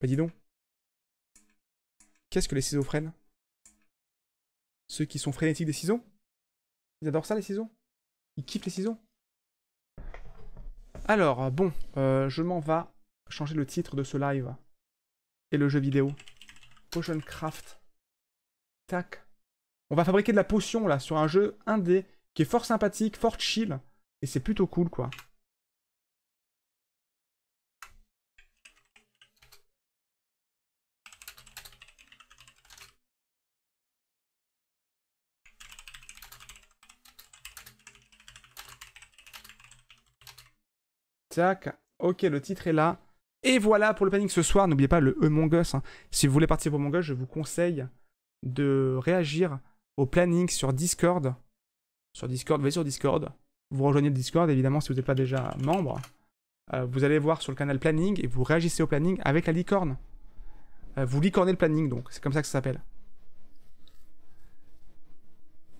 Bah dis donc. Qu'est-ce que les schizophrènes Ceux qui sont frénétiques des ciseaux? Ils adorent ça les ciseaux? Ils kiffent les ciseaux? Alors, bon, euh, je m'en vais changer le titre de ce live. Et le jeu vidéo. Potion Craft. Tac. On va fabriquer de la potion là sur un jeu indé qui est fort sympathique, fort chill. Et c'est plutôt cool quoi. Ok, le titre est là. Et voilà pour le planning ce soir. N'oubliez pas le Among Us. hein. Si vous voulez participer au Among Us, je vous conseille de réagir au planning sur Discord. Sur Discord, vous allez sur Discord. Vous rejoignez le Discord, évidemment, si vous n'êtes pas déjà membre. Euh, vous allez voir sur le canal planning et vous réagissez au planning avec la licorne. Euh, vous licornez le planning, donc. C'est comme ça que ça s'appelle.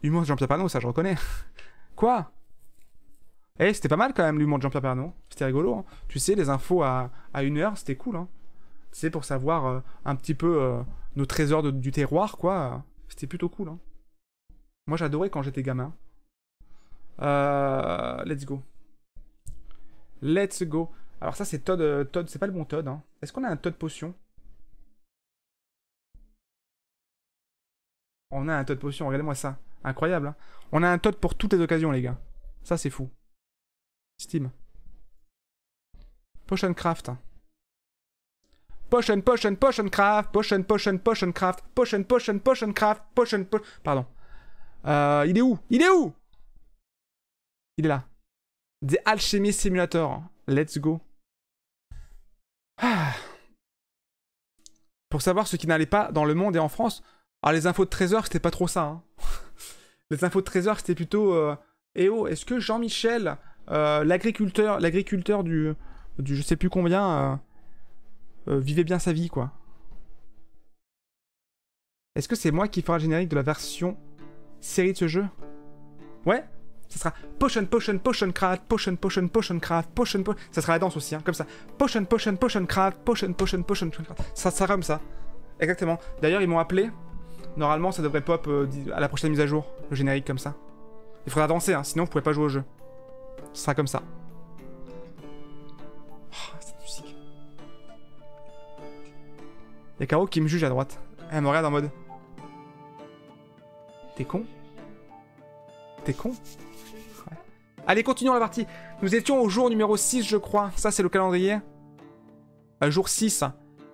Humour Jean-Pierre Pernaut, ça je reconnais. Quoi? Eh, c'était pas mal quand même l'humour de Jean-Pierre Pernaut. C'était rigolo. hein. Tu sais, les infos à, une heure, c'était cool. Hein. Sais, pour savoir euh, un petit peu euh, nos trésors du terroir, quoi. C'était plutôt cool. Hein. Moi, j'adorais quand j'étais gamin. Euh, let's go. Let's go. Alors ça, c'est Todd. Todd, c'est pas le bon Todd. Hein. Est-ce qu'on a un Todd potion? On a un Todd potion. Regardez-moi ça. Incroyable. Hein. On a un Todd pour toutes les occasions, les gars. Ça, c'est fou. Steam. Potion craft. Potion, potion, potion craft. Potion, potion, potion craft. Potion, potion, potion craft. Potion, po- Pardon. Euh, il est où? Il est où? Il est là. The Alchemy Simulator. Let's go. Ah. Pour savoir ce qui n'allait pas dans le monde et en France. Alors les infos de trésor, c'était pas trop ça. hein. les infos de trésor, c'était plutôt... euh, Eh oh, est-ce que Jean-Michel, euh, l'agriculteur, l'agriculteur du, du je sais plus combien, euh, euh, vivait bien sa vie, quoi Est-ce que c'est moi qui fera le générique de la version série de ce jeu? Ouais ça sera potion, potion, potion craft, potion, potion, potion craft, potion, po- Ça sera la danse aussi, hein, comme ça. Potion, potion, potion craft, potion, potion, potion craft. Ça sera comme ça. Exactement. D'ailleurs, ils m'ont appelé. Normalement, ça devrait pop euh, à la prochaine mise à jour, le générique comme ça. Il faudra danser, hein, sinon vous pouvez pas jouer au jeu. Ce sera comme ça. Oh, cette musique. Il y a Caro qui me juge à droite. Elle me regarde en mode. T'es con? T'es con? Ouais. Allez, continuons la partie. Nous étions au jour numéro 6, je crois. Ça, c'est le calendrier. Euh, jour 6.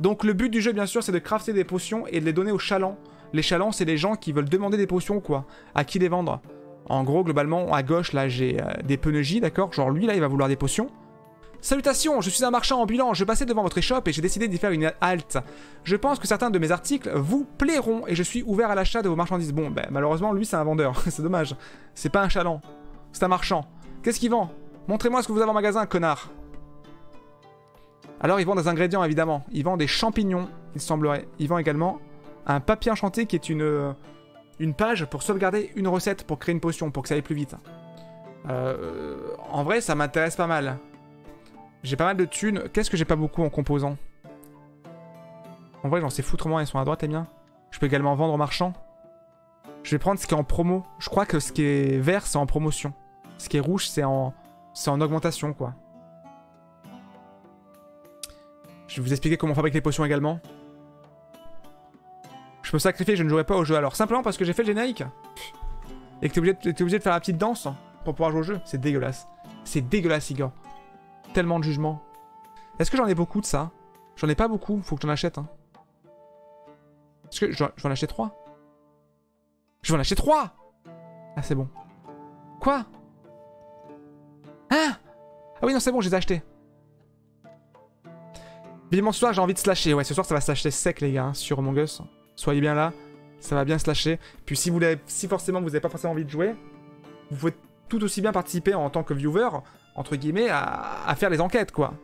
Donc, le but du jeu, bien sûr, c'est de crafter des potions et de les donner aux chalands. Les chalands, c'est les gens qui veulent demander des potions, quoi? À qui les vendre? En gros, globalement, à gauche, là, j'ai euh, des penegis, d'accord? Genre, lui, là, il va vouloir des potions. Salutations, je suis un marchand ambulant, je passais devant votre échoppe et j'ai décidé d'y faire une halte. Je pense que certains de mes articles vous plairont et je suis ouvert à l'achat de vos marchandises. Bon, ben malheureusement, lui c'est un vendeur, c'est dommage. C'est pas un chaland, c'est un marchand. Qu'est-ce qu'il vend? Montrez-moi ce que vous avez en magasin, connard. Alors, il vend des ingrédients évidemment. Il vend des champignons, il semblerait. Il vend également un papier enchanté qui est une, euh, une page pour sauvegarder une recette pour créer une potion, pour que ça aille plus vite. Euh, en vrai, ça m'intéresse pas mal. J'ai pas mal de thunes. Qu'est-ce que j'ai pas beaucoup en composants En vrai, j'en sais foutrement, ils sont à droite les miens. Je peux également vendre aux marchands. Je vais prendre ce qui est en promo. Je crois que ce qui est vert, c'est en promotion. Ce qui est rouge, c'est en... c'est en augmentation, quoi. Je vais vous expliquer comment on les potions également. Je peux sacrifier, je ne jouerai pas au jeu alors. Simplement parce que j'ai fait le générique. Et que t'es obligé, de- obligé de faire la petite danse pour pouvoir jouer au jeu. C'est dégueulasse. C'est dégueulasse, Igor. Tellement de jugement. Est-ce que j'en ai beaucoup de ça? J'en ai pas beaucoup, faut que j'en achète. Hein. Est-ce que je vais en acheter 3 Je vais en acheter 3 Ah, c'est bon. Quoi? Hein? Ah oui, non, c'est bon, je les ai achetés. Vivement ce soir, j'ai envie de slasher. Ouais, ce soir, ça va slasher sec, les gars, hein, sur Among Us. Soyez bien là. Ça va bien slasher. Puis si vous si forcément vous n'avez pas forcément envie de jouer, vous pouvez tout aussi bien participer en tant que viewer, entre guillemets, à, faire les enquêtes, quoi.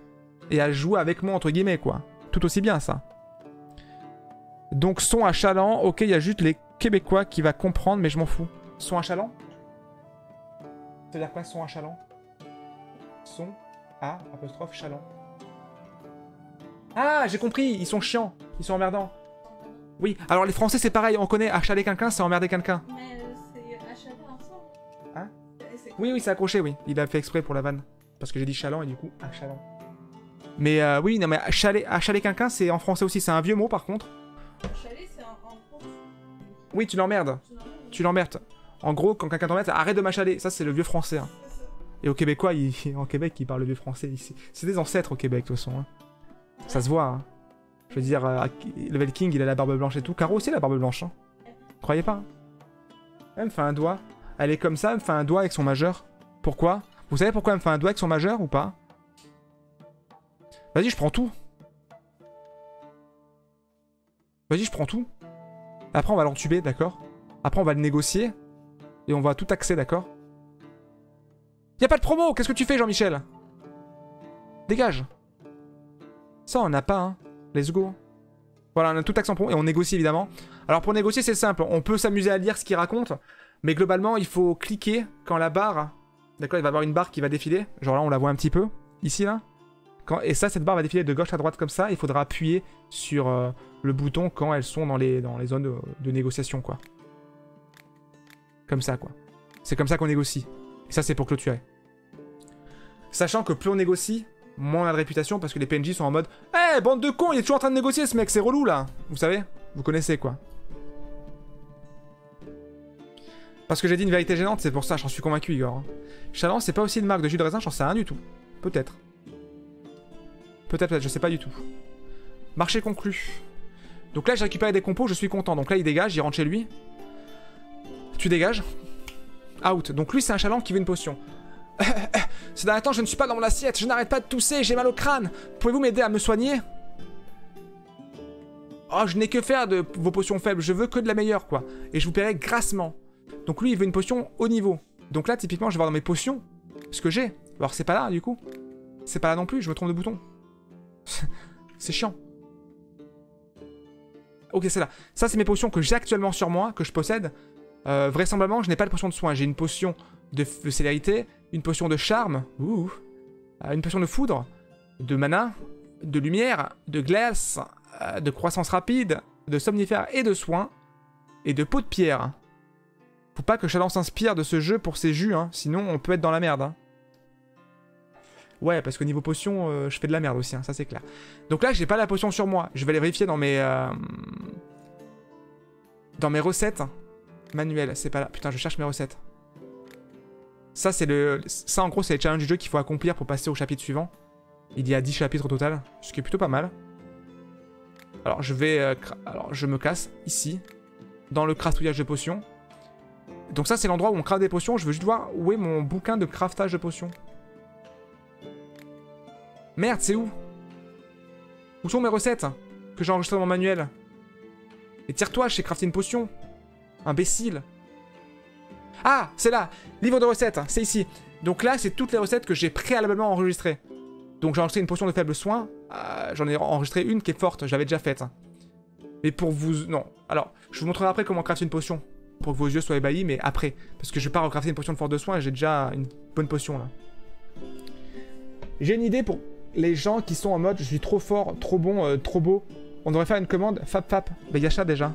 Et à jouer avec moi, entre guillemets, quoi. Tout aussi bien, ça. Donc, son à Chaland. Ok, il y a juste les Québécois qui va comprendre, mais je m'en fous. Son à Chaland Ça veut dire quoi, son à Son à apostrophe Chaland. Ah, j'ai compris, ils sont chiants, ils sont emmerdants. Oui, alors les Français c'est pareil, on connaît achaler quelqu'un, c'est emmerder quelqu'un. Mais c'est achaler ensemble. Hein Oui, oui, c'est accroché, oui. Il a fait exprès pour la vanne. Parce que j'ai dit chaland et du coup, achalant. Mais euh, oui, non, mais achaler, achaler quelqu'un, c'est en français aussi. C'est un vieux mot par contre. Achaler, c'est en, France. Oui, tu l'emmerdes. Tu l'emmerdes. En gros, quand quelqu'un t'emmerde, arrête de m'achaler. Ça, c'est le vieux français. hein. Et au Québécois, il- en Québec, ils parlent le vieux français ici. C'est des ancêtres au Québec, de toute façon. hein. Ça se voit. hein. Je veux dire, euh, Level King, il a la barbe blanche et tout. Caro aussi, a la barbe blanche. Hein. Croyez pas. hein. Elle me fait un doigt. Elle est comme ça, elle me fait un doigt avec son majeur. Pourquoi? Vous savez pourquoi elle me fait un doigt avec son majeur ou pas? Vas-y, je prends tout. Vas-y, je prends tout. Après, on va l'entuber, d'accord? Après, on va le négocier. Et on va tout taxer, d'accord? Y a pas de promo Qu'est-ce que tu fais, Jean-Michel? Dégage Ça, on n'a pas, hein. Let's go. Voilà, on a tout en promo et on négocie, évidemment. Alors, pour négocier, c'est simple. On peut s'amuser à lire ce qu'il raconte. Mais globalement, il faut cliquer quand la barre... D'accord, il va y avoir une barre qui va défiler. Genre là, on la voit un petit peu. Ici, là. Et ça, cette barre va défiler de gauche à droite comme ça. Il faudra appuyer sur euh, le bouton quand elles sont dans les, dans les zones de, de négociation, quoi. Comme ça, quoi. C'est comme ça qu'on négocie. Et ça, c'est pour clôturer. Sachant que plus on négocie, moins on a de réputation parce que les PNJ sont en mode Eh, bande de cons, il est toujours en train de négocier ce mec, c'est relou là Vous savez Vous connaissez quoi Parce que j'ai dit une vérité gênante, c'est pour ça, j'en suis convaincu, Igor. Chaland, c'est pas aussi une marque de jus de raisin, j'en sais rien du tout. Peut-être. Peut-être, peut-être, je sais pas du tout. Marché conclu. Donc là, j'ai récupéré des compos, je suis content. Donc là, il dégage, il rentre chez lui. Tu dégages. Out. Donc lui, c'est un chaland qui veut une potion. Ces derniers temps, je ne suis pas dans mon assiette, je n'arrête pas de tousser, j'ai mal au crâne. Pouvez-vous m'aider à me soigner? Oh, je n'ai que faire de vos potions faibles, je veux que de la meilleure, quoi. Et je vous paierai grassement. Donc lui, il veut une potion haut niveau. Donc là, typiquement, je vais voir dans mes potions ce que j'ai. Alors c'est pas là, du coup. C'est pas là non plus, je me trompe de bouton. c'est chiant. Ok, c'est là. Ça, c'est mes potions que j'ai actuellement sur moi, que je possède. Euh, vraisemblablement, je n'ai pas de potion de soin. J'ai une potion de, de célérité, une potion de charme, ouh, euh, une potion de foudre, de mana, de lumière, de glace, euh, de croissance rapide, de somnifère et de soin, et de peau de pierre. Faut pas que Shadow s'inspire de ce jeu pour ses jus, hein, sinon on peut être dans la merde. hein. Ouais, parce qu'au niveau potion, euh, je fais de la merde aussi, hein, ça c'est clair. Donc là, j'ai pas la potion sur moi. Je vais aller vérifier dans mes... Dans mes recettes manuelles. C'est pas là. Putain, je cherche mes recettes. Ça, c'est le... Ça, en gros, c'est les challenges du jeu qu'il faut accomplir pour passer au chapitre suivant. Il y a 10 chapitres au total, ce qui est plutôt pas mal. Alors, je vais... euh, Alors, je me casse ici, dans le craftouillage de potions. Donc ça, c'est l'endroit où on craft des potions. Je veux juste voir où est mon bouquin de craftage de potions. Merde, c'est où? Où sont mes recettes que j'ai enregistrées dans mon manuel? Et tire-toi, je sais crafter une potion. Imbécile. Ah, c'est là Livre de recettes, c'est ici. Donc là, c'est toutes les recettes que j'ai préalablement enregistrées. Donc j'ai enregistré une potion de faible soin. Euh, J'en ai enregistré une qui est forte, j'avais déjà faite. Mais pour vous... Non. Alors, je vous montrerai après comment crafter une potion. Pour que vos yeux soient ébahis, mais après. Parce que je vais pas recrafter une potion de force de soin, j'ai déjà une bonne potion là. J'ai une idée pour les gens qui sont en mode je suis trop fort, trop bon, euh, trop beau. On devrait faire une commande Fap Fap. Bah y a ça déjà.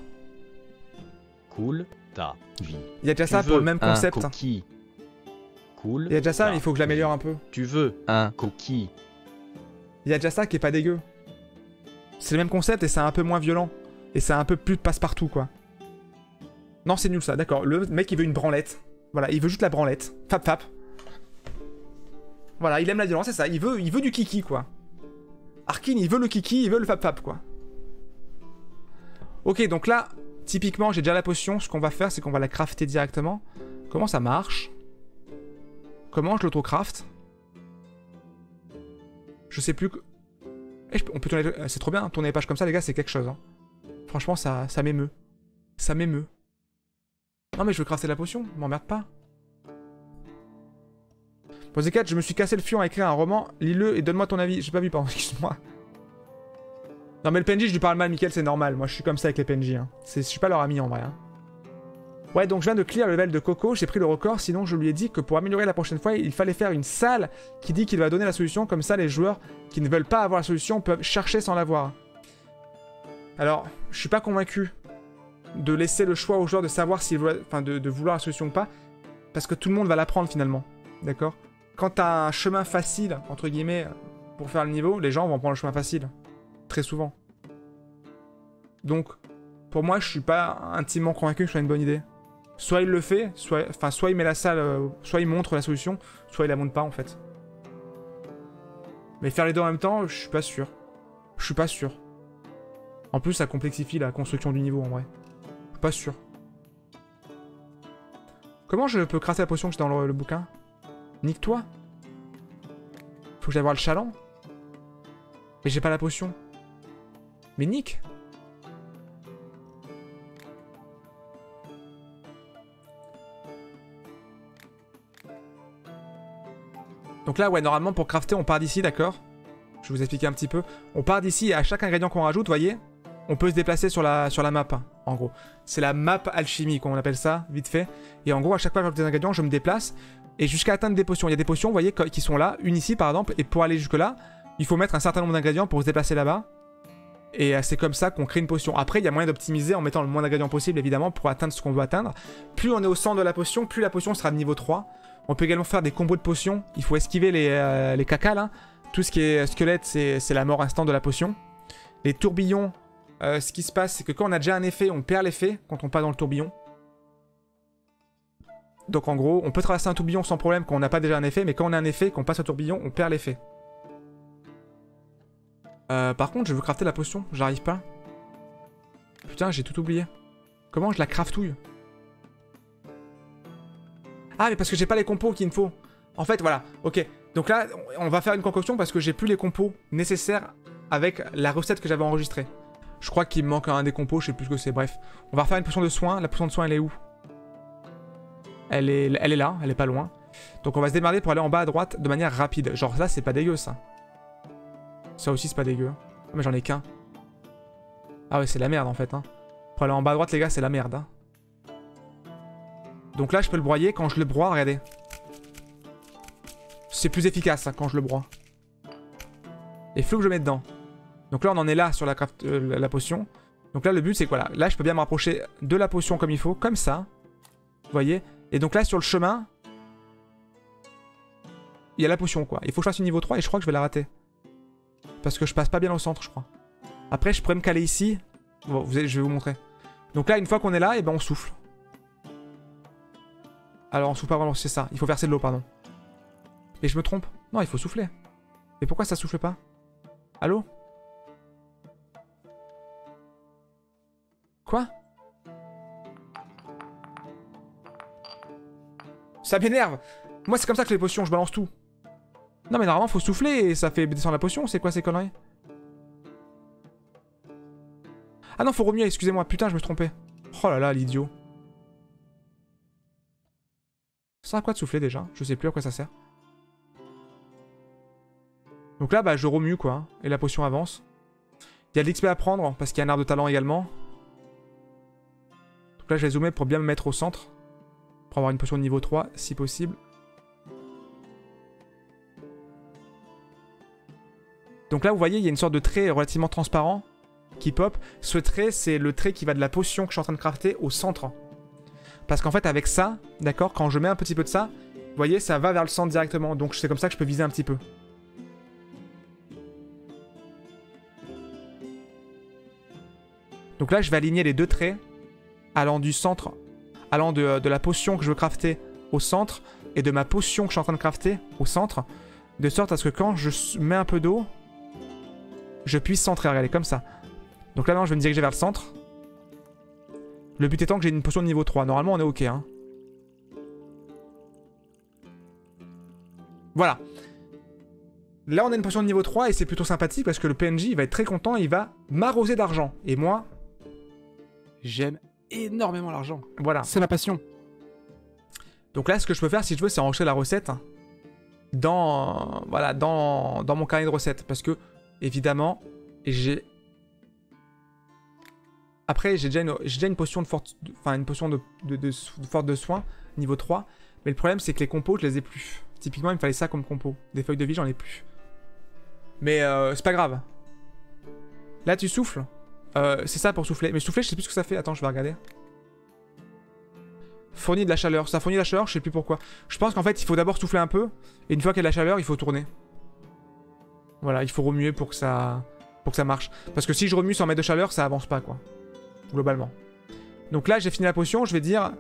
Cool ta vie. Il y a déjà Tu ça pour le même un concept. coquille. Cool. Il y a déjà ça, mais il faut que je l'améliore un peu. Tu veux un coquille. Il y a déjà ça qui est pas dégueu. C'est le même concept et c'est un peu moins violent. Et c'est un peu plus de passe-partout, quoi. Non, c'est nul ça, d'accord. Le mec, il veut une branlette. Voilà, il veut juste la branlette. Fap fap. Voilà, il aime la violence, c'est ça. Il veut, il veut du kiki, quoi. Arkin, il veut le kiki, il veut le fap fap, quoi. Ok, donc là, typiquement, j'ai déjà la potion. Ce qu'on va faire, c'est qu'on va la crafter directement. Comment ça marche? Comment je l'auto-craft? Je sais plus que... Eh, on peut tourner... euh, C'est trop bien, tourner les pages comme ça, les gars, c'est quelque chose. hein. Franchement, ça, ça m'émeut. Ça m'émeut. Non mais je veux crafter la potion, m'emmerde pas. Bon, Z4, je me suis cassé le fion à écrire un roman, lis-le et donne-moi ton avis. J'ai pas vu, pardon, excuse-moi. Non mais le PNJ, je lui parle mal, Mickaël, c'est normal. Moi, je suis comme ça avec les PNJ. Hein. Je suis pas leur ami en vrai. hein. Ouais, donc je viens de clear le level de Coco, j'ai pris le record, sinon je lui ai dit que pour améliorer la prochaine fois, il fallait faire une salle qui dit qu'il va donner la solution, comme ça les joueurs qui ne veulent pas avoir la solution peuvent chercher sans l'avoir. Alors, je suis pas convaincu de laisser le choix aux joueurs de savoir s'ils veulent, enfin de, vouloir la solution ou pas, parce que tout le monde va la prendre finalement, d'accord? Quand t'as un chemin facile, entre guillemets, pour faire le niveau, les gens vont prendre le chemin facile, très souvent. Donc, pour moi, je suis pas intimement convaincu que ce soit une bonne idée. Soit il le fait, soit, enfin, soit il met la salle, euh, soit il montre la solution, soit il la montre pas en fait. Mais faire les deux en même temps, je suis pas sûr. Je suis pas sûr. En plus, ça complexifie la construction du niveau en vrai. Je suis pas sûr. Comment je peux crafter la potion que j'ai dans le, bouquin? Nique-toi. Faut que j'aille le chaland. Mais j'ai pas la potion. Mais nique Donc là, ouais, normalement, pour crafter, on part d'ici, d'accord? Je vais vous expliquer un petit peu. On part d'ici et à chaque ingrédient qu'on rajoute, voyez, on peut se déplacer sur la, sur la map, hein, en gros. C'est la map alchimie, on appelle ça, vite fait. Et en gros, à chaque fois que des ingrédients, je me déplace. Et jusqu'à atteindre des potions. Il y a des potions, vous voyez, qui sont là, une ici, par exemple. Et pour aller jusque-là, il faut mettre un certain nombre d'ingrédients pour se déplacer là-bas. Et euh, c'est comme ça qu'on crée une potion. Après, il y a moyen d'optimiser en mettant le moins d'ingrédients possible, évidemment, pour atteindre ce qu'on veut atteindre. Plus on est au centre de la potion, plus la potion sera de niveau 3. On peut également faire des combos de potions. Il faut esquiver les, euh, cacas là. Tout ce qui est squelette, c'est la mort instant de la potion. Les tourbillons, euh, ce qui se passe, c'est que quand on a déjà un effet, on perd l'effet quand on passe dans le tourbillon. Donc en gros, on peut traverser un tourbillon sans problème quand on n'a pas déjà un effet, mais quand on a un effet, qu'on passe au tourbillon, on perd l'effet. Euh, par contre, je veux crafter la potion, j'arrive pas. Putain, j'ai tout oublié. Comment je la craftouille ah, mais parce que j'ai pas les compos qu'il me faut. En fait, voilà. Ok. Donc là, on va faire une concoction parce que j'ai plus les compos nécessaires avec la recette que j'avais enregistrée. Je crois qu'il me manque un des compos, je sais plus ce que c'est. Bref. On va refaire une potion de soin. La potion de soin, elle est où elle est, elle est là, elle est pas loin. Donc on va se démarrer pour aller en bas à droite de manière rapide. Genre là, c'est pas dégueu, ça. Ça aussi, c'est pas dégueu. Ah, mais j'en ai qu'un. Ah ouais, c'est la merde, en fait. Hein. En bas à droite, les gars, c'est la merde. Hein. Donc là, je peux le broyer. Quand je le broie, regardez. C'est plus efficace hein, quand je le broie. Et flou que je mets dedans. Donc là, on en est là sur la, euh, la potion. Donc là, le but, c'est quoi là? Là, je peux bien me rapprocher de la potion comme il faut, comme ça. Vous voyez? Et donc là, sur le chemin, il y a la potion, quoi. Il faut que je fasse une niveau 3 et je crois que je vais la rater. Parce que je passe pas bien au centre, je crois. Après, je pourrais me caler ici. Bon, vous je vais vous montrer. Donc là, une fois qu'on est là, et eh ben on souffle. Alors on souffle pas vraiment, c'est ça. Il faut verser de l'eau, pardon. Mais je me trompe. Non, il faut souffler. Mais pourquoi ça souffle pas Allô Quoi Ça m'énerve Moi, c'est comme ça que les potions, je balance tout. Non, mais normalement, faut souffler et ça fait descendre la potion. C'est quoi ces conneries? Ah non, faut remuer, excusez-moi. Putain, je me trompé. Oh là là, l'idiot. Ça sert à quoi de souffler déjà? Je sais plus à quoi ça sert. Donc là, bah, je remue quoi. Et la potion avance. Il y a de l'XP à prendre parce qu'il y a un arbre de talent également. Donc là, je vais zoomer pour bien me mettre au centre. Pour avoir une potion de niveau 3 si possible. Donc là, vous voyez, il y a une sorte de trait relativement transparent qui pop. Ce trait, c'est le trait qui va de la potion que je suis en train de crafter au centre. Parce qu'en fait, avec ça, d'accord, quand je mets un petit peu de ça, vous voyez, ça va vers le centre directement. Donc c'est comme ça que je peux viser un petit peu. Donc là, je vais aligner les deux traits allant du centre, allant de, de, la potion que je veux crafter au centre et de ma potion que je suis en train de crafter au centre, de sorte à ce que quand je mets un peu d'eau, je puisse centrer. Regardez, comme ça. Donc là, non, je vais me diriger vers le centre. Le but étant que j'ai une potion de niveau 3. Normalement, on est ok. Hein. Voilà. Là, on a une potion de niveau 3 et c'est plutôt sympathique parce que le PNJ il va être très content. Il va m'arroser d'argent. Et moi, j'aime énormément l'argent. Voilà. C'est ma passion. Donc là, ce que je peux faire, si je veux, c'est enregistrer la recette dans, voilà, dans, dans mon carnet de recettes. Parce que, évidemment, j'ai Après, j'ai déjà, une- potion de forte, enfin une potion de, de, de, de forte de soin, niveau 3. Mais le problème, c'est que les compos, je les ai plus. Typiquement, il me fallait ça comme compo. Des feuilles de vie, j'en ai plus. Mais euh, c'est pas grave. Là, tu souffles. Euh, c'est ça pour souffler. Mais souffler, je sais plus ce que ça fait. Attends, je vais regarder. Fournit de la chaleur. Ça fournit de la chaleur, je sais plus pourquoi. Je pense qu'en fait, il faut d'abord souffler un peu. Et une fois qu'il y a de la chaleur, il faut tourner. Voilà, il faut remuer pour que ça, marche. Parce que si je remue sans mettre de chaleur, ça avance pas, quoi. Globalement. Donc là, j'ai fini la potion. Je vais dire.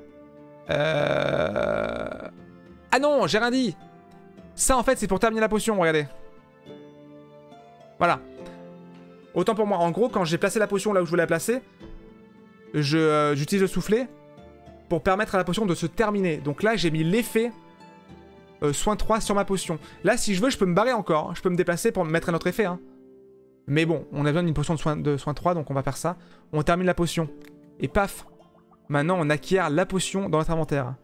Euh... Ah non, j'ai rien dit. Ça, en fait, c'est pour terminer la potion. Regardez. Voilà. Autant pour moi. En gros, quand j'ai placé la potion là où je voulais la placer, euh, j'utilise le soufflet pour permettre à la potion de se terminer. Donc là, j'ai mis l'effet euh, soin 3 sur ma potion. Là, si je veux, je peux me barrer encore. Je peux me déplacer pour me mettre un autre effet. hein. Mais bon, on a besoin d'une potion de soin, de soin 3, donc on va faire ça. On termine la potion. Et paf Maintenant, on acquiert la potion dans notre inventaire.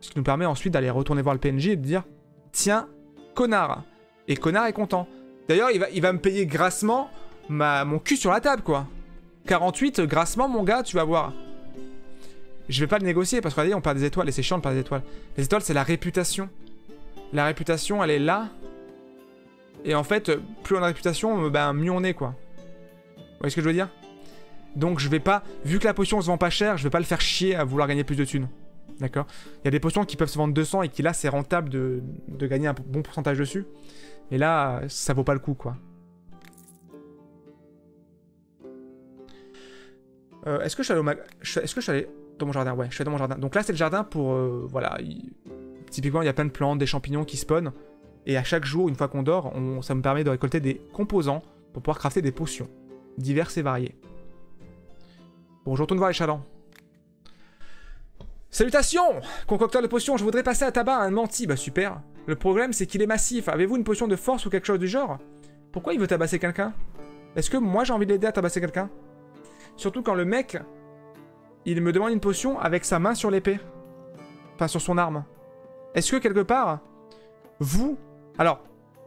Ce qui nous permet ensuite d'aller retourner voir le PNJ et de dire Tiens, connard Et connard est content. D'ailleurs, il va, me payer grassement mon cul sur la table, quoi. 48, grassement, mon gars, tu vas voir. Je vais pas le négocier parce que regardez, on perd des étoiles et c'est chiant de perdre des étoiles. Les étoiles, c'est la réputation. La réputation, elle est là. Et en fait, plus on a de réputation, ben, mieux on est, quoi. Vous voyez ce que je veux dire? Donc je vais pas, vu que la potion se vend pas cher, je vais pas le faire chier à vouloir gagner plus de thunes. D'accord? Il y a des potions qui peuvent se vendre 200 et qui là, c'est rentable de, de gagner un bon pourcentage dessus. Mais là, ça vaut pas le coup, quoi. Euh, Est-ce que je suis allé au mag... Est-ce que je suis allé dans mon jardin? Ouais, je suis allé dans mon jardin. Donc là, c'est le jardin pour... euh, voilà. il- Typiquement, il y a plein de plantes, des champignons qui spawnent. Et à chaque jour, une fois qu'on dort, ça me permet de récolter des composants pour pouvoir crafter des potions. Diverses et variées. Bon, je retourne voir les chalands. Salutations Concocteur de potions, je voudrais passer à tabac un menti. Bah super. Le problème, c'est qu'il est massif. Avez-vous une potion de force ou quelque chose du genre? Pourquoi il veut tabasser quelqu'un? Est-ce que moi j'ai envie de l'aider à tabasser quelqu'un? Surtout quand le mec, il me demande une potion avec sa main sur l'épée. Enfin, sur son arme. Est-ce que quelque part, vous... Alors,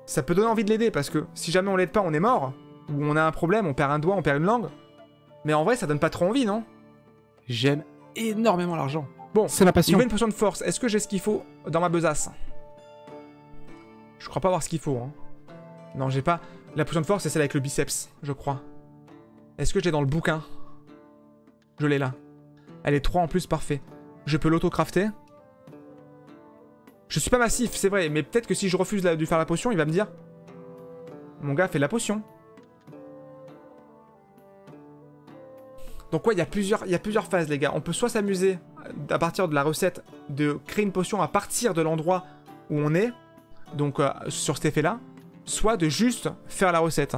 ça peut donner envie de l'aider parce que si jamais on l'aide pas, on est mort. Ou on a un problème, on perd un doigt, on perd une langue. Mais en vrai, ça donne pas trop envie, non? J'aime énormément l'argent. Bon, C'est ma il passion. veut une potion de force. Est-ce que j'ai ce qu'il faut dans ma besace? Je crois pas avoir ce qu'il faut. Hein. Non, j'ai pas. La potion de force, c'est celle avec le biceps, je crois. Est-ce que j'ai dans le bouquin? Je l'ai là. Elle est 3 en plus, parfait. Je peux l'auto-crafter? Je suis pas massif, c'est vrai, mais peut-être que si je refuse de lui faire la potion, il va me dire Mon gars fait la potion. Donc ouais, il y a plusieurs, phases, les gars. On peut soit s'amuser à partir de la recette de créer une potion à partir de l'endroit où on est, donc euh, sur cet effet-là, soit de juste faire la recette.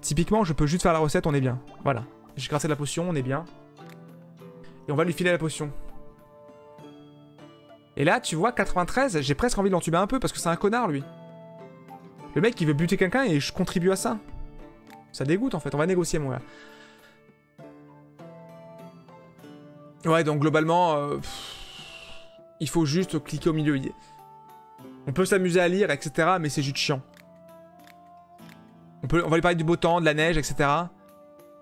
Typiquement, je peux juste faire la recette, on est bien. Voilà. J'ai grassé la potion, on est bien. Et on va lui filer la potion. Et là, tu vois, 93, j'ai presque envie de l'entuber un peu parce que c'est un connard, lui. Le mec, il veut buter quelqu'un et je contribue à ça. Ça dégoûte, en fait. On va négocier, mon gars. Ouais, donc globalement, euh, il faut juste cliquer au milieu. Il- On peut s'amuser à lire, etc., mais c'est juste chiant. On, peut, on va lui parler du beau temps, de la neige, etc.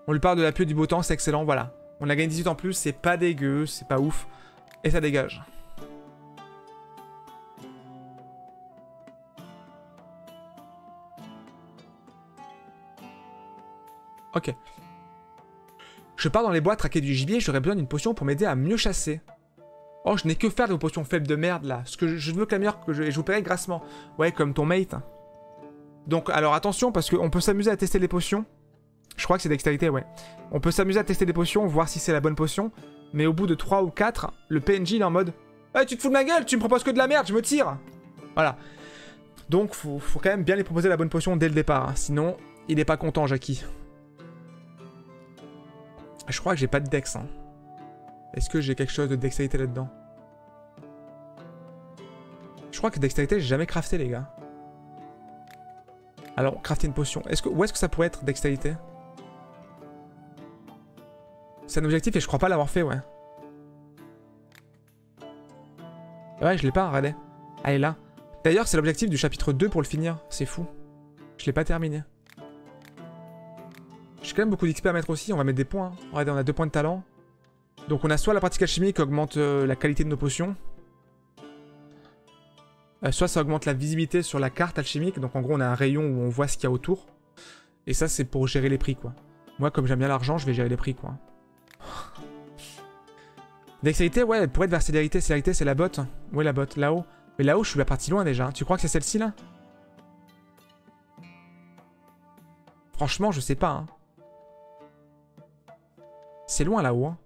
On lui parle de la pluie du beau temps, c'est excellent, voilà. On a gagné 18 en plus, c'est pas dégueu, c'est pas ouf. Et ça dégage. Ok. Je pars dans les bois traquer du gibier, j'aurais besoin d'une potion pour m'aider à mieux chasser. Oh, je n'ai que faire de potions faibles de merde là. Ce que je, veux que la meilleure que je, et je vous paierai grassement. Ouais, comme ton mate. Donc, alors attention, parce qu'on peut s'amuser à tester les potions. Je crois que c'est dextérité, ouais. On peut s'amuser à tester des potions, voir si c'est la bonne potion. Mais au bout de 3 ou 4, le PNJ il est en mode Hey, tu te fous de ma gueule, tu me proposes que de la merde, je me tire Voilà. Donc, faut, quand même bien lui proposer la bonne potion dès le départ. hein. Sinon, il est pas content, Jackie. Je crois que j'ai pas de dex. Hein. Est-ce que j'ai quelque chose de dextérité là-dedans? Je crois que dextérité, j'ai jamais crafté, les gars. Alors, crafter une potion. Est-ce que, où est-ce que ça pourrait être dextérité? C'est un objectif et je crois pas l'avoir fait, ouais. Ouais, je l'ai pas, regardez. Elle est là. D'ailleurs, c'est l'objectif du chapitre 2 pour le finir. C'est fou. Je l'ai pas terminé. J'ai quand même beaucoup d'XP à mettre aussi. On va mettre des points. hein. On a deux points de talent. Donc on a soit la pratique alchimique qui augmente euh, la qualité de nos potions. Euh, soit ça augmente la visibilité sur la carte alchimique. Donc en gros on a un rayon où on voit ce qu'il y a autour. Et ça c'est pour gérer les prix quoi. Moi comme j'aime bien l'argent je vais gérer les prix quoi. Dextérité ouais pour être vers célérité. Célérité c'est la botte. Est la botte Là-haut. Mais là-haut je suis pas parti loin déjà. Tu crois que c'est celle-ci là? Franchement je sais pas hein. C'est loin là-haut hein.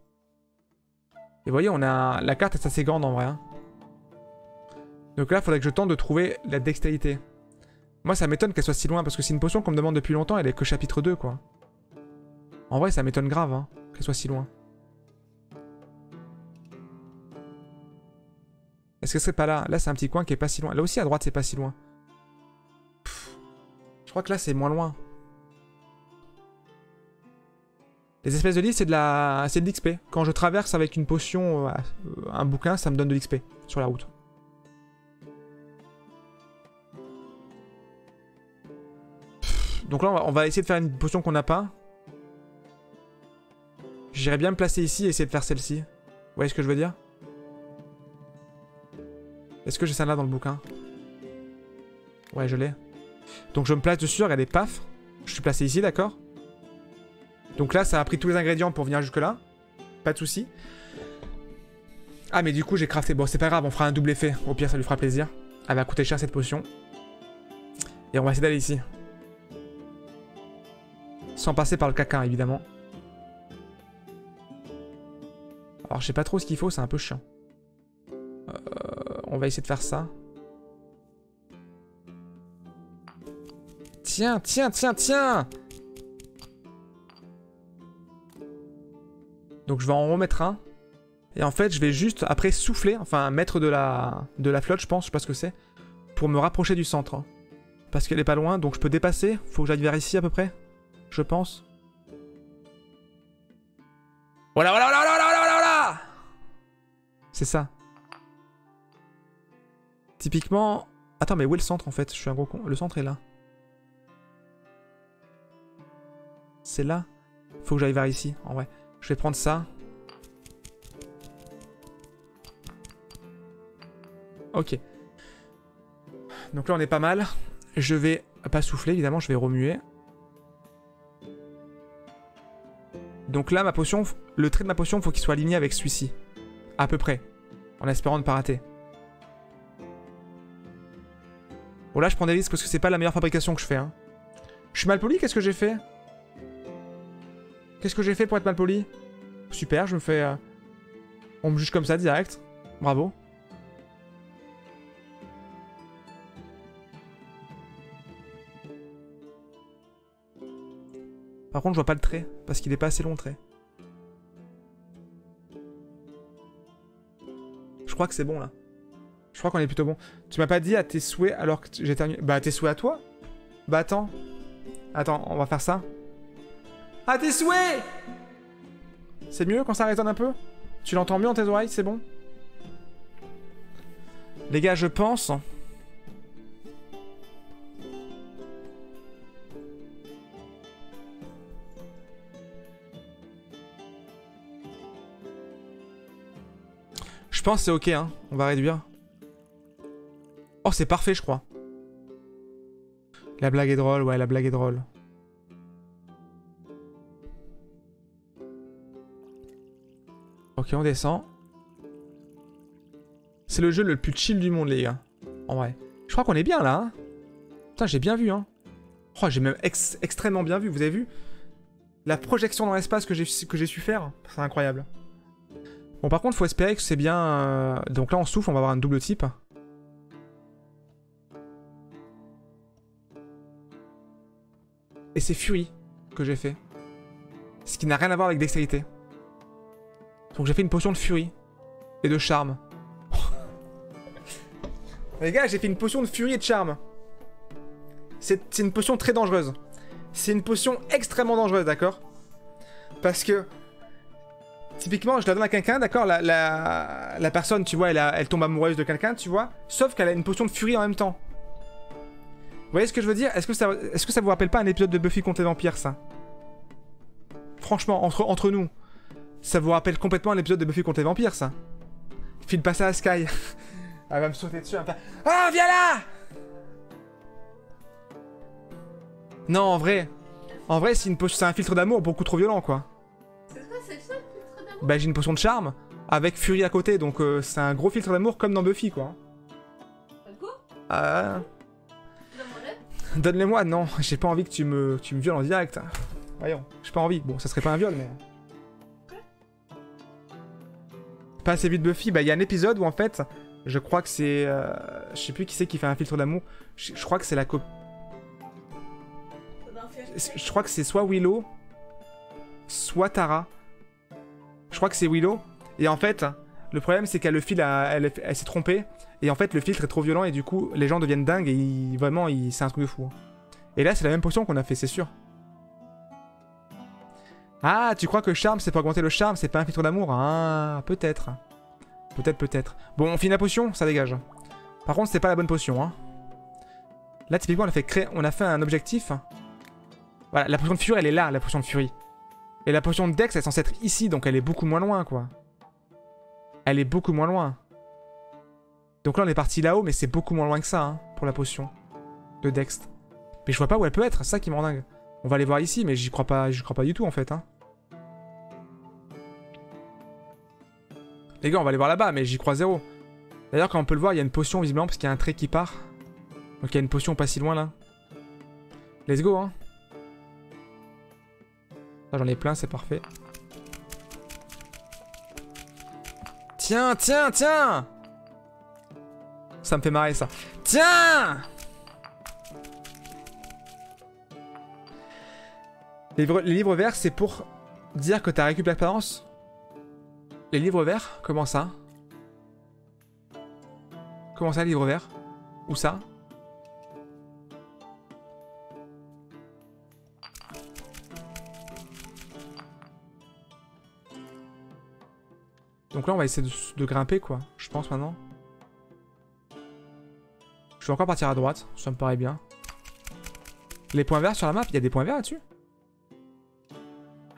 Et vous voyez, on a la carte est assez grande en vrai. hein. Donc là, il faudrait que je tente de trouver la dextérité. Moi, ça m'étonne qu'elle soit si loin, parce que c'est une potion qu'on me demande depuis longtemps, elle est que chapitre 2, quoi. En vrai, ça m'étonne grave, hein, qu'elle soit si loin. Est-ce que ce serait pas là? Là, c'est un petit coin qui est pas si loin. Là aussi, à droite, c'est pas si loin. Je crois que là, c'est moins loin. Les espèces de livres, c'est de la, c'est de l'XP. Quand je traverse avec une potion, euh, un bouquin, ça me donne de l'XP sur la route. Donc là, on va, essayer de faire une potion qu'on n'a pas. J'irais bien me placer ici et essayer de faire celle-ci. Vous voyez ce que je veux dire? Est-ce que j'ai ça là dans le bouquin? Ouais, je l'ai. Donc je me place dessus, regardez, paf. Je suis placé ici, d'accord? Donc là, ça a pris tous les ingrédients pour venir jusque-là. Pas de souci. Ah, mais du coup, j'ai crafté. Bon, c'est pas grave, on fera un double effet. Au pire, ça lui fera plaisir. Elle va coûter cher cette potion. Et on va essayer d'aller ici. Sans passer par le caca, évidemment. Alors, je sais pas trop ce qu'il faut, c'est un peu chiant. Euh, on va essayer de faire ça. Tiens, tiens, tiens, tiens Donc je vais en remettre un. Et en fait, je vais juste après souffler, enfin mettre de la, de la flotte, je pense, je sais pas ce que c'est, pour me rapprocher du centre. Parce qu'elle est pas loin, donc je peux dépasser. Faut que j'aille vers ici à peu près, je pense. Voilà, voilà, voilà, voilà, voilà, voilà, voilà C'est ça. Typiquement... Attends, mais où est le centre en fait? Je suis un gros con. Le centre est là. C'est là Faut que j'aille vers ici, en vrai. Je vais prendre ça. Ok. Donc là, on est pas mal. Je vais pas souffler, évidemment, je vais remuer. Donc là, ma potion, le trait de ma potion, faut qu'il soit aligné avec celui-ci. À peu près. En espérant ne pas rater. Bon là, je prends des risques parce que c'est pas la meilleure fabrication que je fais. Hein. Je suis mal poli, qu'est-ce que j'ai fait? Qu'est-ce que j'ai fait pour être mal poli? Super, je me fais... euh, On me juge comme ça, direct. Bravo. Par contre, je vois pas le trait, parce qu'il est pas assez long le trait. Je crois que c'est bon là. Je crois qu'on est plutôt bon. Tu m'as pas dit à tes souhaits alors que j'ai terminé. Bah, tes souhaits à toi? Bah, attends. Attends, on va faire ça. À tes souhaits C'est mieux quand ça résonne un peu? Tu l'entends mieux dans tes oreilles, c'est bon? Les gars, je pense... Je pense c'est ok, hein. On va réduire. Oh, c'est parfait, je crois. La blague est drôle, ouais, la blague est drôle. Ok, on descend. C'est le jeu le plus chill du monde, les gars. En vrai. Je crois qu'on est bien, là. Hein. Putain, j'ai bien vu, hein. Oh, j'ai même ex- extrêmement bien vu, vous avez vu? La projection dans l'espace que j'ai que j'ai su faire, c'est incroyable. Bon, par contre, faut espérer que c'est bien... euh, Donc là, on souffle, on va avoir un double type. Et c'est Fury que j'ai fait. Ce qui n'a rien à voir avec dextérité. Donc j'ai fait une potion de furie et de charme. Les gars, j'ai fait une potion de furie et de charme. C'est une potion très dangereuse. C'est une potion extrêmement dangereuse, d'accord? Parce que... Typiquement, je la donne à quelqu'un, d'accord? La, la, personne, tu vois, elle, tombe amoureuse de quelqu'un, tu vois? Sauf qu'elle a une potion de furie en même temps. Vous voyez ce que je veux dire? Est-ce que, ça, ça vous rappelle pas un épisode de Buffy contre les vampires, ça? Franchement, entre nous. Ça vous rappelle complètement l'épisode de Buffy contre les vampires, ça? File passer à Sky. Elle va me sauter dessus. Elle va me faire, Ah, viens là Non, en vrai. En vrai, c'est une un filtre d'amour beaucoup trop violent, quoi. C'est quoi, c'est le filtre d'amour? Bah, j'ai une potion de charme avec Fury à côté, donc euh, c'est un gros filtre d'amour comme dans Buffy, quoi. Pas quoi? Ah. Donne-les-moi, non, j'ai pas envie que tu me, tu me violes en direct. Voyons, j'ai pas envie. Bon, ça serait pas un viol, mais. Pas assez vite Buffy, bah il y a un épisode où en fait, je crois que c'est. euh, je sais plus qui c'est qui fait un filtre d'amour. Je, crois que c'est la cop. Ça doit en faire Je crois que c'est soit Willow, soit Tara. Je crois que c'est Willow. Et en fait, le problème c'est qu'elle le fil, elle, s'est trompée. Et en fait, le filtre est trop violent et du coup, les gens deviennent dingues et vraiment, c'est un truc de fou. hein. Et là, c'est la même potion qu'on a fait, c'est sûr. Ah, tu crois que charme, c'est pour augmenter le charme, c'est pas un filtre d'amour? Ah, peut-être. Peut-être, peut-être. Bon, on finit la potion, ça dégage. Par contre, c'est pas la bonne potion. Hein. Là, typiquement, on a fait un objectif. Voilà, la potion de furie, elle est là, la potion de furie. Et la potion de Dex, elle est censée être ici, donc elle est beaucoup moins loin, quoi. Elle est beaucoup moins loin. Donc là, on est parti là-haut, mais c'est beaucoup moins loin que ça, hein, pour la potion de Dex. Mais je vois pas où elle peut être, c'est ça qui me rend dingue. On va aller voir ici, mais j'y crois pas, j'y crois pas du tout, en fait, hein. Les gars, on va aller voir là-bas, mais j'y crois zéro. D'ailleurs, quand on peut le voir, il y a une potion, visiblement, parce qu'il y a un trait qui part. Donc il y a une potion pas si loin, là. Let's go, hein. Là, j'en ai plein, c'est parfait. Tiens, tiens, tiens Ça me fait marrer, ça. Tiens les livres, les livres verts, c'est pour dire que t'as récupéré l'expérience Les livres verts Comment ça? Comment ça, les livres verts? Où ça? Donc là, on va essayer de, de grimper, quoi. Je pense maintenant. Je vais encore partir à droite. Ça me paraît bien. Les points verts sur la map, il y a des points verts là-dessus?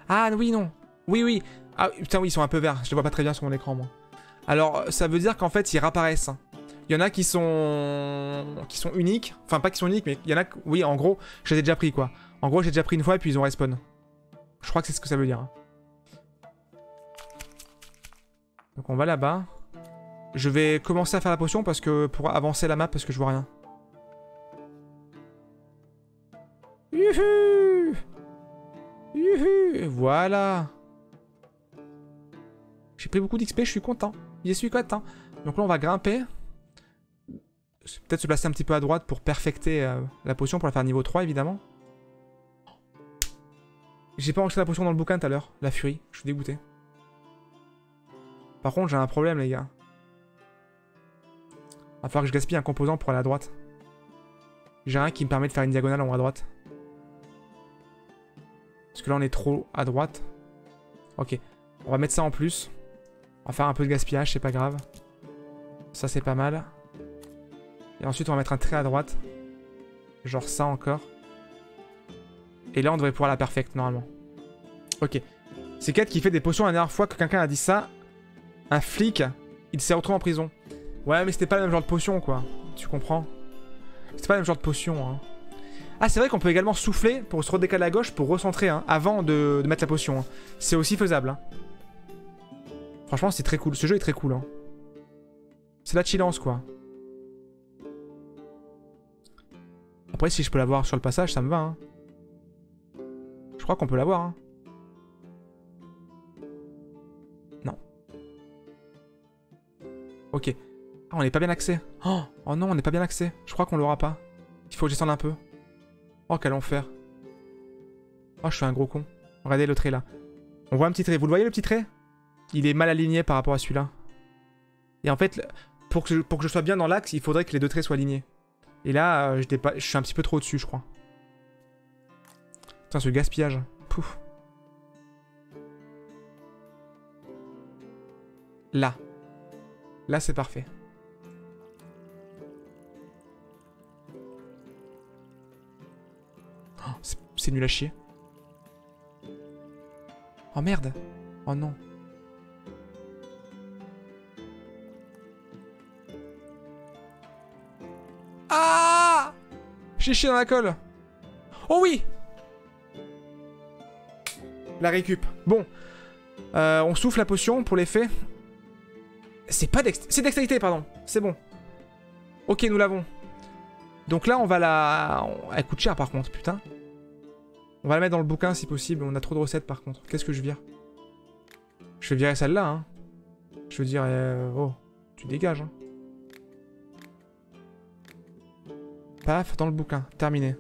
Ah oui, non. Oui, oui. Ah putain, oui, ils sont un peu verts. Je les vois pas très bien sur mon écran, moi. Alors, ça veut dire qu'en fait, ils réapparaissent. Il y en a qui sont qui sont uniques. Enfin, pas qui sont uniques, mais il y en a... Oui, en gros, je les ai déjà pris, quoi. En gros, j'ai déjà pris une fois et puis ils ont respawn. Je crois que c'est ce que ça veut dire. hein. Donc on va là-bas. Je vais commencer à faire la potion parce que pour avancer la map parce que je vois rien. Youhou Youhou Voilà J'ai pris beaucoup d'XP, je suis content. Je suis content. Donc là on va grimper. Peut-être se placer un petit peu à droite pour perfecter euh, la potion, pour la faire niveau 3 évidemment. J'ai pas enregistré la potion dans le bouquin tout à l'heure, la furie, je suis dégoûté. Par contre, j'ai un problème, les gars. Va falloir que je gaspille un composant pour aller à droite. J'ai un qui me permet de faire une diagonale en haut à droite. Parce que là, on est trop à droite. Ok. On va mettre ça en plus. On va un peu de gaspillage, c'est pas grave. Ça, c'est pas mal. Et ensuite, on va mettre un trait à droite. Genre ça encore. Et là, on devrait pouvoir la perfect, normalement. Ok. C'est Kat qui fait des potions la dernière fois que quelqu'un a dit ça. Un flic, il s'est retrouvé en prison. Ouais, mais c'était pas le même genre de potion, quoi. Tu comprends? C'était pas le même genre de potion, hein. Ah, c'est vrai qu'on peut également souffler pour se redécaler à gauche pour recentrer, hein, avant de, de mettre la potion. hein. C'est aussi faisable, hein. Franchement, c'est très cool. Ce jeu est très cool, hein. C'est la chillance, quoi. Après, si je peux l'avoir sur le passage, ça me va, hein. Je crois qu'on peut l'avoir, hein. Ok. Ah, on n'est pas bien axé. Oh, oh non, on n'est pas bien axé. Je crois qu'on l'aura pas. Il faut que descende un peu. Oh, quel enfer. Oh, je suis un gros con. Regardez le trait là. On voit un petit trait. Vous le voyez le petit trait? Il est mal aligné par rapport à celui-là. Et en fait, pour que, je, sois bien dans l'axe, il faudrait que les deux traits soient alignés. Et là, euh, je, suis un petit peu trop au-dessus, je crois. Putain, ce gaspillage. Pouf. Là. Là, c'est parfait. Oh, c'est nul à chier. Oh merde. Oh non. Chichi dans la colle. Oh oui La récup. Bon. Euh, on souffle la potion pour l'effet. C'est pas dext... C'est dextérité, pardon. C'est bon. Ok, nous l'avons. Donc là, on va la... Elle coûte cher, par contre, putain. On va la mettre dans le bouquin, si possible. On a trop de recettes, par contre. Qu'est-ce que je vire? Je vais virer celle-là, hein. Je veux dire... euh, Oh, tu dégages, hein. Paf, dans le bouquin. Terminé.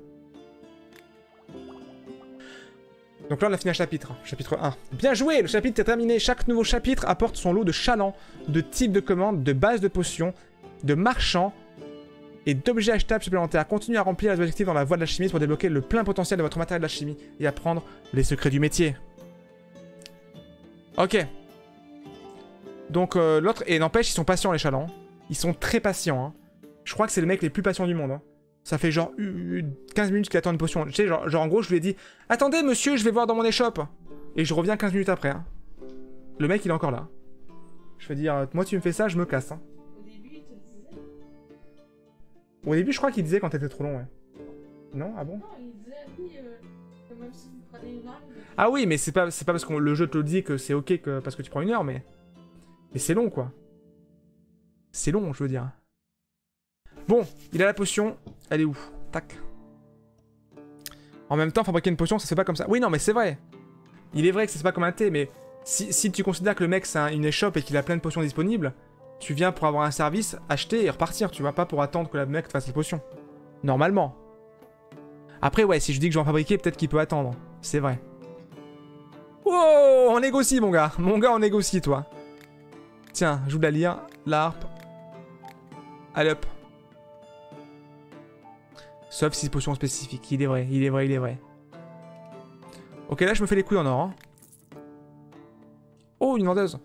Donc là, on a fini un chapitre. Chapitre 1. Bien joué Le chapitre est terminé. Chaque nouveau chapitre apporte son lot de chalands, de types de commandes, de bases de potions, de marchands et d'objets achetables supplémentaires. Continuez à remplir les objectifs dans la voie de la chimie pour débloquer le plein potentiel de votre matériel de la chimie et apprendre les secrets du métier. Ok. Donc euh, l'autre... Et n'empêche, ils sont patients les chalands. Ils sont très patients. hein. Je crois que c'est le mec les plus patients du monde. hein. Ça fait genre euh, 15 minutes qu'il attend une potion. Tu sais, genre, genre, en gros, je lui ai dit Attendez, monsieur, je vais voir dans mon échoppe. Et je reviens 15 minutes après. hein. Le mec, il est encore là. Je veux dire, moi, tu me fais ça, je me casse. hein. Au début, il te disait. Au début, je crois qu'il disait quand t'étais trop long, ouais. Non? Ah bon? Non, il disait, oui, euh, même si vous prenez une heure, Ah oui, mais c'est pas, c'est pas parce que le jeu te le dit que c'est ok que, parce que tu prends une heure, mais. Mais c'est long, quoi. C'est long, je veux dire. Bon, il a la potion. Elle est où? Tac. En même temps, fabriquer une potion, ça se fait pas comme ça. Oui, non, mais c'est vrai. Il est vrai que ça se pas comme un thé, mais si, tu considères que le mec c'est un- une échoppe et qu'il a plein de potions disponibles, tu viens pour avoir un service, acheter et repartir. Tu vas pas pour attendre que le mec fasse les potions. Normalement. Après, ouais, si je dis que je vais en fabriquer, peut-être qu'il peut attendre. C'est vrai. Wow, on négocie, mon gars. Mon gars, on négocie, toi. Tiens, joue de la lyre, la harpe. Allez hop. Sauf si c'est potion spécifique. Il est vrai, il est vrai, il est vrai. Ok, là, je me fais les couilles en or. hein. Oh, une vendeuse.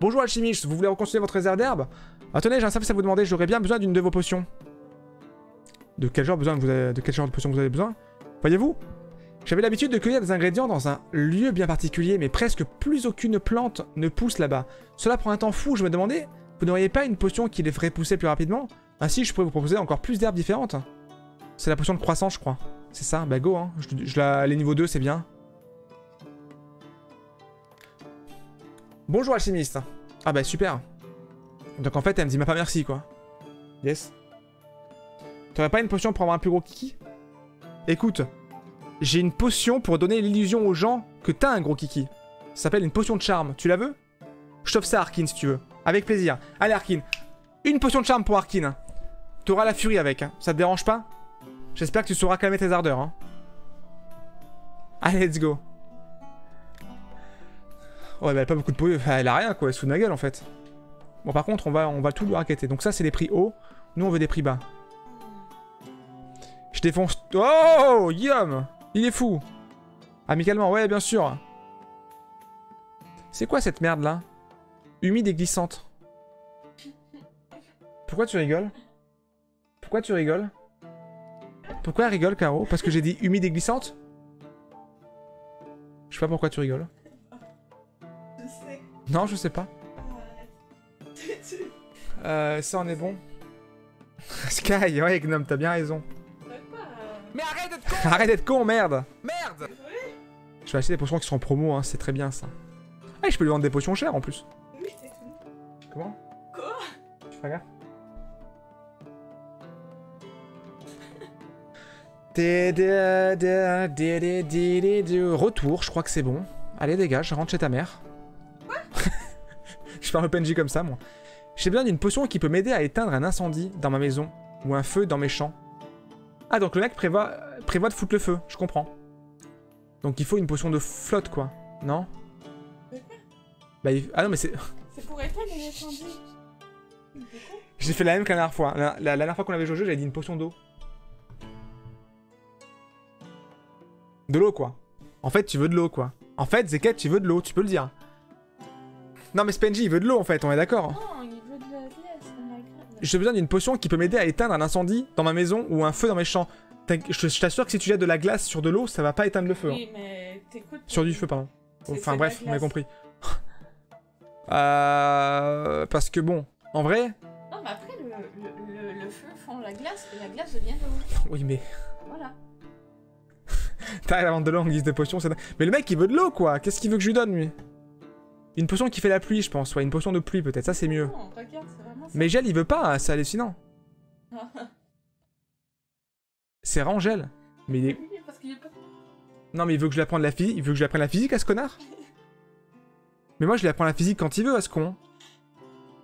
Bonjour, alchimiste. Vous voulez reconstruire votre réserve d'herbe? Attendez, j'ai un service à vous demander. J'aurais bien besoin d'une de vos potions. De quel genre, besoin de quel genre de potion vous avez besoin? Voyez-vous j'avais l'habitude de cueillir des ingrédients dans un lieu bien particulier, mais presque plus aucune plante ne pousse là-bas. Cela prend un temps fou, je me demandais, vous n'auriez pas une potion qui les ferait pousser plus rapidement? Ainsi, je pourrais vous proposer encore plus d'herbes différentes. C'est la potion de croissance, je crois. C'est ça, bah go, hein. Je, la, les niveaux 2, c'est bien. Bonjour, alchimiste. Ah bah super. Donc en fait, elle me dit même pas merci, quoi. Yes. T'aurais pas une potion pour avoir un plus gros kiki? Écoute, j'ai une potion pour donner l'illusion aux gens que t'as un gros kiki. Ça s'appelle une potion de charme. Tu la veux? Je t'offre ça, Arkin, si tu veux. Avec plaisir. Allez, Arkin. Une potion de charme pour Arkin. T'auras la furie avec. hein. Ça te dérange pas? J'espère que tu sauras calmer tes ardeurs. Hein. Allez, let's go. Ouais, bah, elle a pas beaucoup de. Enfin, elle a rien, quoi. Elle se fout de ma gueule, en fait. Bon, par contre, on va, on va tout lui raqueter. Donc ça, c'est les prix hauts. Nous, on veut des prix bas. Je défonce... Oh Guillaume Il est fou Amicalement, ouais, bien sûr. C'est quoi cette merde là Humide et glissante. Pourquoi tu rigoles? Pourquoi tu rigoles? Pourquoi elle rigole, Caro Parce que j'ai dit humide et glissante Je sais pas pourquoi tu rigoles. Je sais. Non, je sais pas. Euh, ça en est bon. Sky, ouais, Gnome, t'as bien raison. Mais arrête d'être con Arrête d'être con, merde Merde Je vais acheter des potions qui sont en promo, hein, c'est très bien ça. Ah, je peux lui vendre des potions chères en plus. Oui, c'est tout. Comment? Quoi? Tu fais gaffe Retour, je crois que c'est bon. Allez, dégage, rentre chez ta mère. je parle au PNJ comme ça, moi. J'ai besoin d'une potion qui peut m'aider à éteindre un incendie dans ma maison ou un feu dans mes champs. Ah, donc le mec prévoit, prévoit de foutre le feu, je comprends. Donc il faut une potion de flotte, quoi. Non quoi Bah, il- Ah non, mais c'est... C'est pour éteindre. C'est con. J'ai fait la même que la dernière fois. La dernière fois qu'on avait joué au jeu, j'avais dit une potion d'eau. De l'eau, quoi. En fait, tu veux de l'eau, quoi. En fait, Zeket, tu veux de l'eau, tu peux le dire. Non, mais Spenji, il veut de l'eau, en fait, on est d'accord. Non, il veut de la glace. J'ai besoin d'une potion qui peut m'aider à éteindre un incendie dans ma maison ou un feu dans mes champs. Je t'assure que si tu jettes de la glace sur de l'eau, ça va pas éteindre le feu. hein. Oui, mais t'écoutes. Sur du feu, pardon. Enfin bref, m'avez glace. compris. euh... Parce que bon, en vrai... Non, mais après, le, le, le, le feu fond la glace et la glace devient de l'eau. Oui, mais... T'arrives à vendre de l'eau en guise de potion, c'est dingue. Mais le mec, il veut de l'eau, quoi. Qu'est-ce qu'il veut que je lui donne, lui? Une potion qui fait la pluie, je pense. Ouais, une potion de pluie, peut-être. Ça, c'est mieux. Non, regarde, c'est vraiment ça. Mais gel, il veut pas, hein, c'est hallucinant. C'est Rangel. Mais il est... Oui, parce qu'il est pas. Non, mais il veut que je lui apprenne la physique. Il veut que je lui apprenne la physique à ce connard? Mais moi, je lui apprends la physique quand il veut, à ce con.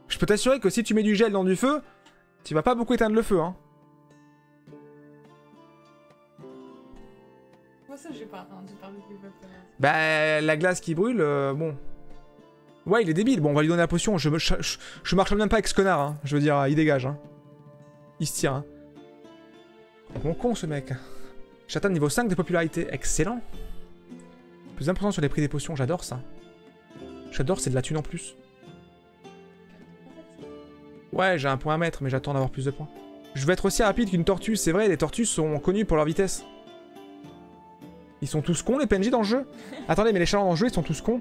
Je peux t'assurer que si tu mets du gel dans du feu, tu vas pas beaucoup éteindre le feu, hein. Moi, ça, j'ai pas du peuple. Bah, la glace qui brûle, euh, bon. Ouais, il est débile. Bon, on va lui donner la potion. Je, me, marche même pas avec ce connard, hein. Je veux dire, il dégage, hein. Il se tire, hein. Bon con, ce mec. J'atteins niveau 5 de popularité. Excellent. Plus important sur les prix des potions, j'adore ça. J'adore, c'est de la thune en plus. Ouais, j'ai un point à mettre, mais j'attends d'avoir plus de points. Je vais être aussi rapide qu'une tortue, c'est vrai, les tortues sont connues pour leur vitesse. Ils sont tous cons, les PNJ dans le jeu? Attendez, mais les chalands dans le jeu, ils sont tous cons.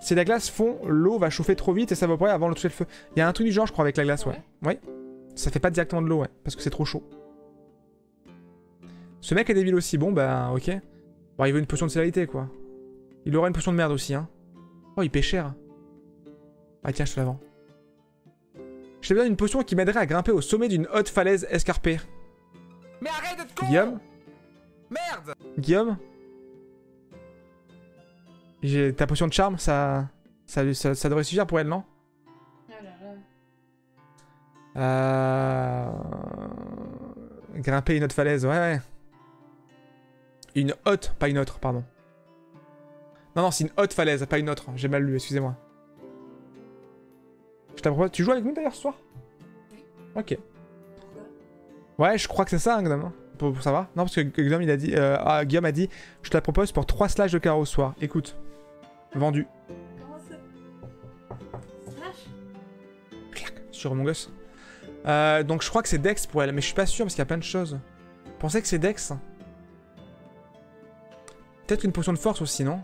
Si la glace fond, l'eau va chauffer trop vite et ça va pas avant de toucher le feu. Il y a un truc du genre, je crois, avec la glace, ouais. Ouais. Ça fait pas directement de l'eau, ouais, parce que c'est trop chaud. Ce mec est débile aussi, bon, bah, ok. Bon, il veut une potion de célérité, quoi. Il aura une potion de merde aussi, hein. Oh, il paie cher. Ah, tiens, je te la vends. J'ai besoin d'une potion qui m'aiderait à grimper au sommet d'une haute falaise escarpée. Mais arrête d'être con Guillaume? Merde Guillaume J'ai ta potion de charme, ça, ça, ça, ça devrait suffire pour elle, non Ah là là. Euh... Grimper une autre falaise, ouais, ouais. Une haute, pas une autre, pardon. Non, non, c'est une haute falaise, pas une autre. J'ai mal lu, excusez-moi. Je t'apprends. Tu joues avec nous d'ailleurs ce soir? Ok. Ouais, je crois que c'est ça, hein, Gnome. Pour, savoir. Non, parce que euh, ah, Guillaume a dit Je te la propose pour 3 slash de carreau soir. Écoute. Vendu. Slash sur mon gosse. Euh, donc je crois que c'est Dex pour elle, mais je suis pas sûr parce qu'il y a plein de choses. Pensez que c'est Dex? Peut-être une potion de force aussi, non?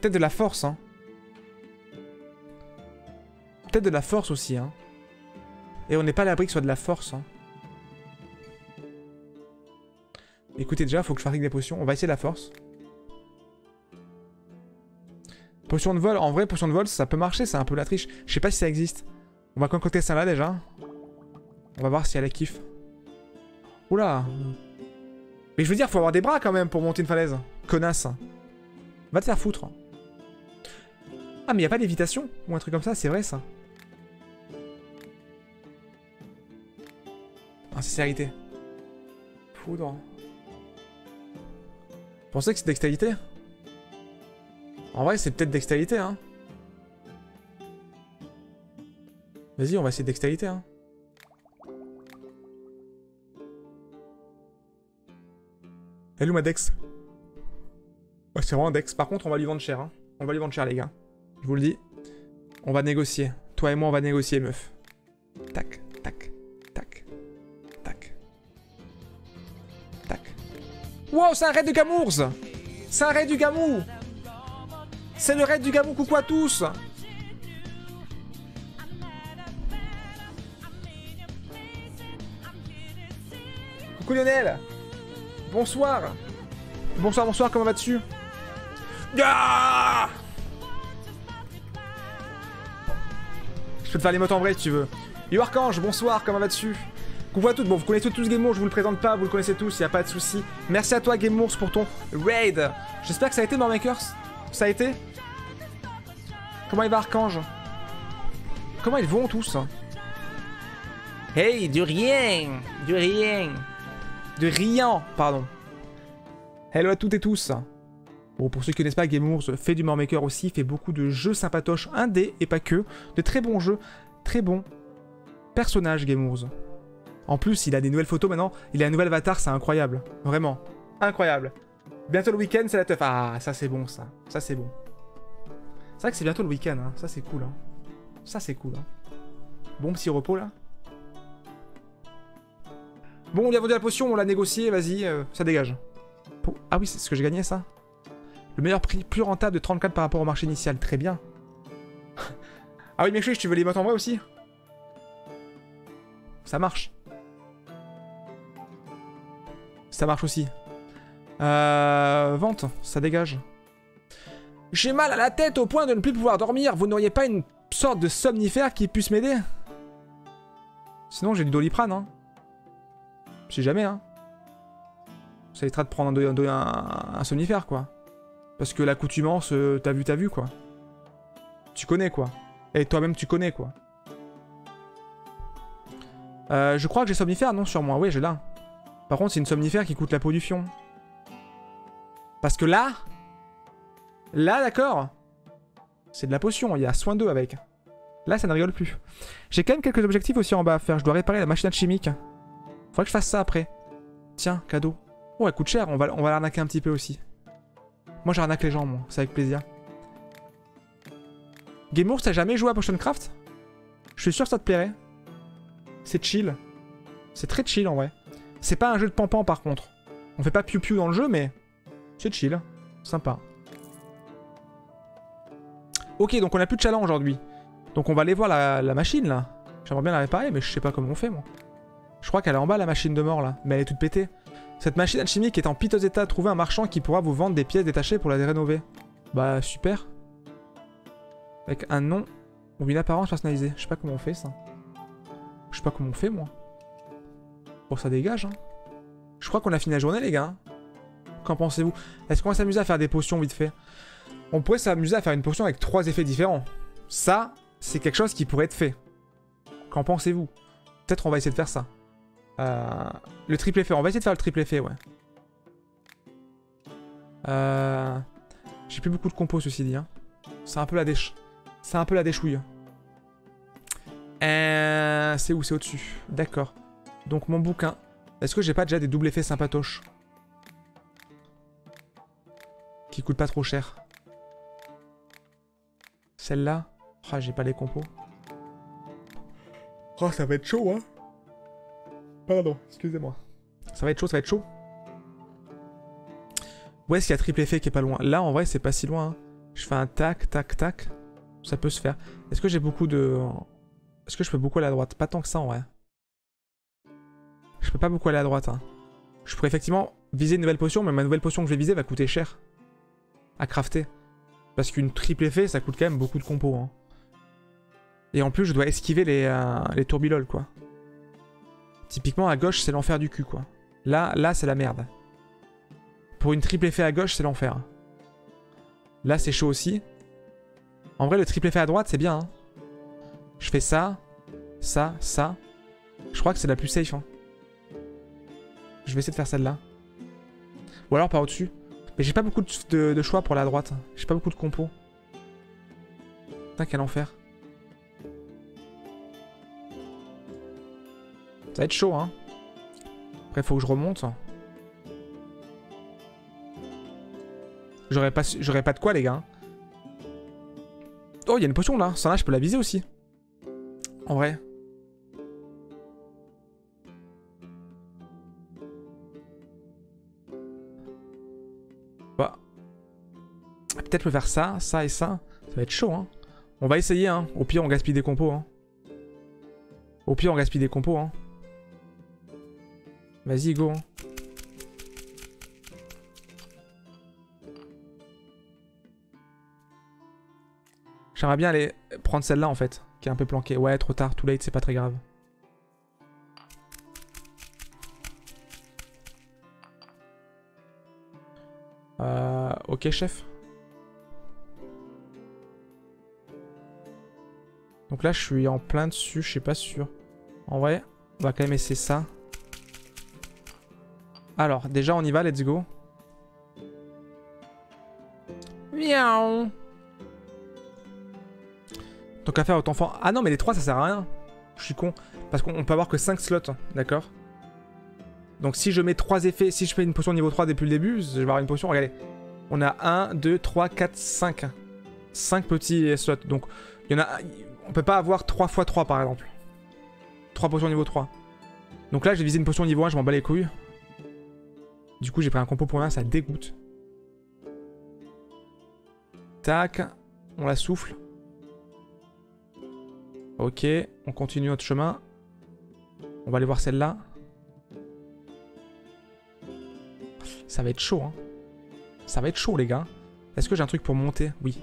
Peut-être de la force, hein. Peut-être de la force aussi, hein. Et on n'est pas à l'abri que ce soit de la force, hein. Écoutez, déjà, faut que je fabrique des potions. On va essayer la force. Potion de vol, en vrai, potion de vol, ça peut marcher, c'est un peu la triche. Je sais pas si ça existe. On va concocter ça là déjà. On va voir si elle a kiff. Oula. Mais je veux dire, faut avoir des bras quand même pour monter une falaise. Connasse. Va te faire foutre. Ah, mais y a pas d'évitation Ou un truc comme ça, c'est vrai ça. Ah, sincérité. Foudre. Vous pensez que c'est dextérité? En vrai, c'est peut-être dextérité, hein. Vas-y, on va essayer dextérité, hein. Où ma dex? C'est vraiment dex. Par contre, on va lui vendre cher, hein. On va lui vendre cher, les gars. Je vous le dis. On va négocier. Toi et moi, on va négocier, meuf. Tac, Wow, c'est un raid de Gamours. C'est un raid du Gamou. C'est le raid du Gamou, coucou à tous. Coucou Lionel. Bonsoir. Bonsoir, bonsoir, comment vas-tu? Ah Je peux te faire les mots en vrai si tu veux. Yo Archange, bonsoir, comment vas-tu? Coucou à toutes, bon vous connaissez tous Game Mours, je vous le présente pas, vous le connaissez tous, y a pas de souci. Merci à toi Game Mours pour ton raid. J'espère que ça a été Makers. Ça a été Comment il va Archange Comment ils vont tous Hey, du rien Du rien De rien, pardon. Hello à toutes et tous. Bon, pour ceux qui connaissent pas, Game Mours fait du Maker aussi, fait beaucoup de jeux sympatoches indés et pas que. De très bons jeux, très bons personnages Game Mours. En plus, il a des nouvelles photos maintenant, il a un nouvel avatar, c'est incroyable. Vraiment. Incroyable. Bientôt le week-end, c'est la teuf. Ah, ça c'est bon, ça. Ça c'est bon. C'est vrai que c'est bientôt le week-end, hein. ça c'est cool. Hein. Ça c'est cool. Hein. Bon petit repos là. Bon, on lui a vendu la potion, on l'a négocié, vas-y, euh, ça dégage. Ah oui, c'est ce que j'ai gagné ça Le meilleur prix, plus rentable de 34 par rapport au marché initial, très bien. ah oui, mec, tu veux les mots en vrai aussi Ça marche. Ça marche aussi. Euh, vente, ça dégage. J'ai mal à la tête au point de ne plus pouvoir dormir. Vous n'auriez pas une sorte de somnifère qui puisse m'aider? Sinon, j'ai du doliprane, hein. Si jamais, hein. Ça évitera de prendre un, somnifère, quoi. Parce que l'accoutumance, euh, t'as vu, t'as vu, quoi. Tu connais, quoi. Et toi-même, tu connais, quoi. Euh, je crois que j'ai somnifère, non, sur moi. Oui, j'ai là. Par contre, c'est une somnifère qui coûte la peau du fion. Parce que là... Là, d'accord. C'est de la potion, il y a soin 2 avec. Là, ça ne rigole plus. J'ai quand même quelques objectifs aussi en bas à faire. Je dois réparer la machine alchimique. Faudrait que je fasse ça après. Tiens, cadeau. Oh, elle coûte cher, on va, on l'arnaquer un petit peu aussi. Moi, j'arnaque les gens, moi. C'est avec plaisir. Gamemour, t'as jamais joué à Potion Craft Je suis sûr que ça te plairait. C'est chill. C'est très chill en vrai. C'est pas un jeu de pampan par contre. On fait pas piou-piou dans le jeu, mais c'est chill. Sympa. Ok, donc on a plus de challenge aujourd'hui. Donc on va aller voir la, la machine là. J'aimerais bien la réparer, mais je sais pas comment on fait moi. Je crois qu'elle est en bas la machine de mort là, mais elle est toute pétée. Cette machine alchimique est en piteux état. Trouvez un marchand qui pourra vous vendre des pièces détachées pour la rénover. Bah super. Avec un nom ou une apparence personnalisée. Je sais pas comment on fait ça. Je sais pas comment on fait moi. Bon ça dégage hein. Je crois qu'on a fini la journée les gars. Qu'en pensez-vous? Est-ce qu'on va s'amuser à faire des potions vite fait? On pourrait s'amuser à faire une potion avec trois effets différents. Ça, c'est quelque chose qui pourrait être fait. Qu'en pensez-vous? Peut-être on va essayer de faire ça. Euh, le triple effet, on va essayer de faire le triple effet, ouais. Euh, J'ai plus beaucoup de compos, ceci dit. hein. C'est un peu la déche. C'est un peu la déchouille. Euh, C'est où? C'est au-dessus. D'accord. Donc mon bouquin. Est-ce que j'ai pas déjà des doubles effets sympatoches Qui coûtent pas trop cher. Celle-là. Ah, j'ai pas les compos. Oh, ça va être chaud, hein Pardon, excusez-moi. Ça va être chaud, ça va être chaud. Où est-ce qu'il y a triple effet qui est pas loin Là, en vrai, c'est pas si loin. hein. Je fais un tac, tac, tac. Ça peut se faire. Est-ce que j'ai beaucoup de... Est-ce que je peux beaucoup aller à droite? Pas tant que ça, en vrai. Je peux pas beaucoup aller à droite. hein. Je pourrais effectivement viser une nouvelle potion, mais ma nouvelle potion que je vais viser va coûter cher. À crafter. Parce qu'une triple effet, ça coûte quand même beaucoup de compos. hein. Et en plus, je dois esquiver les, euh, quoi. Typiquement, à gauche, c'est l'enfer du cul, quoi. Là, là, c'est la merde. Pour une triple effet à gauche, c'est l'enfer. Là, c'est chaud aussi. En vrai, le triple effet à droite, c'est bien. hein. Je fais ça, ça, ça. Je crois que c'est la plus safe. hein. Je vais essayer de faire celle-là. Ou alors par au-dessus. Mais j'ai pas beaucoup de, choix pour la droite. J'ai pas beaucoup de compos. Putain, quel enfer. Ça va être chaud, hein. Après, faut que je remonte. J'aurais pas, pas de quoi, les gars. Oh, il y a une potion là. Ça là, je peux la viser aussi. En vrai. Peut-être peut faire ça, ça et ça. Ça va être chaud, hein. On va essayer, hein. Au pire, on gaspille des compos, hein. Au pire, on gaspille des compos, hein. Vas-y, go. hein. J'aimerais bien aller prendre celle-là, en fait, qui est un peu planquée. Ouais, trop tard, too late, c'est pas très grave. Euh, ok, chef. Donc là, je suis en plein dessus, je suis pas sûr. En vrai, on va quand même essayer ça. Alors, déjà, on y va, let's go. Miaou. Donc à faire autant fort. Ah non, mais les 3, ça sert à rien. Je suis con. Parce qu'on on peut avoir que 5 slots, hein, d'accord? Donc si je mets 3 effets, si je fais une potion niveau 3 depuis le début, je vais avoir une potion, regardez. On a 1, 2, 3, 4, 5. 5 petits slots. Donc, il y en a... On peut pas avoir 3 x 3 par exemple. 3 potions niveau 3. Donc là, j'ai visé une potion niveau 1, je m'en bats les couilles. Du coup, j'ai pris un compo pour 1, ça dégoûte. Tac. On la souffle. Ok, on continue notre chemin. On va aller voir celle-là. Ça va être chaud, hein. Ça va être chaud, les gars. Est-ce que j'ai un truc pour monter? Oui.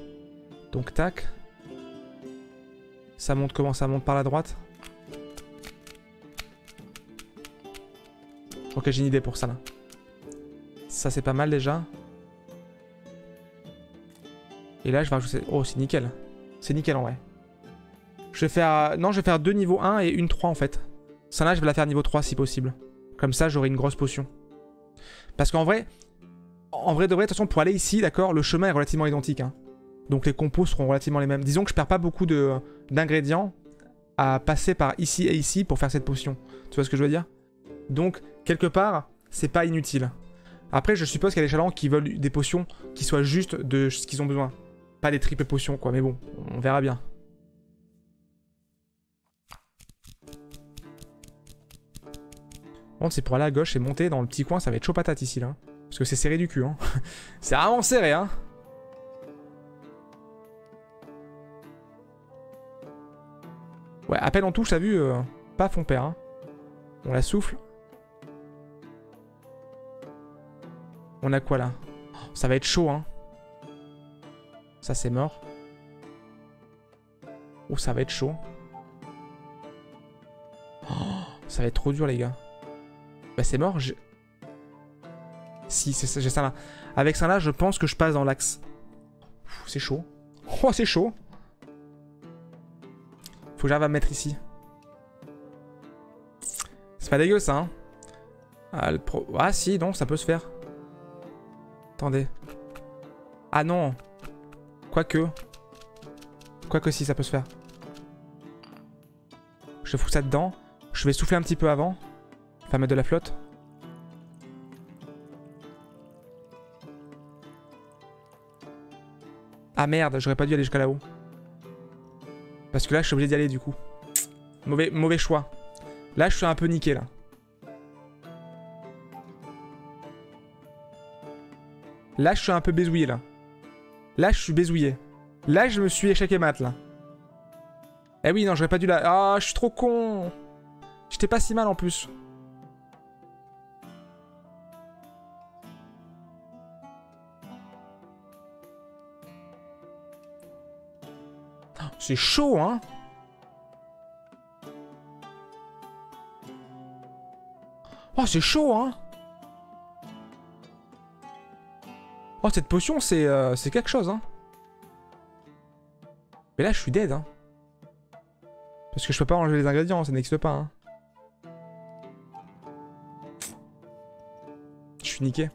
Donc, tac. Ça monte comment Ça monte par la droite Ok, j'ai une idée pour ça, là. Ça, c'est pas mal, déjà. Et là, je vais rajouter... Oh, c'est nickel. C'est nickel, en vrai. Je vais faire... Non, je vais faire deux niveaux 1 et une 3, en fait. Ça, là, je vais la faire niveau 3, si possible. Comme ça, j'aurai une grosse potion. Parce qu'en vrai... En vrai de vrai, de toute façon, pour aller ici, d'accord, le chemin est relativement identique. Hein. Donc les compos seront relativement les mêmes. Disons que je perds pas beaucoup d'ingrédients à passer par ici et ici pour faire cette potion. Tu vois ce que je veux dire? Donc, quelque part, c'est pas inutile. Après, je suppose qu'il y a des chalands qui veulent des potions qui soient juste de ce qu'ils ont besoin. Pas des triples potions, quoi. Mais bon, on verra bien. Bon, c'est pour aller à gauche et monter dans le petit coin, ça va être chaud patate ici, là. Parce que c'est serré du cul, hein. c'est vraiment serré, hein. Ouais, peine on touche, t'as vu Pas fond père. On la souffle. On a quoi, là? Ça va être chaud, hein. Ça, c'est mort. Oh, ça va être chaud. Oh, ça va être trop dur, les gars. Bah, c'est mort. j'ai- Si, c'est ça, j'ai ça là. Avec ça là, je pense que je passe dans l'axe. C'est chaud. Oh, c'est chaud. Faut que j'arrive à me mettre ici. C'est pas dégueu, ça, hein. Ah, ah, si, non, ça peut se faire. Attendez. Ah non. Quoique. Quoique si, ça peut se faire. Je fous ça dedans. Je vais souffler un petit peu avant. Enfin, mettre de la flotte. Ah merde, j'aurais pas dû aller jusqu'à là-haut. Parce que là, je suis obligé d'y aller du coup. Mauvais, mauvais choix. Là, je suis un peu niqué là. Là, je suis un peu bézouillé là. Là, je suis bézouillé. Là, je me suis échequé mat là. Eh oui, non, j'aurais pas dû la... Ah, je suis trop con. J'étais pas si mal en plus. C'est chaud, hein. Oh, c'est chaud, hein. Oh, cette potion, c'est euh, c'est quelque chose, hein. Mais là, je suis dead, hein. Parce que je peux pas enlever les ingrédients, ça n'existe pas, hein. Je suis niqué.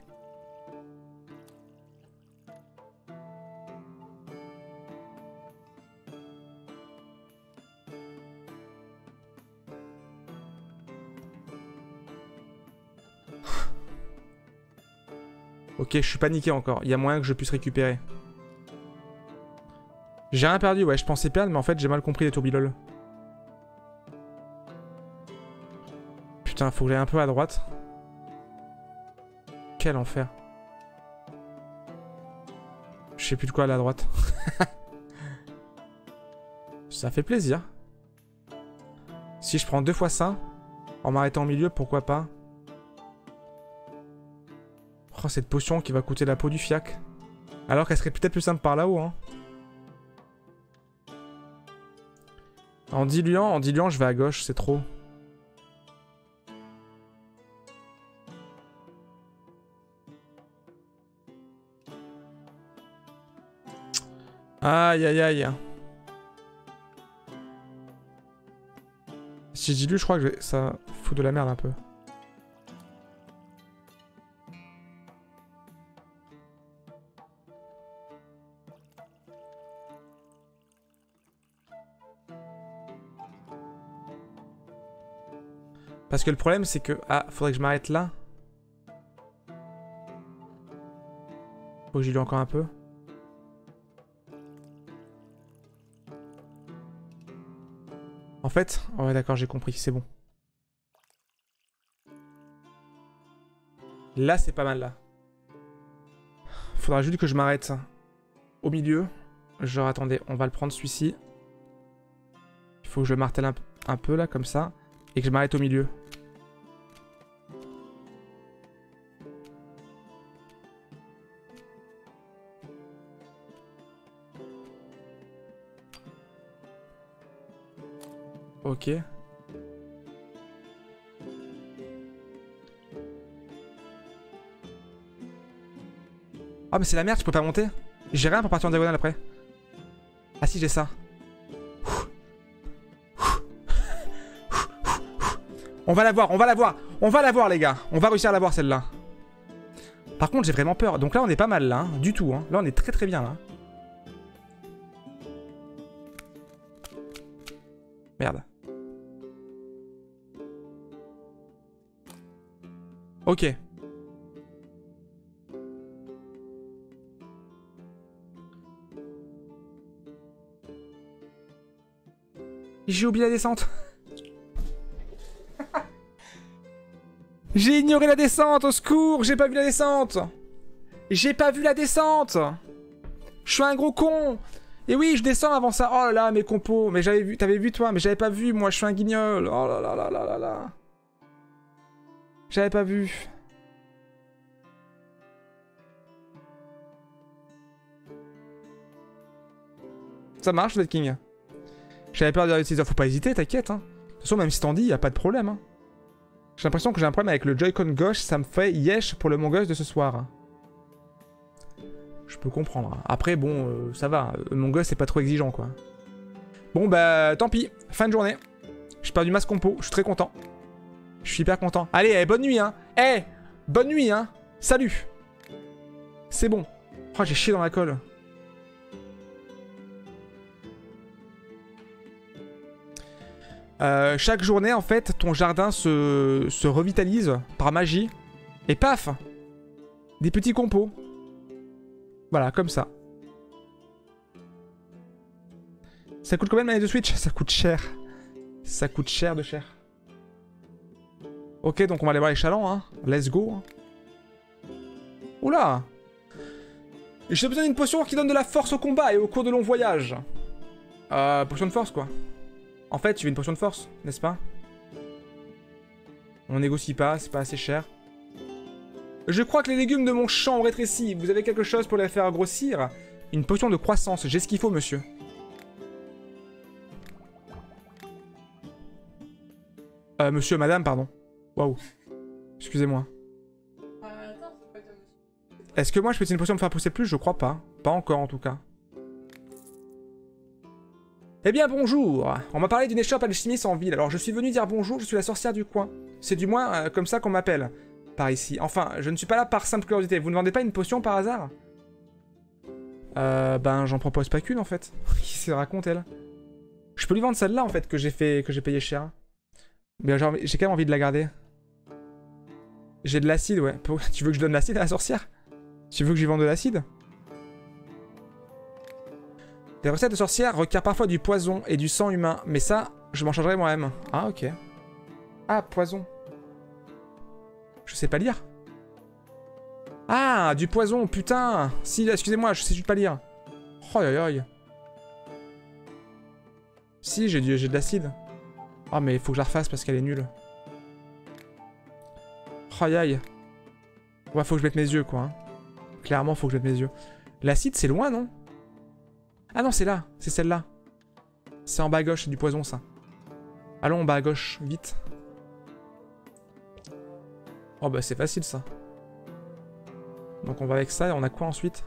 Ok, je suis paniqué encore. Il y a moyen que je puisse récupérer. J'ai rien perdu, ouais, je pensais perdre, mais en fait j'ai mal compris les tourbillol. Putain, faut que j'aille un peu à droite. Quel enfer. Je sais plus de quoi aller à droite. ça fait plaisir. Si je prends deux fois ça, en m'arrêtant au milieu, pourquoi pas? Oh, cette potion qui va coûter la peau du fiac. Alors qu'elle serait peut-être plus simple par là-haut, hein. En diluant, en diluant, je vais à gauche, c'est trop. Aïe aïe aïe. Si je dilue, je crois que ça fout de la merde un peu. Parce que le problème, c'est que... Ah, faudrait que je m'arrête là. Faut que j'y lui encore un peu. En fait... ouais, d'accord, j'ai compris, c'est bon. Là, c'est pas mal, là. Faudra juste que je m'arrête au milieu. Genre, attendez, on va le prendre celui-ci. Il faut que je martèle un peu, là, comme ça. Et que je m'arrête au milieu. Ok. Ah mais c'est la merde, je peux pas monter. J'ai rien pour partir en diagonale après. Ah si j'ai ça. On va la voir, on va la voir, on va la voir les gars. On va réussir à la voir celle-là. Par contre j'ai vraiment peur. Donc là on est pas mal là, hein, du tout. Hein. Là on est très très bien là. Ok. J'ai oublié la descente. J'ai ignoré la descente, au secours, j'ai pas vu la descente. J'ai pas vu la descente. Je suis un gros con. Et oui, je descends avant ça. Oh là là, mes compos. Mais j'avais vu, t'avais vu toi, mais j'avais pas vu. Moi, je suis un guignol. Oh là là là là là là. J'avais pas vu. Ça marche, Dead King? J'avais peur de dire, faut pas hésiter, t'inquiète. Hein. De toute façon, même si t'en dis, y a pas de problème. Hein. J'ai l'impression que j'ai un problème avec le Joy-Con gauche, ça me fait yesh pour le mon gosse de ce soir. Je peux comprendre. Après, bon, euh, ça va. Mon gosse, c'est pas trop exigeant, quoi. Bon, bah, tant pis. Fin de journée. J'ai perdu masse compo. Je suis très content. Je suis hyper content. Allez, eh, bonne nuit, hein. Eh, bonne nuit, hein. Salut. C'est bon. Oh, j'ai chié dans la colle. Euh, chaque journée, en fait, ton jardin se, se revitalise par magie. Et paf Des petits compos. Voilà, comme ça. Ça coûte combien de manette de Switch? Ça coûte cher. Ça coûte cher de cher. Ok, donc on va aller voir les chalands, hein. Let's go. Oula J'ai besoin d'une potion qui donne de la force au combat et au cours de longs voyages. Euh, potion de force, quoi. En fait, tu veux une potion de force, n'est-ce pas? On négocie pas, c'est pas assez cher. Je crois que les légumes de mon champ ont rétréci. Vous avez quelque chose pour les faire grossir? Une potion de croissance. J'ai ce qu'il faut, monsieur. Euh, monsieur, madame, pardon. Waouh. Excusez-moi. Euh, Est-ce que moi, je peux utiliser une potion pour me faire pousser plus? Je crois pas. Pas encore, en tout cas. Eh bien, bonjour On m'a parlé d'une échoppe alchimiste en ville, alors je suis venu dire bonjour, je suis la sorcière du coin. C'est du moins euh, comme ça qu'on m'appelle, par ici. Enfin, je ne suis pas là par simple curiosité. Vous ne vendez pas une potion par hasard? Euh, ben, j'en propose pas qu'une, en fait. Qui se raconte, elle? Je peux lui vendre celle-là, en fait, que j'ai fait, que j'ai payé cher. Mais j'ai quand même envie de la garder. J'ai de l'acide, ouais. Tu veux que je donne l'acide à la sorcière? Tu veux que je lui vende de l'acide? Les recettes de sorcières requièrent parfois du poison et du sang humain, mais ça, je m'en chargerai moi-même. Ah, ok. Ah, poison. Je sais pas lire. Ah, du poison, putain Si, excusez-moi, je sais juste pas lire. Oh, aïe, aïe. Si, j'ai de l'acide. Ah, mais il faut que je la refasse parce qu'elle est nulle. Oh, aïe. Ouais, faut que je mette mes yeux, quoi. hein. Clairement, faut que je mette mes yeux. L'acide, c'est loin, non? Ah non, c'est là, c'est celle-là. C'est en bas à gauche, c'est du poison ça. Allons en bas à gauche, vite. Oh bah c'est facile ça. Donc on va avec ça et on a quoi ensuite?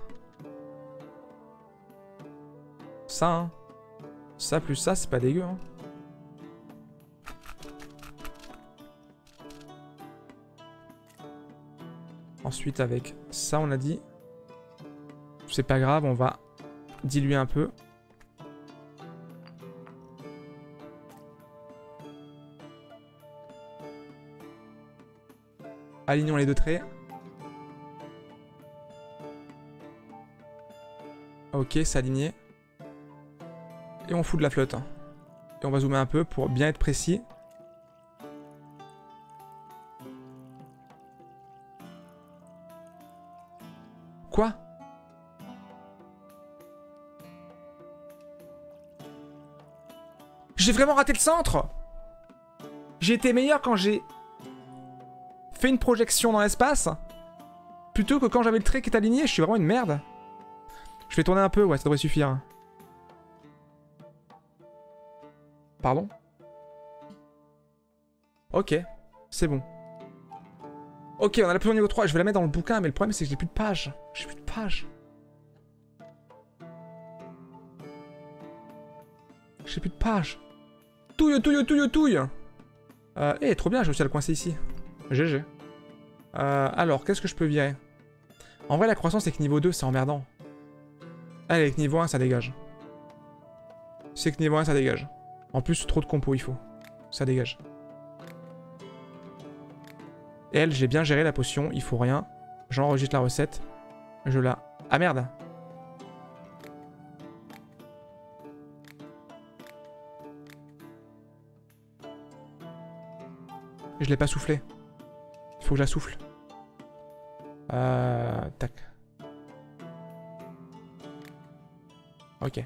Ça, hein. Ça plus ça, c'est pas dégueu, hein. Ensuite avec ça, on a dit. C'est pas grave, on va diluer un peu. Alignons les deux traits. Ok, c'est aligné. Et on fout de la flotte. Et on va zoomer un peu pour bien être précis. J'ai vraiment raté le centre J'ai été meilleur quand j'ai fait une projection dans l'espace plutôt que quand j'avais le trait qui est aligné. Je suis vraiment une merde. Je vais tourner un peu, ouais, ça devrait suffire. Pardon? Ok, c'est bon. Ok, on a la potion niveau 3. Je vais la mettre dans le bouquin, mais le problème c'est que j'ai plus de pages. J'ai plus de pages. J'ai plus de pages. Touille, touille, touille, touille euh, Eh, trop bien, j'ai réussi à le coincer ici. GG. Euh, alors, qu'est-ce que je peux virer? En vrai, la croissance, c'est que niveau 2, c'est emmerdant. Allez, avec niveau 1, ça dégage. C'est que niveau 1, ça dégage. En plus, trop de compos, il faut. Ça dégage. Elle, j'ai bien géré la potion, il faut rien. J'enregistre la recette. Je la... Ah merde Je l'ai pas soufflé. Il faut que je la souffle. Euh... Tac. Ok.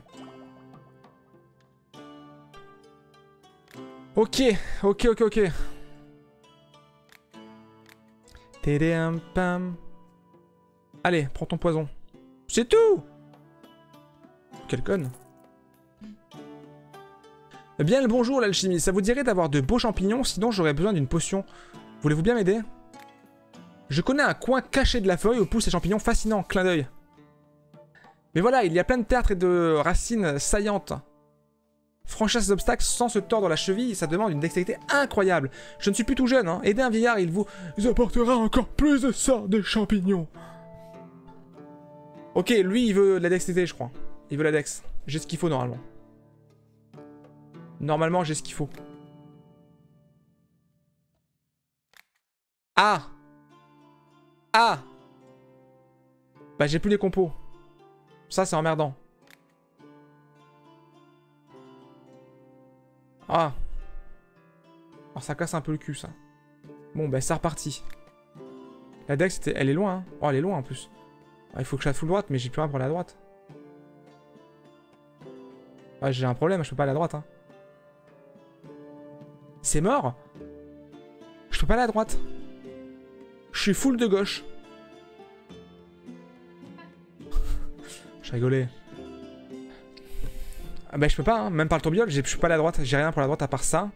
Ok, ok, ok, ok. Tédéam, pam. Allez, prends ton poison. C'est tout Quel conne. Eh Bien le bonjour l'alchimie, ça vous dirait d'avoir de beaux champignons, sinon j'aurais besoin d'une potion. Voulez-vous bien m'aider? Je connais un coin caché de la feuille où poussent ces champignons fascinants, clin d'œil. Mais voilà, il y a plein de tertres et de racines saillantes. Franchir ces obstacles sans se tordre la cheville, ça demande une dextérité incroyable. Je ne suis plus tout jeune, hein. Aider un vieillard, il vous apportera encore plus de ça, des champignons. Ok, lui, il veut la dextérité, je crois. Il veut la dex. J'ai ce qu'il faut, normalement. Normalement, j'ai ce qu'il faut. Ah Ah Bah, j'ai plus les compos. Ça, c'est emmerdant. Ah. Alors ça casse un peu le cul, ça. Bon, bah c'est reparti. La Dex, elle est loin. Hein. Oh, elle est loin en plus. Ah, il faut que je fasse full droite, mais j'ai plus rien pour la droite. Ah, j'ai un problème, je peux pas aller à la droite. Hein. C'est mort Je peux pas aller à droite. Je suis full de gauche. je rigolais. Ah bah je peux pas, hein. même par le tourbillon, je suis pas à la droite, j'ai rien pour la droite à part ça.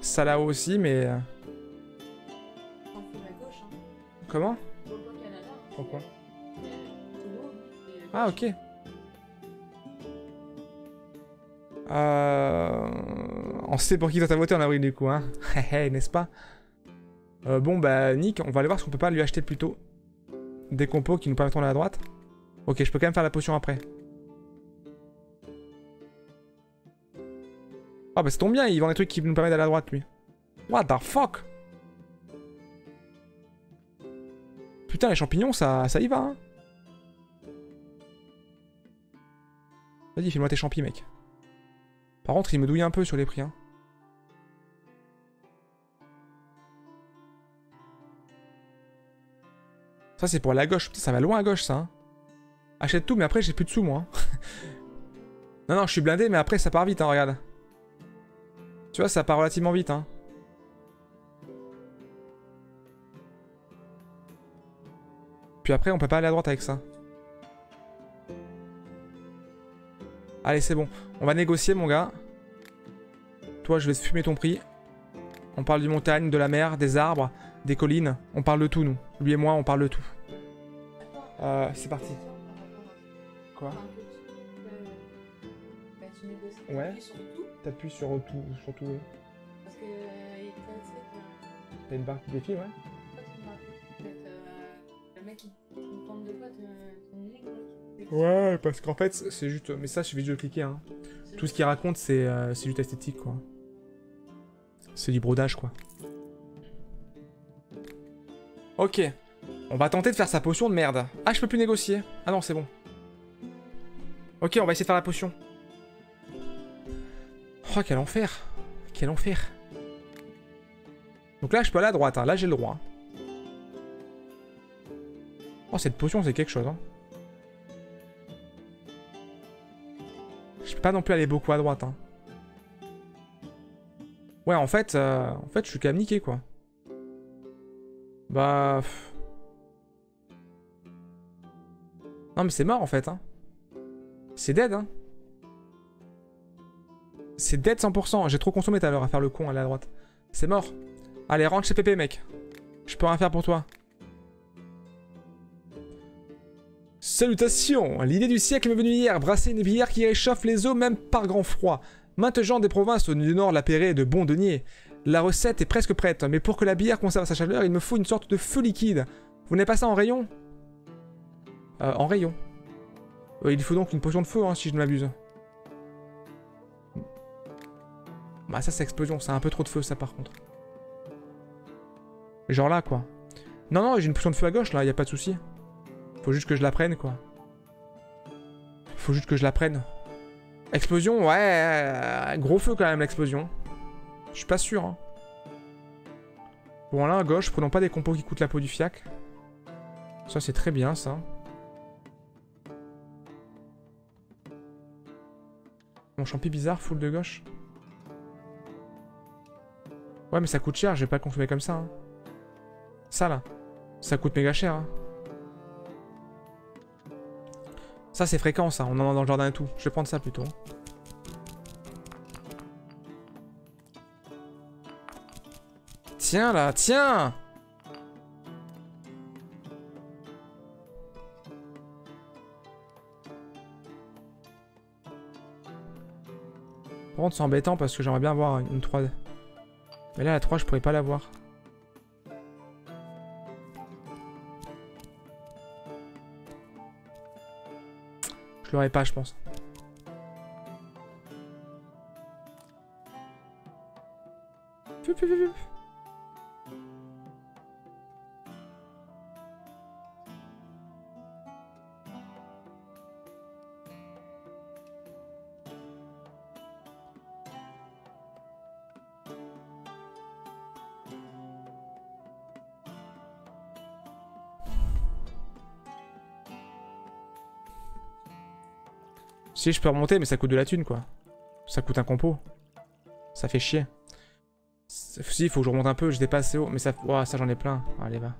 Ça là aussi, mais... euh. Comment? Pourquoi Ah ok. Euh... On sait pour qui toi t'as voté en avril du coup, hein n'est-ce pas? Euh, Bon bah Nick, on va aller voir si on peut pas lui acheter plus tôt des compos qui nous permettront d'aller à droite. Ok, je peux quand même faire la potion après. Ah bah ça tombe bien, il vend des trucs qui nous permettent d'aller à droite lui. What the fuck? Putain les champignons ça, ça y va hein Vas-y file-moi tes champis mec. Par contre il me douille un peu sur les prix hein. Ça c'est pour aller à gauche, ça va loin à gauche ça hein. Achète tout mais après j'ai plus de sous moi. hein. non non je suis blindé mais après ça part vite hein regarde. Tu vois, ça part relativement vite, hein. Puis après, on peut pas aller à droite avec ça. Allez, c'est bon. On va négocier, mon gars. Toi, je vais fumer ton prix. On parle du montagne, de la mer, des arbres, des collines. On parle de tout, nous. Lui et moi, on parle de tout. Euh, c'est parti. Quoi? Ouais. t'appuies sur tout, sur tout. Parce que il. T'as une barre qui défile, ouais il il Ouais, parce qu'en fait, c'est juste... Mais ça, je suffit de cliquer, hein. Tout ce qu'il raconte, c'est euh, juste esthétique, quoi. C'est du brodage, quoi. Ok. On va tenter de faire sa potion de merde. Ah, je peux plus négocier. Ah non, c'est bon. Ok, on va essayer de faire la potion. Oh, quel enfer. Quel enfer. Donc là, je peux aller à droite. hein. Là, j'ai le droit. Oh, cette potion, c'est quelque chose. Hein. Je peux pas non plus aller beaucoup à droite. Hein. Ouais, en fait, euh, en fait, je suis quand même niqué, quoi. Bah... Non, mais c'est mort, en fait. Hein. C'est dead, hein. C'est dead 100%. J'ai trop consommé tout à l'heure à faire le con à droite. C'est mort. Allez, rentre chez Pépé, mec. Je peux rien faire pour toi. Salutations L'idée du siècle m'est venue hier, brasser une bière qui réchauffe les eaux même par grand froid. Maintes gens des provinces au nord l'appelleraient de bon denier. La recette est presque prête, mais pour que la bière conserve sa chaleur, il me faut une sorte de feu liquide. Vous n'avez pas ça en rayon? Euh, En rayon. Euh, il faut donc une potion de feu, hein, si je ne m'abuse. Bah ça c'est explosion, c'est un peu trop de feu ça par contre. Genre là quoi. Non non, j'ai une potion de feu à gauche là, y a pas de souci. Faut juste que je la prenne quoi. Faut juste que je la prenne. Explosion, ouais, euh, gros feu quand même l'explosion. Je suis pas sûr. Hein. Bon là à gauche, prenons pas des compos qui coûtent la peau du fiac. Ça c'est très bien ça. Mon champi bizarre, full de gauche. Ouais mais ça coûte cher, je vais pas le consommer comme ça. hein. Ça là, ça coûte méga cher. hein. Ça c'est fréquent ça, on en a dans le jardin et tout. Je vais prendre ça plutôt. Tiens là, tiens Par contre c'est embêtant parce que j'aimerais bien avoir une 3D. Mais là la 3 je pourrais pas l'avoir. Je l'aurais pas je pense. Fup, fup, Si je peux remonter, mais ça coûte de la thune quoi. Ça coûte un compo. Ça fait chier. Si, il faut que je remonte un peu, j'étais pas assez haut. Mais ça, Ouah, ça j'en ai plein. Allez, va.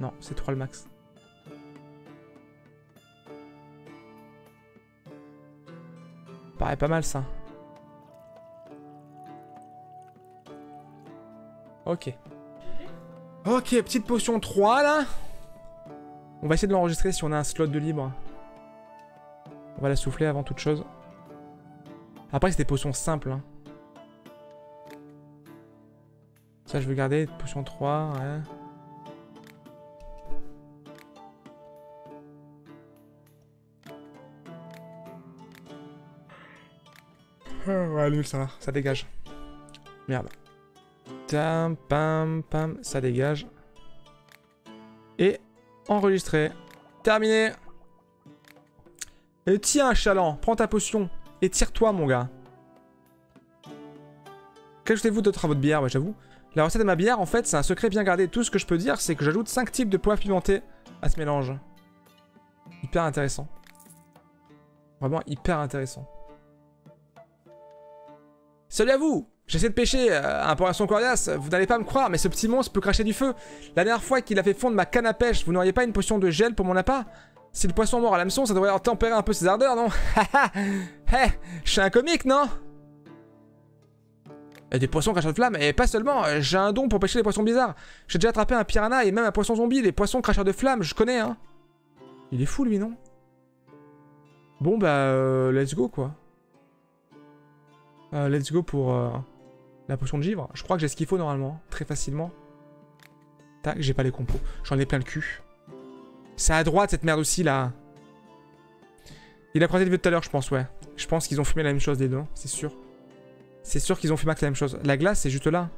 Non, c'est 3 le max. Paraît pas mal ça. Ok. Ok, petite potion 3 là. On va essayer de l'enregistrer si on a un slot de libre. On va la souffler avant toute chose. Après, c'est des potions simples. hein. Ça, je veux garder. Potion 3, ouais. Ah, ouais, nul ça, ça dégage. Merde. Pam, pam, ça dégage. Et enregistré. Terminé. Tiens, chaland, prends ta potion et tire-toi, mon gars. Qu'ajoutez-vous d'autre à votre bière? Ouais, j'avoue. La recette de ma bière, en fait, c'est un secret bien gardé. Tout ce que je peux dire, c'est que j'ajoute 5 types de poivre pimenté à ce mélange. Hyper intéressant. Vraiment hyper intéressant. Salut à vous J'essaie de pêcher euh, un poisson coriace, vous n'allez pas me croire, mais ce petit monstre peut cracher du feu. La dernière fois qu'il a fait fondre ma canne à pêche, vous n'auriez pas une potion de gel pour mon appât? Si le poisson mort à l'hameçon, ça devrait tempérer un peu ses ardeurs, non? Hé, je suis un comique, non? Des poissons cracheurs de flammes, et pas seulement, euh, j'ai un don pour pêcher les poissons bizarres. J'ai déjà attrapé un piranha et même un poisson zombie, les poissons cracheurs de flammes, je connais, hein. Il est fou, lui, non? Bon, bah, euh, let's go, quoi. Let's go pour la potion de givre. Je crois que j'ai ce qu'il faut normalement, très facilement. Tac, j'ai pas les compos. J'en ai plein le cul. C'est à droite cette merde aussi là. Il a croisé le vieux tout à l'heure, je pense, ouais. Je pense qu'ils ont fumé la même chose les deux, c'est sûr. C'est sûr qu'ils ont fumé la même chose. La glace, c'est juste là.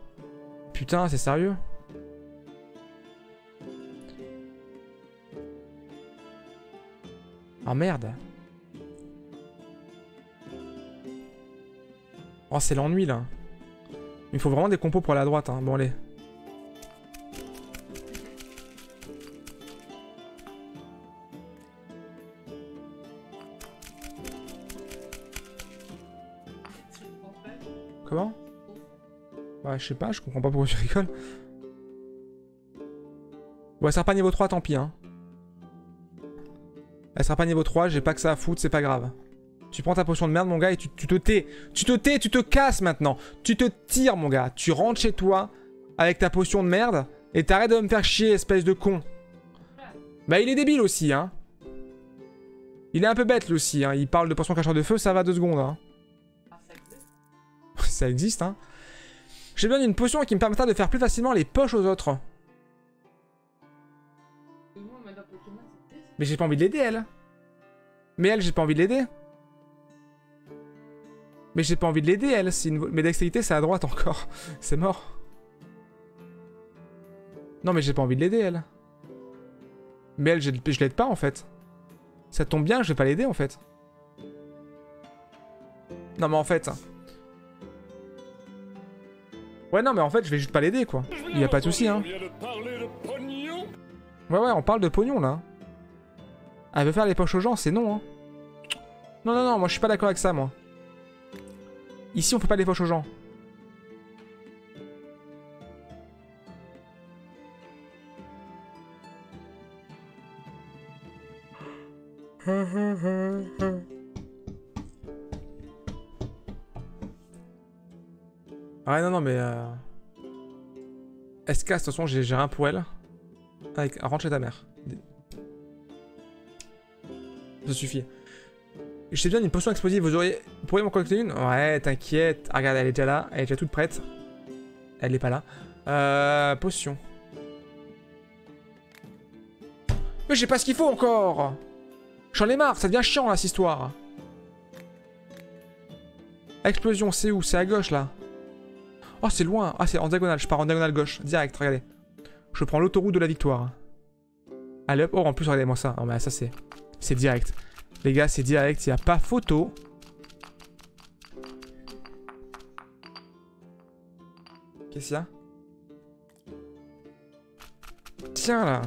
Putain, c'est sérieux Ah merde. Oh, c'est l'ennui là. Il faut vraiment des compos pour aller à droite. Hein. Bon, allez. Comment? Bah, je sais pas, je comprends pas pourquoi tu rigoles. Bon, elle sera pas niveau 3, tant pis, hein. Elle sera pas niveau 3, j'ai pas que ça à foutre, c'est pas grave. Tu prends ta potion de merde, mon gars, et tu, tu te tais. Tu te tais, tu te casses maintenant. Tu te tires, mon gars. Tu rentres chez toi avec ta potion de merde et t'arrêtes de me faire chier, espèce de con. Bah, il est débile aussi, hein. Il est un peu bête, lui aussi, hein. Il parle de potion cacheur de feu, ça va deux secondes, hein. Ça existe. hein. J'ai besoin d'une potion qui me permettra de faire plus facilement les poches aux autres. Mais j'ai pas envie de l'aider, elle. Mais elle, j'ai pas envie de l'aider. Mais j'ai pas envie de l'aider, elle. Une... vo- Mais dextérité, c'est à droite encore. c'est mort. Non, mais j'ai pas envie de l'aider, elle. Mais elle, je, je l'aide pas, en fait. Ça tombe bien, je vais pas l'aider, en fait. Non, mais en fait... Ouais, non, mais en fait, je vais juste pas l'aider, quoi. Il y a pas de souci, hein. Ouais, ouais, on parle de pognon, là. Elle veut faire les poches aux gens, c'est non, hein. Non, non, non, moi, je suis pas d'accord avec ça, moi. Ici, on fait pas les poches aux gens. Ouais, non, non, mais... Euh... SK, de toute façon, j'ai rien pour. Avec... Rentre chez ta. Ça suffit. Je sais bien une potion explosive, vous auriez... Vous pourriez m'en collecter une Ouais, t'inquiète. Ah, regarde, elle est déjà là, elle est déjà toute prête. Elle est pas là. Euh... Potion. Mais j'ai pas ce qu'il faut encore J'en ai marre, ça devient chiant là, cette histoire. Explosion, c'est où? C'est à gauche là. Oh, c'est loin. Ah, c'est en diagonale, je pars en diagonale gauche. Direct, regardez. Je prends l'autoroute de la victoire. Allez hop. Oh, en plus, regardez-moi ça. Oh, mais ça, c'est... C'est direct. Les gars, c'est direct, il a pas photo. Qu'est-ce qu'il y a? Tiens, là.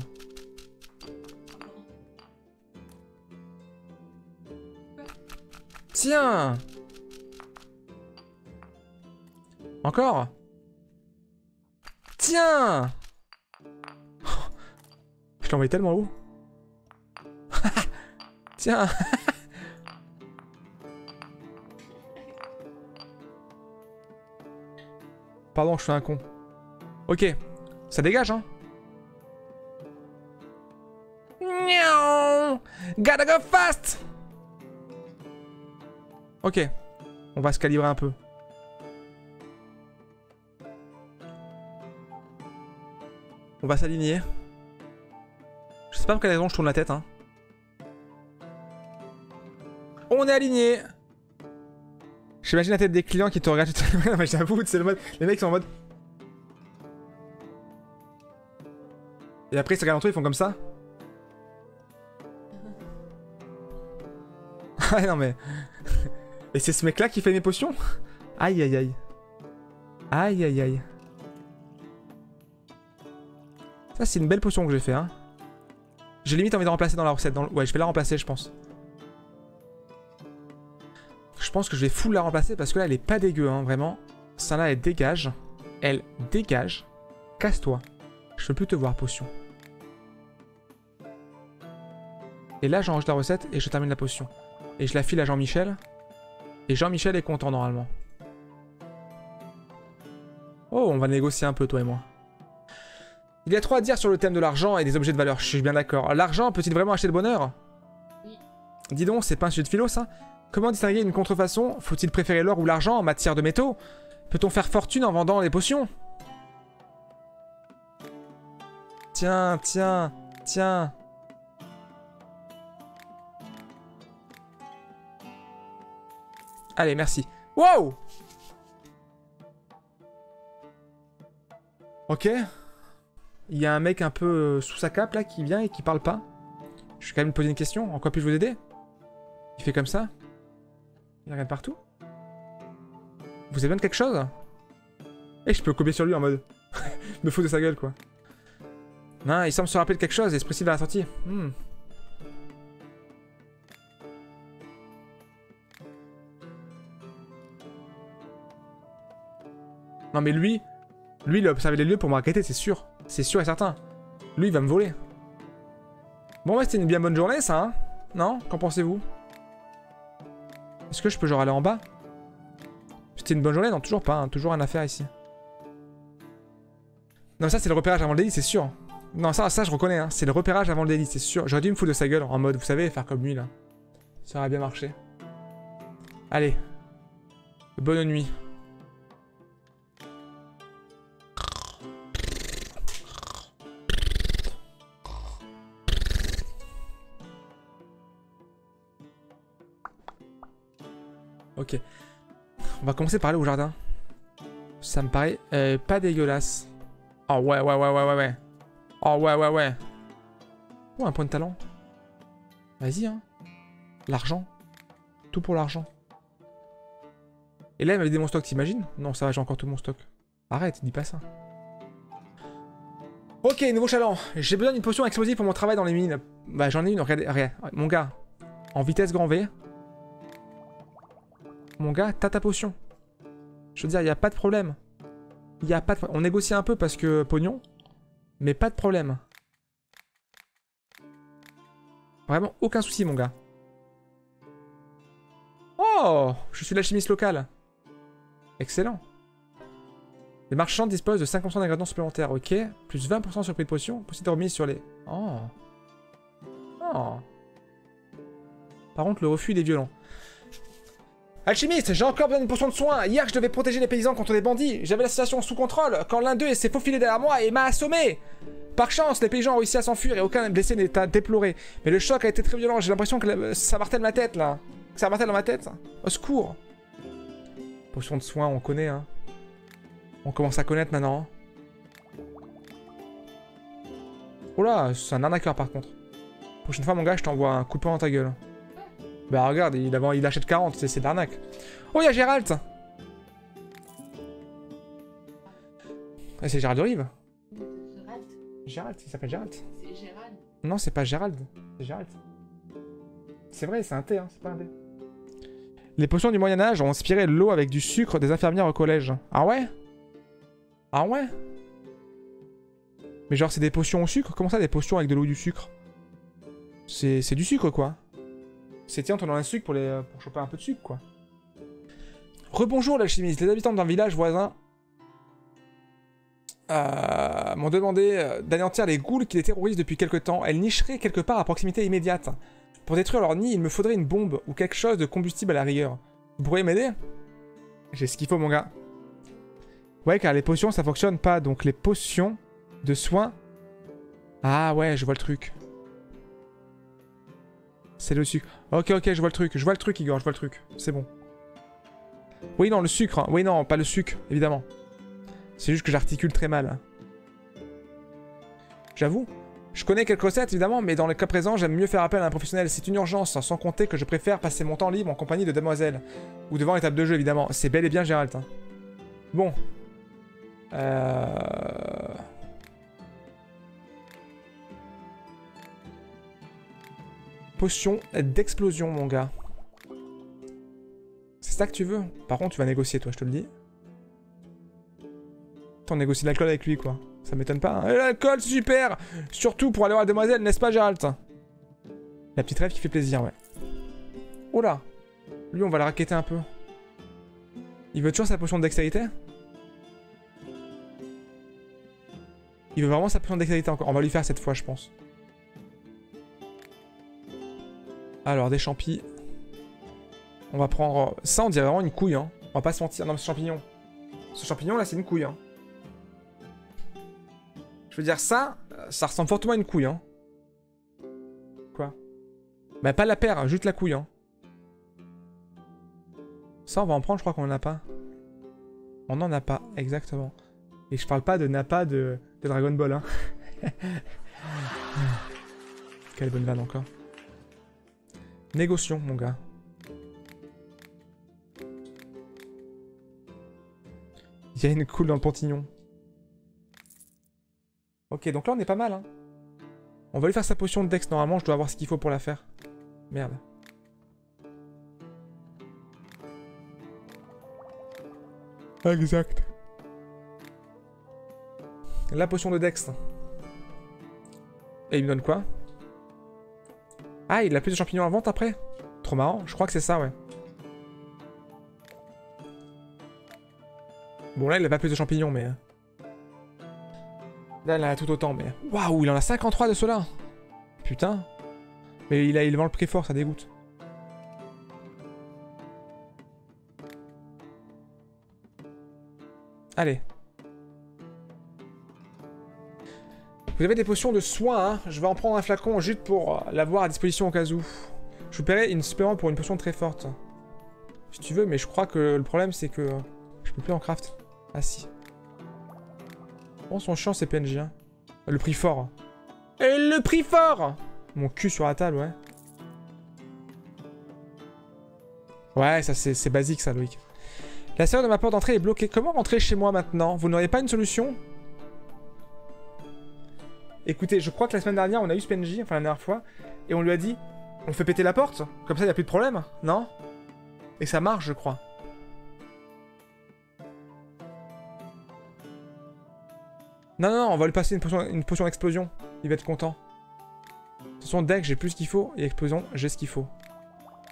Tiens Encore? Tiens Je l'ai envoyé tellement haut. Pardon, je suis un con. Ok, ça dégage, hein Gotta go fast Ok, on va se calibrer un peu. On va s'aligner. Je sais pas pour quelle raison je tourne la tête, hein. On est aligné J'imagine la tête des clients qui te regardent. Non, mais J'avoue, c'est le mode. Les mecs sont en mode. Et après, ils se regardent entre ils font comme ça. Ah non, mais. Et c'est ce mec-là qui fait mes potions? Aïe aïe aïe. Aïe aïe aïe. Ça, c'est une belle potion que j'ai fait, hein. J'ai limite envie de remplacer dans la recette. Dans le- Ouais, je vais la remplacer, je pense. Je pense que je vais full la remplacer parce que là, elle est pas dégueu, hein, vraiment. Ça là, elle dégage. Elle dégage. Casse-toi. Je peux plus te voir, potion. Et là, j'enregistre la recette et je termine la potion. Et je la file à Jean-Michel. Et Jean-Michel est content normalement. Oh, on va négocier un peu, toi et moi. Il y a trop à dire sur le thème de l'argent et des objets de valeur, je suis bien d'accord. L'argent peut-il vraiment acheter le bonheur? Oui. Dis donc, c'est pas un sujet de philo, ça? Comment distinguer une contrefaçon? Faut-il préférer l'or ou l'argent en matière de métaux? Peut-on faire fortune en vendant des potions? Tiens, tiens, tiens. Allez, merci. Wow Ok. Il y a un mec un peu euh, sous sa cape là qui vient et qui parle pas. Je vais quand même poser une question. En quoi puis-je vous aider? Il fait comme ça Il regarde partout Vous avez besoin de quelque chose? Et je peux copier sur lui en mode. me fous de sa gueule quoi. Non, il semble se rappeler de quelque chose et se précipite vers la sortie. Hmm. Non mais lui, lui il a observé les lieux pour me raqueter, c'est sûr. C'est sûr et certain. Lui il va me voler. Bon ouais c'était une bien bonne journée ça, hein Non? Qu'en pensez-vous? Est-ce que je peux genre aller en bas? C'était une bonne journée? Non toujours pas, hein. toujours rien à faire ici. Non ça c'est le repérage avant le délit, c'est sûr. Non ça, ça je reconnais, hein. c'est le repérage avant le délit, c'est sûr. J'aurais dû me foutre de sa gueule en mode, vous savez, faire comme lui là. Ça aurait bien marché. Allez. Bonne nuit. Ok. On va commencer par aller au jardin. Ça me paraît euh, pas dégueulasse. Oh ouais, ouais, ouais, ouais, ouais, ouais. Oh ouais, ouais, ouais. Oh, un point de talent. Vas-y, hein. L'argent. Tout pour l'argent. Et là, il m'a vidé mon stock, t'imagines? Non, ça va, j'ai encore tout mon stock. Arrête, dis pas ça. Ok, nouveau challenge. J'ai besoin d'une potion explosive pour mon travail dans les mines. Bah, j'en ai une, regardez, regarde. Mon gars, en vitesse grand V. Mon gars, t'as ta potion. Je veux dire, il a pas de problème. Il a pas de... On négocie un peu parce que pognon. Mais pas de problème. Vraiment, aucun souci, mon gars. Oh Je suis l'alchimiste local. Excellent. Les marchands disposent de 50% d'ingrédients supplémentaires, ok. Plus 20% sur prix de potion. Possible de remise sur les... Oh. Oh. Par contre, le refus il est violent. Alchimiste, j'ai encore besoin d'une potion de soin. Hier, je devais protéger les paysans contre des bandits. J'avais la situation sous contrôle quand l'un d'eux s'est faufilé derrière moi et m'a assommé. Par chance, les paysans ont réussi à s'enfuir et aucun blessé n'est à déplorer. Mais le choc a été très violent. J'ai l'impression que la- ça martèle ma tête là. Ça martèle dans ma tête. Au secours. Potion de soin, on connaît, hein. On commence à connaître maintenant. Oh là, c'est un arnaqueur par contre. Prochaine fois, mon gars, je t'envoie un coup de poing dans ta gueule. Bah regarde, il, avant, il achète 40, c'est de l'arnaque. Oh, il y a Gérald Ah, c'est Gérald de Rive. Gérald Gérald, il s'appelle Gérald. C'est Gérald. Non, c'est pas Gérald, c'est Gérald. C'est vrai, c'est un T, hein, c'est pas un D. Les potions du Moyen-Âge ont inspiré l'eau avec du sucre des infirmières au collège. Ah ouais? Ah ouais? Mais genre, c'est des potions au sucre? Comment ça, des potions avec de l'eau et du sucre? C'est du sucre, quoi. Tiens, on donne un sucre pour, les, pour choper un peu de sucre, quoi. Rebonjour, l'alchimiste. Les habitants d'un village voisin euh, m'ont demandé euh, d'anéantir les ghouls qui les terrorisent depuis quelque temps. Elles nicheraient quelque part à proximité immédiate. Pour détruire leur nid, il me faudrait une bombe ou quelque chose de combustible à la rigueur. Vous pourriez m'aider? J'ai ce qu'il faut, mon gars. Ouais, car les potions, ça fonctionne pas. Donc les potions de soins... Ah ouais, je vois le truc. C'est le sucre. Ok, ok, je vois le truc. Je vois le truc, Igor, je vois le truc. C'est bon. Oui, non, le sucre. hein. Oui, non, pas le sucre, évidemment. C'est juste que j'articule très mal. J'avoue. Je connais quelques recettes, évidemment, mais dans le cas présent, j'aime mieux faire appel à un professionnel. C'est une urgence, sans compter que je préfère passer mon temps libre en compagnie de demoiselles. Ou devant les tables de jeu, évidemment. C'est bel et bien Gérald. hein. Bon. Euh... Potion d'explosion, mon gars. C'est ça que tu veux? Par contre, tu vas négocier, toi, je te le dis. T'en négocies de l'alcool avec lui, quoi. Ça m'étonne pas. hein. L'alcool, super Surtout pour aller voir la demoiselle, n'est-ce pas, Gérald La petite rêve qui fait plaisir, ouais. Oh là Lui, on va le raqueter un peu. Il veut toujours sa potion de dextérité? Il veut vraiment sa potion de dextérité encore. On va lui faire cette fois, je pense. Alors, des champis. On va prendre... Ça, on dirait vraiment une couille, hein. On va pas se mentir. Non, mais ce champignon. Ce champignon, là, c'est une couille, hein. Je veux dire, ça, euh, ça ressemble fortement à une couille, hein. Quoi? Bah, pas la paire, hein, juste la couille, hein. Ça, on va en prendre, je crois qu'on en a pas. On en a pas, exactement. Et je parle pas de Nappa de, de Dragon Ball, hein. Quelle bonne vanne encore. Négocions, mon gars. Il y a une coule dans le. Ok, donc là on est pas mal, hein. On va lui faire sa potion de Dex, normalement je dois avoir ce qu'il faut pour la faire. Merde. Exact. La potion de Dex. Et il me donne quoi? Ah, il a plus de champignons à vente après? Trop marrant, je crois que c'est ça, ouais. Bon, là, il a pas plus de champignons, mais... euh. Là, il en a tout autant, mais... Waouh, il en a 53 de ceux-là Putain. Mais il, a, il vend le prix fort, ça dégoûte. Allez. Vous avez des potions de soins, hein Je vais en prendre un flacon juste pour euh, l'avoir à disposition au cas où. Je vous paierai une supplément pour une potion très forte. Si tu veux, mais je crois que le problème c'est que... euh, Je peux plus en craft. Ah si. Bon, son chiant ces PNJ, hein. Le prix fort. Et le prix fort Mon cul sur la table, ouais. Ouais, ça c'est c'est basique ça, Loïc. La serrure de ma porte d'entrée est bloquée. Comment rentrer chez moi maintenant? Vous n'auriez pas une solution? Écoutez, je crois que la semaine dernière, on a eu ce PNJ, enfin la dernière fois, et on lui a dit on fait péter la porte Comme ça, il n'y a plus de problème, non? Et ça marche, je crois. Non, non, non, on va lui passer une potion, une potion d'explosion. Il va être content. De toute façon, deck, j'ai plus ce qu'il faut, et explosion, j'ai ce qu'il faut.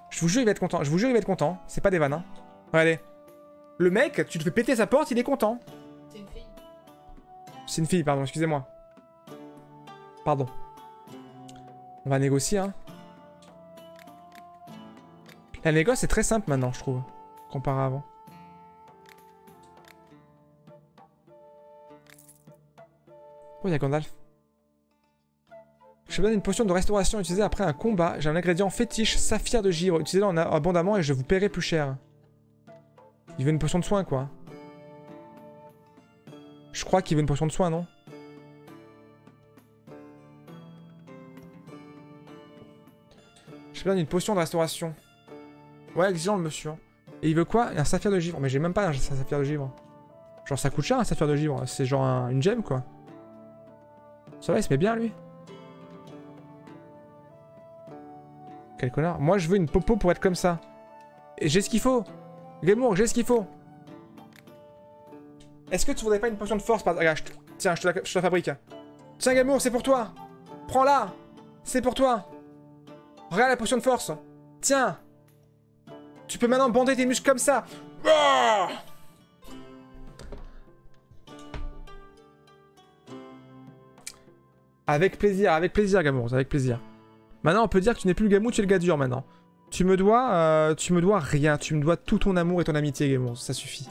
Je vous jure, il va être content. Je vous jure, il va être content. C'est pas des vannes, hein. Regardez. Le mec, tu te fais péter sa porte, il est content. C'est une fille. C'est une fille, pardon, excusez-moi. Pardon. On va négocier, hein. La négoce c'est très simple maintenant, je trouve. Comparé à avant. Oh, il y a Gandalf? Je donne une potion de restauration utilisée après un combat. J'ai un ingrédient fétiche, saphir de givre. Utilisez-le en abondamment et je vous paierai plus cher. Il veut une potion de soin, quoi. Je crois qu'il veut une potion de soin, non? Besoin d'une potion de restauration. Ouais, exigeant le monsieur. hein. Et il veut quoi? Un saphir de givre. Mais j'ai même pas un saphir de givre. Genre ça coûte cher un saphir de givre. C'est genre un- une gemme quoi. Ça va, il se met bien lui. Quel connard. Moi je veux une popo pour être comme ça. Et j'ai ce qu'il faut. Gamour, j'ai ce qu'il faut. Est-ce que tu voudrais pas une potion de force? Par... Je te- tiens, je te, la... je te la fabrique. Tiens Gamour, c'est pour toi. Prends-la. C'est pour toi. Regarde la potion de force. Tiens. Tu peux maintenant bander tes muscles comme ça. Ah avec plaisir, avec plaisir, Gamour, avec plaisir. Maintenant, on peut dire que tu n'es plus le Gamou, tu es le gars dur maintenant. Tu me dois, euh, tu me dois rien. Tu me dois tout ton amour et ton amitié, Gamour. Ça suffit.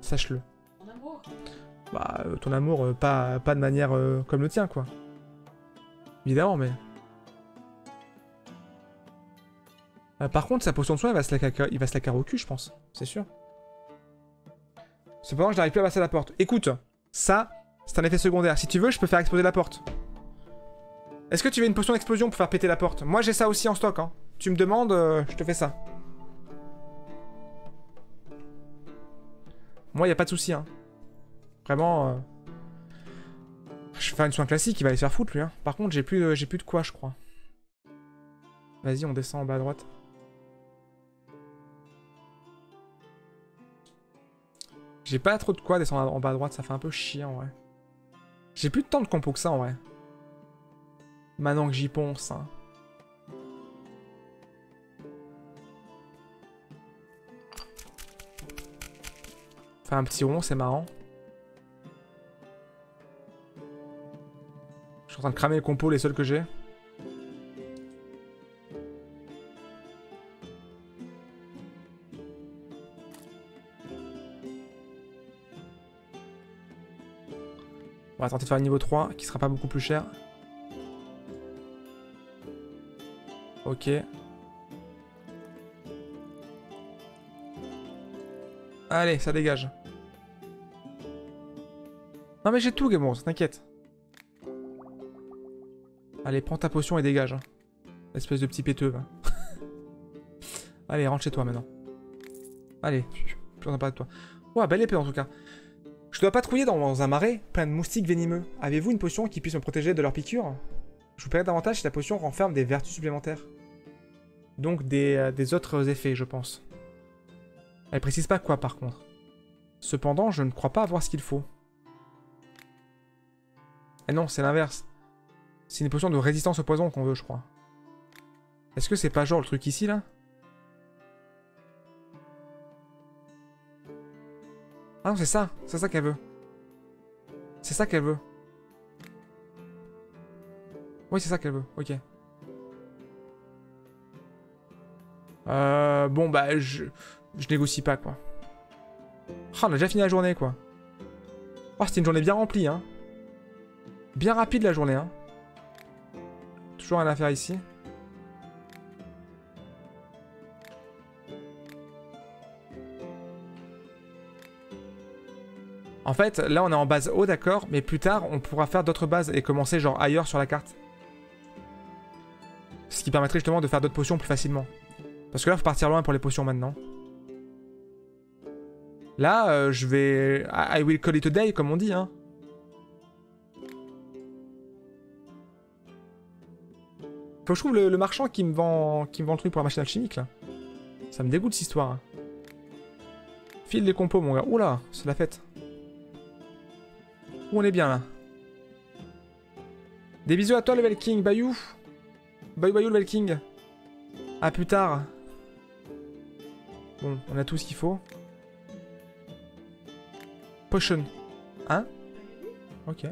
Sache-le. Mon amour? Bah, euh, ton amour, euh, pas, pas de manière comme le tien, quoi. Évidemment, mais. Euh, par contre, sa potion de soin, il va se la, il au cul, je pense. C'est sûr. Cependant, je n'arrive plus à passer la porte. Écoute, ça, c'est un effet secondaire. Si tu veux, je peux faire exploser la porte. Est-ce que tu veux une potion d'explosion pour faire péter la porte? Moi, j'ai ça aussi en stock. Hein. Tu me demandes, euh, je te fais ça. Moi, y a pas de souci. Hein. Vraiment. euh, Je vais faire une soin classique, il va aller se faire foutre lui. Hein. Par contre, j'ai plus, plus de quoi, je crois. Vas-y, on descend en bas à droite. J'ai pas trop de quoi descendre en bas à droite, ça fait un peu chiant, ouais. J'ai plus de temps de compo que ça, en vrai. Maintenant que j'y pense, hein. Faire un petit rond, c'est marrant. Je suis en train de cramer les compos, les seuls que j'ai. On va tenter de faire le niveau 3, qui sera pas beaucoup plus cher. Ok. Allez, ça dégage. Non mais j'ai tout, Gamon, t'inquiète. Allez, prends ta potion et dégage. hein. Espèce de petit péteux. Allez, rentre chez toi maintenant. Allez, plus on pas de toi. Ouais, belle épée en tout cas. Je dois patrouiller dans un marais plein de moustiques venimeux. Avez-vous une potion qui puisse me protéger de leurs piqûres Je vous paierai davantage si la potion renferme des vertus supplémentaires. Donc des, euh, des autres effets, je pense. Elle précise pas quoi par contre. Cependant, je ne crois pas avoir ce qu'il faut. Eh non, c'est l'inverse. C'est une potion de résistance au poison qu'on veut, je crois. Est-ce que c'est pas genre le truc ici, là? Ah non, c'est ça. C'est ça qu'elle veut. C'est ça qu'elle veut. Oui, c'est ça qu'elle veut. Ok. Euh, bon, bah, je, je négocie pas, quoi. Ah, on a déjà fini la journée, quoi. Oh, c'était une journée bien remplie, hein. Bien rapide, la journée, hein. Toujours rien à faire ici. En fait, là, on est en base haut, d'accord, mais plus tard, on pourra faire d'autres bases et commencer, genre, ailleurs sur la carte. Ce qui permettrait justement de faire d'autres potions plus facilement. Parce que là, faut partir loin pour les potions maintenant. Là, euh, je vais... I will call it a day, comme on dit, hein. Faut que je trouve le, le marchand qui me, vend, qui me vend le truc pour la machine alchimique, là. Ça me dégoûte, cette histoire. hein. File les compos, mon gars. Oula, c'est la fête. On est bien, là Des bisous à toi, Level King. Bayou. Bayou, bayou, Level King. À plus tard. Bon, on a tout ce qu'il faut. Potion. Hein? Ok.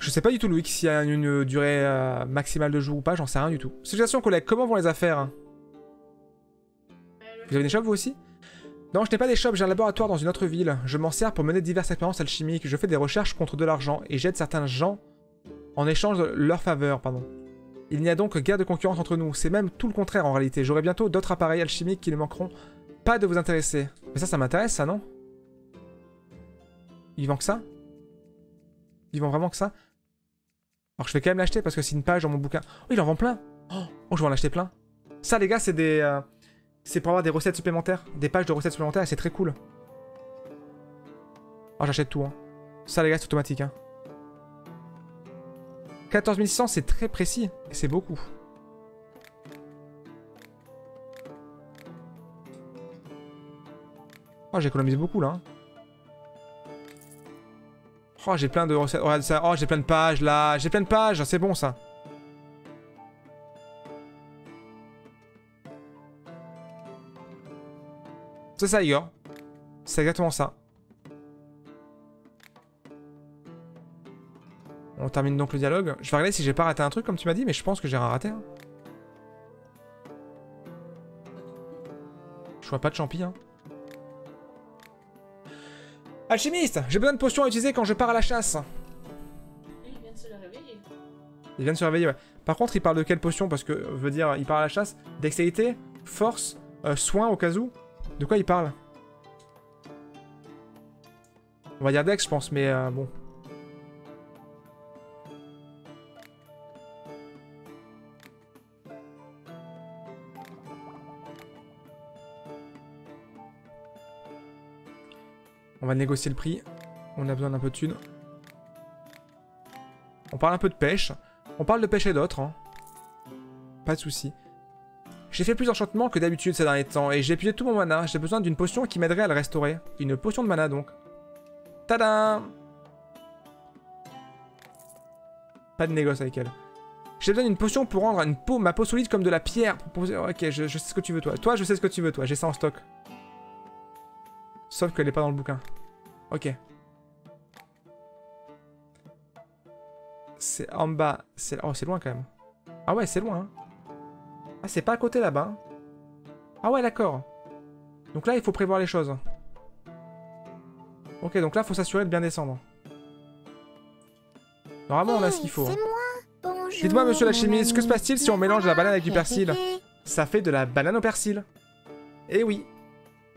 Je sais pas du tout, Louis, s'il y a une durée euh, maximale de jours ou pas, j'en sais rien du tout. Situation, collègue, comment vont les affaires? Vous avez des shops, vous aussi? Non, je n'ai pas des shops, j'ai un laboratoire dans une autre ville. Je m'en sers pour mener diverses expériences alchimiques. Je fais des recherches contre de l'argent et j'aide certains gens en échange de leur faveur, pardon. Il n'y a donc guère de concurrence entre nous. C'est même tout le contraire en réalité. J'aurai bientôt d'autres appareils alchimiques qui ne manqueront pas de vous intéresser. Mais ça, ça m'intéresse, ça, non? Ils vendent que ça? Ils vendent vraiment que ça? Alors je vais quand même l'acheter parce que c'est une page dans mon bouquin. Oh, il en vend plein Oh, oh, je vais en acheter plein. Ça, les gars, c'est des... euh, c'est pour avoir des recettes supplémentaires. Des pages de recettes supplémentaires c'est très cool. Oh, j'achète tout, hein. Ça, les gars, c'est automatique, hein. 14 600, c'est très précis. C'est beaucoup. Oh, j'économise beaucoup, là. hein. Oh, j'ai plein de recettes. Ça. Oh, j'ai plein de pages, là. J'ai plein de pages. C'est bon, ça. C'est ça, Igor. C'est exactement ça. On termine donc le dialogue. Je vais regarder si j'ai pas raté un truc comme tu m'as dit, mais je pense que j'ai rien raté. hein. Je vois pas de champi. Hein. Alchimiste J'ai besoin de potions à utiliser quand je pars à la chasse. Il vient de se réveiller. Il vient de se réveiller, ouais. Par contre, il parle de quelle potion? Parce que, veut dire, il part à la chasse. Dextérité Force euh, Soin au cas où De quoi il parle? On va dire Dex, je pense, mais euh, bon. On va négocier le prix. On a besoin d'un peu de thunes. On parle un peu de pêche. On parle de pêche et d'autres. hein. Pas de soucis. J'ai fait plus d'enchantements que d'habitude ces derniers temps et j'ai épuisé tout mon mana. J'ai besoin d'une potion qui m'aiderait à le restaurer. Une potion de mana donc. Tadam Pas de négoce avec elle. J'ai besoin d'une potion pour rendre ma peau solide comme de la pierre. Pour Ok, je, sais ce que tu veux toi. Toi, je sais ce que tu veux toi. J'ai ça en stock. Sauf qu'elle est pas dans le bouquin. Ok. C'est en bas. Oh, c'est loin quand même. Ah ouais, c'est loin. hein. Ah, c'est pas à côté là-bas. hein. Ah ouais, d'accord. Donc là, il faut prévoir les choses. Ok, donc là, faut s'assurer de bien descendre. Normalement, on a ce qu'il faut. hein. Moi. Bonjour. Dites-moi, monsieur mon l'alchimiste, que se passe-t-il si on mélange la banane avec du persil hé, hé. Ça fait de la banane au persil. Eh oui.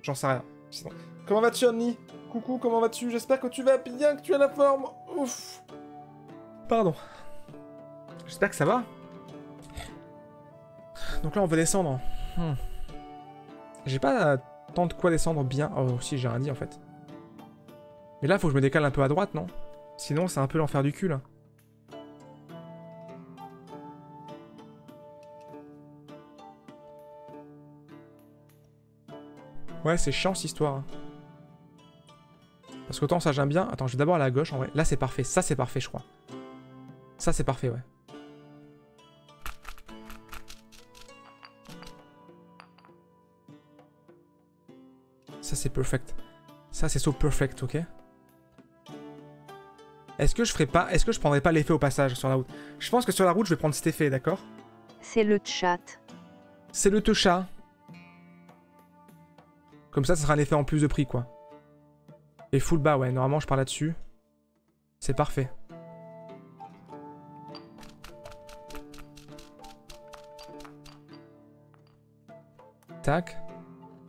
J'en sais rien. Comment vas-tu, Omni? Coucou, comment vas-tu? J'espère que tu vas bien, que tu as la forme. Ouf. Pardon. J'espère que ça va. Donc là, on veut descendre. Hmm. J'ai pas tant de quoi descendre bien. Oh, si, j'ai rien dit en fait. Mais là, faut que je me décale un peu à droite, non? Sinon, c'est un peu l'enfer du cul. Ouais, c'est chiant cette histoire. hein. Parce qu'autant ça j'aime bien. Attends, je vais d'abord aller à gauche en vrai. Là c'est parfait. Ça c'est parfait, je crois. Ça c'est parfait, ouais. Ça c'est perfect. Ça c'est so perfect, ok? Est-ce que je ferais pas... Est-ce que je prendrais pas l'effet au passage sur la route? Je pense que sur la route je vais prendre cet effet, d'accord? C'est le chat. C'est le techa. Comme ça, ça sera un effet en plus de prix, quoi. Et full bas, ouais, normalement je pars là-dessus. C'est parfait. Tac.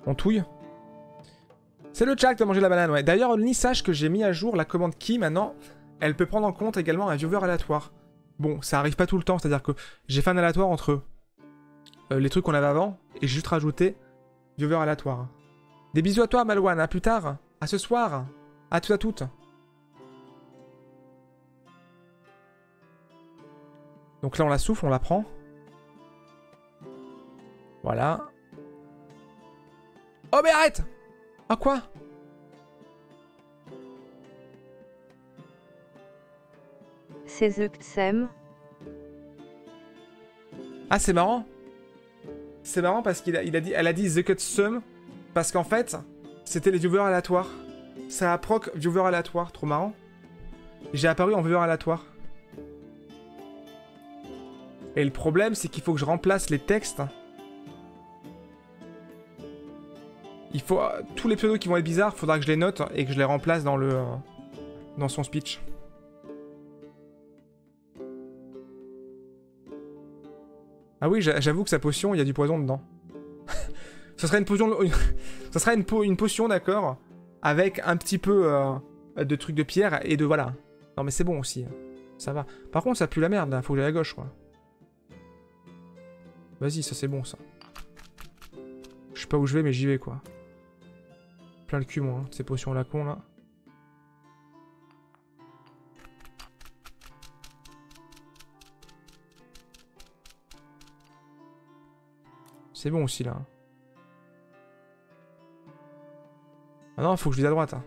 On touille. C'est le chat qui va manger la banane, ouais. D'ailleurs, Ni sache que j'ai mis à jour la commande qui, maintenant, elle peut prendre en compte également un viewer aléatoire. Bon, ça arrive pas tout le temps, c'est-à-dire que j'ai fait un aléatoire entre euh, les trucs qu'on avait avant et juste rajouté viewer aléatoire. Des bisous à toi, Malouane, à plus tard, à ce soir, à tout à toutes. Donc là, on la souffle, on la prend. Voilà. Oh, mais arrête Ah, quoi C'est The Xem. Ah, c'est marrant. C'est marrant parce qu'il a, il a dit, elle a dit The Cut Sum parce qu'en fait, c'était les viewers aléatoires. Ça a proc viewer aléatoire, trop marrant. J'ai apparu en viewer aléatoire. Et le problème, c'est qu'il faut que je remplace les textes. Il faut tous les pseudos qui vont être bizarres, faudra que je les note et que je les remplace dans le dans son speech. Ah oui, j'a- j'avoue que sa potion, il y a du poison dedans. Ce serait une potion, ça po- une potion, d'accord, avec un petit peu euh, de trucs de pierre et de voilà. Non mais c'est bon aussi, ça va. Par contre, ça pue la merde, là. faut que j'aille à gauche, quoi. Vas-y, ça c'est bon, ça. Je sais pas où je vais, mais j'y vais, quoi. Plein le cul, moi, hein, de ces potions la con, là. C'est bon aussi, là. Ah non, faut que je vise à droite. hein.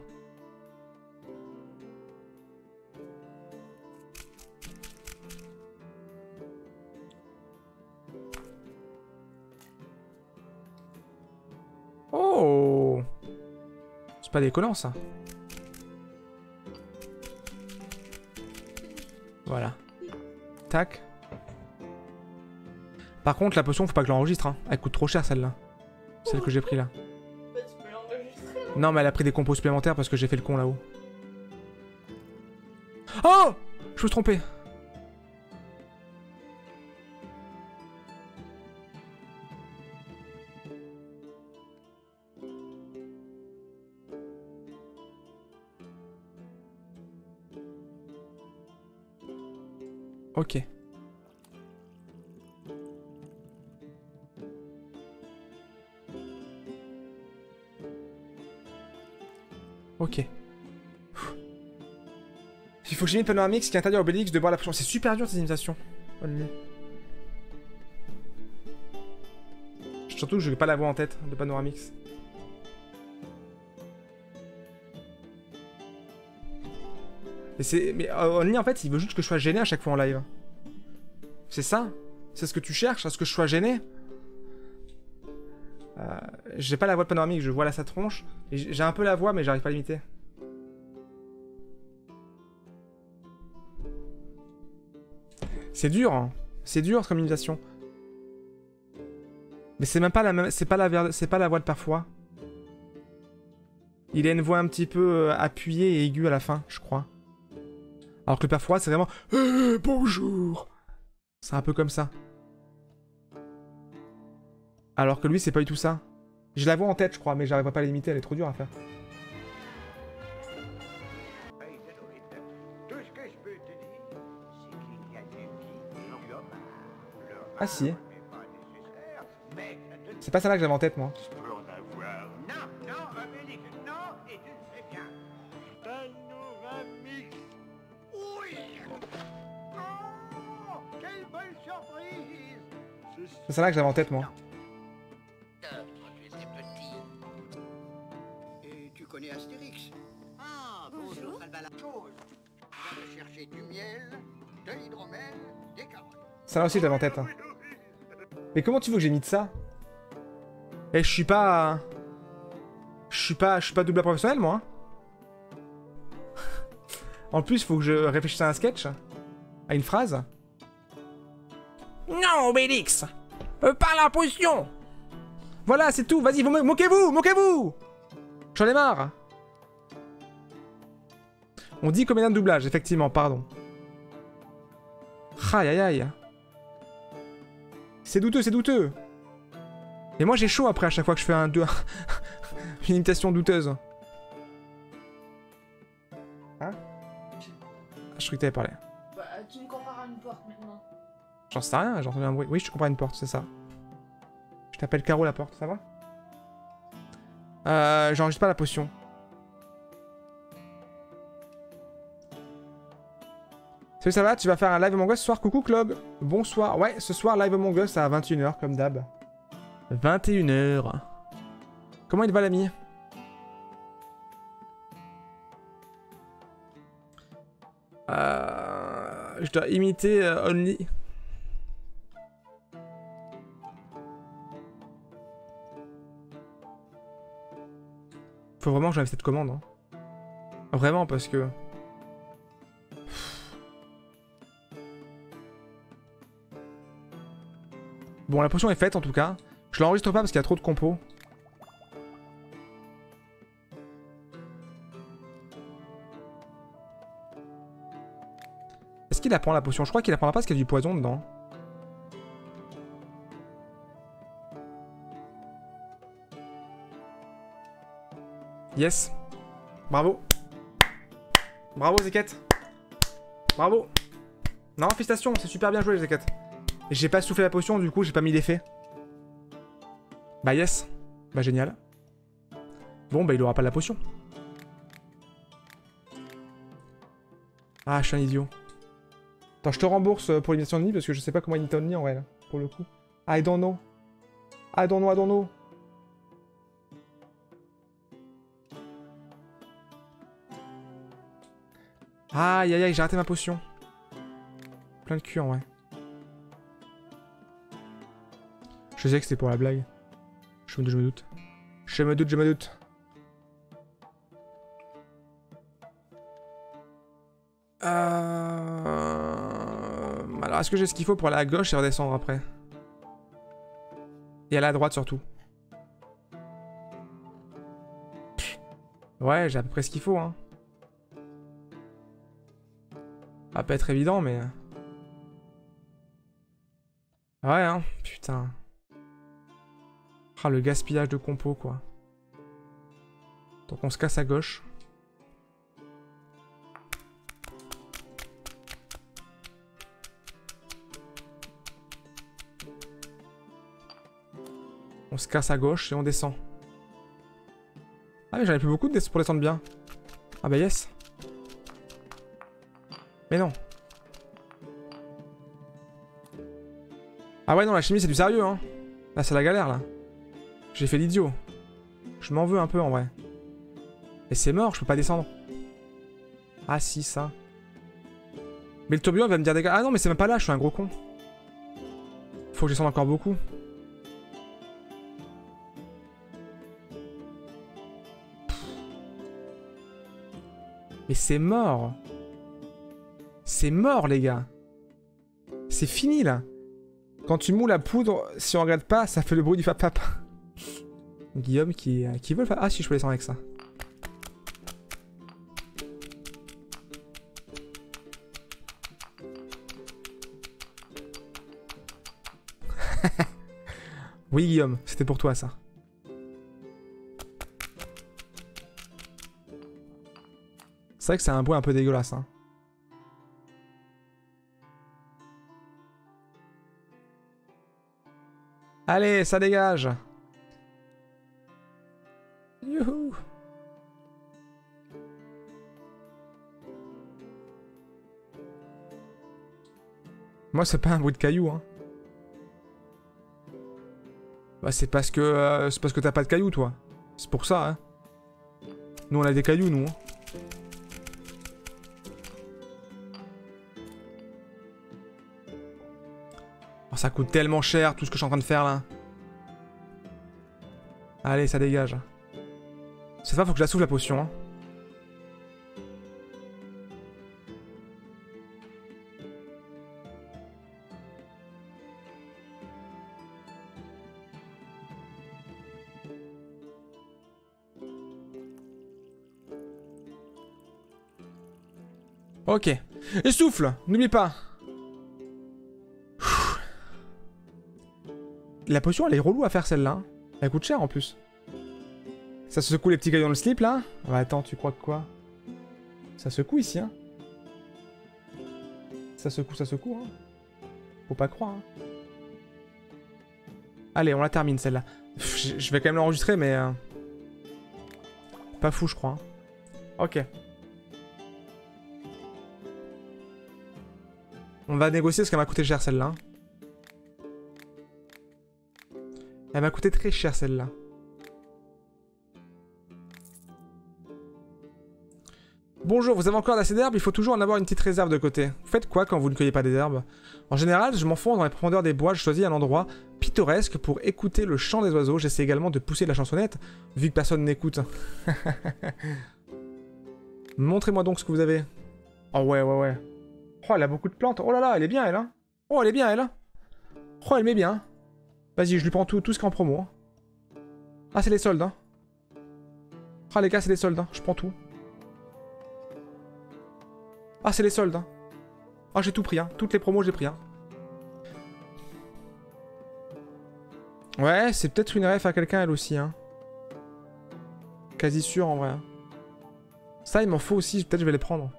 Pas ça. Voilà. Tac. Par contre, la potion, faut pas que l'enregistre. Hein. Elle coûte trop cher, celle-là. Celle que j'ai pris là. Non, mais elle a pris des compos supplémentaires parce que j'ai fait le con là-haut. Oh Je me suis trompé. Faut que j'imite Panoramix qui interdit à Obélix de boire la potion. C'est super dur ces imitations. Surtout que je n'ai pas la voix en tête de Panoramix. Mais c'est. Mais euh, Only en fait il veut juste que je sois gêné à chaque fois en live. C'est ça C'est ce que tu cherches, à ce que je sois gêné euh, J'ai pas la voix de Panoramix, je vois là sa tronche. J'ai j'ai un peu la voix mais j'arrive pas à l'imiter. C'est dur, hein. c'est dur comme imitation. Mais c'est même pas la même, c'est pas la c'est pas la voix de parfois. Il a une voix un petit peu euh, appuyée et aiguë à la fin, je crois. Alors que Froid, c'est vraiment Eh, bonjour. C'est un peu comme ça. Alors que lui, c'est pas du tout ça. J'ai la voix en tête, je crois, mais j'arriverai pas à l'imiter, elle est trop dure à faire. Ah si. C'est pas ça là que j'avais en tête, moi. pour en avoir. Non, non, Obélix, non, et tu le sais bien. Panoramix. Oui. Oh, quelle bonne surprise. C'est ça là que j'avais en tête, moi. Et tu connais Astérix? Ah, ça du miel, de l'hydromel, des carottes. Ça là aussi, je l'avais en tête. hein. Mais comment tu veux que j'ai mis de ça? Eh, je suis pas... Je suis pas... Je suis pas double professionnel, moi. hein. en plus, faut que je réfléchisse à un sketch. À une phrase. Non, Obélix euh, Pas la potion Voilà, c'est tout. Vas-y, vous mo- moquez-vous Moquez-vous J'en ai marre. On dit comédien de doublage, effectivement, pardon. Aïe aïe aïe. C'est douteux, c'est douteux. Et moi j'ai chaud après à chaque fois que je fais un deux- une imitation douteuse. Hein? Ah, Je croyais que t'avais parlé. Bah, tu me compares à une porte maintenant. J'en sais rien, j'ai entendu un bruit. Oui, je te comprends une porte, c'est ça. Je t'appelle Caro la porte, ça va? Euh, j'enregistre pas la potion. Salut, ça va? Tu vas faire un live Among Us ce soir? Coucou Club Bonsoir. Ouais, ce soir, live Among Us à 21h, comme d'hab. 21h. Comment il va l'ami? Euh, je dois imiter euh, Only. Faut vraiment que j'enlève cette commande. hein. Vraiment, parce que... Bon, la potion est faite en tout cas. Je l'enregistre pas parce qu'il y a trop de compos. Est-ce qu'il apprend la potion? Je crois qu'il apprendra pas parce qu'il y a du poison dedans. Yes. Bravo. Bravo Zeket. Bravo. Non, félicitations, c'est super bien joué Zeket. J'ai pas soufflé la potion, du coup j'ai pas mis l'effet. Bah yes. Bah génial. Bon bah il aura pas la potion. Ah, je suis un idiot. Attends, je te rembourse euh, pour l'émission de nuit parce que je sais pas comment il est nuit en vrai pour le coup. Ah, I don't know. I don't know, I don't know. Aïe aïe aïe, j'ai raté ma potion. Plein de cul en vrai. Je sais que c'était pour la blague. Je me doute, je me doute. Je me doute, je me doute. Euh... Alors, est-ce que j'ai ce qu'il faut pour aller à gauche et redescendre après? Et aller à droite surtout. Ouais, j'ai à peu près ce qu'il faut, hein. Ça va pas être évident, mais... Ouais, hein, putain. Ah, le gaspillage de compo, quoi. Donc on se casse à gauche. On se casse à gauche et on descend. Ah mais j'en ai plus beaucoup de pour descendre bien. Ah bah yes. Mais non. Ah ouais non la chimie c'est du sérieux hein. Là c'est la galère là. J'ai fait l'idiot. Je m'en veux un peu en vrai. Et c'est mort, je peux pas descendre. Ah si ça. Mais le tourbillon il va me dire des gars. Ah non mais c'est même pas là, je suis un gros con. Faut que je descende encore beaucoup. Mais c'est mort. C'est mort, les gars. C'est fini, là. Quand tu moules la poudre, si on regarde pas, ça fait le bruit du papap. Guillaume qui, euh, qui veut le faire. Ah, si, je peux descendre avec ça. oui, Guillaume, c'était pour toi, ça. C'est vrai que c'est un bruit un peu dégueulasse. Hein. Allez, ça dégage. moi, c'est pas un bruit de caillou, hein. Bah, c'est parce que... Euh, c'est parce que t'as pas de caillou, toi. C'est pour ça, hein. Nous, on a des cailloux, nous. Hein. Oh, ça coûte tellement cher, tout ce que je suis en train de faire, là. Allez, ça dégage. Cette fois, faut que je la souffle, la potion. Hein. Ok. Et souffle, n'oublie pas. La potion, elle est relou à faire celle-là. Elle coûte cher en plus. Ça secoue les petits cailloux dans le slip là Bah attends, tu crois que quoi Ça secoue ici, hein Ça secoue, ça secoue, hein Faut pas croire, hein. Allez, on la termine celle-là. Je vais quand même l'enregistrer, mais... euh, Pas fou, je crois. hein. Ok. On va négocier parce qu'elle m'a coûté cher celle-là. Elle m'a coûté très cher celle-là. Bonjour, vous avez encore assez d'herbes? Il faut toujours en avoir une petite réserve de côté. Vous faites quoi quand vous ne cueillez pas des herbes? En général, je m'enfonce dans les profondeurs des bois, je choisis un endroit pittoresque pour écouter le chant des oiseaux. J'essaie également de pousser la chansonnette, vu que personne n'écoute. Montrez-moi donc ce que vous avez. Oh ouais, ouais, ouais. Oh, elle a beaucoup de plantes. Oh là là, elle est bien, elle, hein. Oh, elle est bien, elle, hein. Oh, elle met bien. Vas-y, je lui prends tout, tout ce qui est en promo. hein. Ah, c'est les soldes, hein. Ah, les gars, c'est les soldes, hein. Je prends tout. Ah, c'est les soldes, hein. Ah, j'ai tout pris, hein. Toutes les promos, j'ai pris, hein. Ouais, c'est peut-être une ref à quelqu'un, elle aussi, hein. Quasi sûr, en vrai. Ça, il m'en faut aussi. Peut-être je vais les prendre.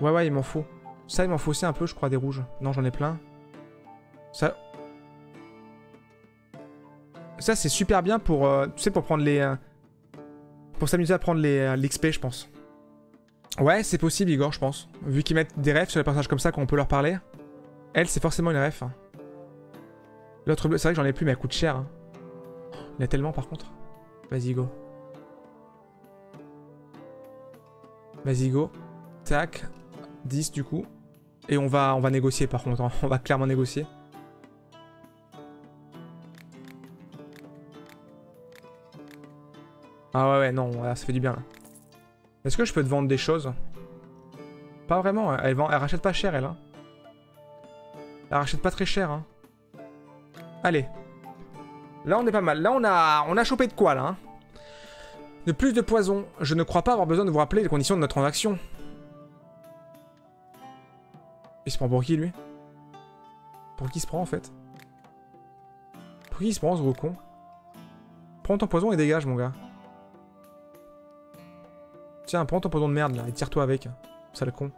Ouais, ouais, il m'en faut. Ça, il m'en faut aussi un peu, je crois, des rouges. Non, j'en ai plein. Ça... Ça, c'est super bien pour... euh, tu sais, pour prendre les... euh, pour s'amuser à prendre les euh, l'XP, je pense. Ouais, c'est possible, Igor, je pense. Vu qu'ils mettent des refs sur les personnages comme ça, qu'on peut leur parler. Elle, c'est forcément une ref. hein. L'autre bleu, c'est vrai que j'en ai plus, mais elle coûte cher. hein. Il y en a tellement, par contre. Vas-y, go. Vas-y, go. Tac. 10 du coup. Et on va, on va négocier par contre, hein. on va clairement négocier. Ah ouais ouais non, ça fait du bien. Est-ce que je peux te vendre des choses? Pas vraiment, elle, vend, elle rachète pas cher elle. Hein. Elle rachète pas très cher. Hein. Allez. Là on est pas mal, là on a, on a chopé de quoi là hein. De plus de poison, je ne crois pas avoir besoin de vous rappeler les conditions de notre transaction. Il se prend pour qui lui? Pour qui il se prend en fait? Pour qui il se prend ce gros con? Prends ton poison et dégage mon gars. Tiens, prends ton poison de merde là et tire-toi avec. Sale con.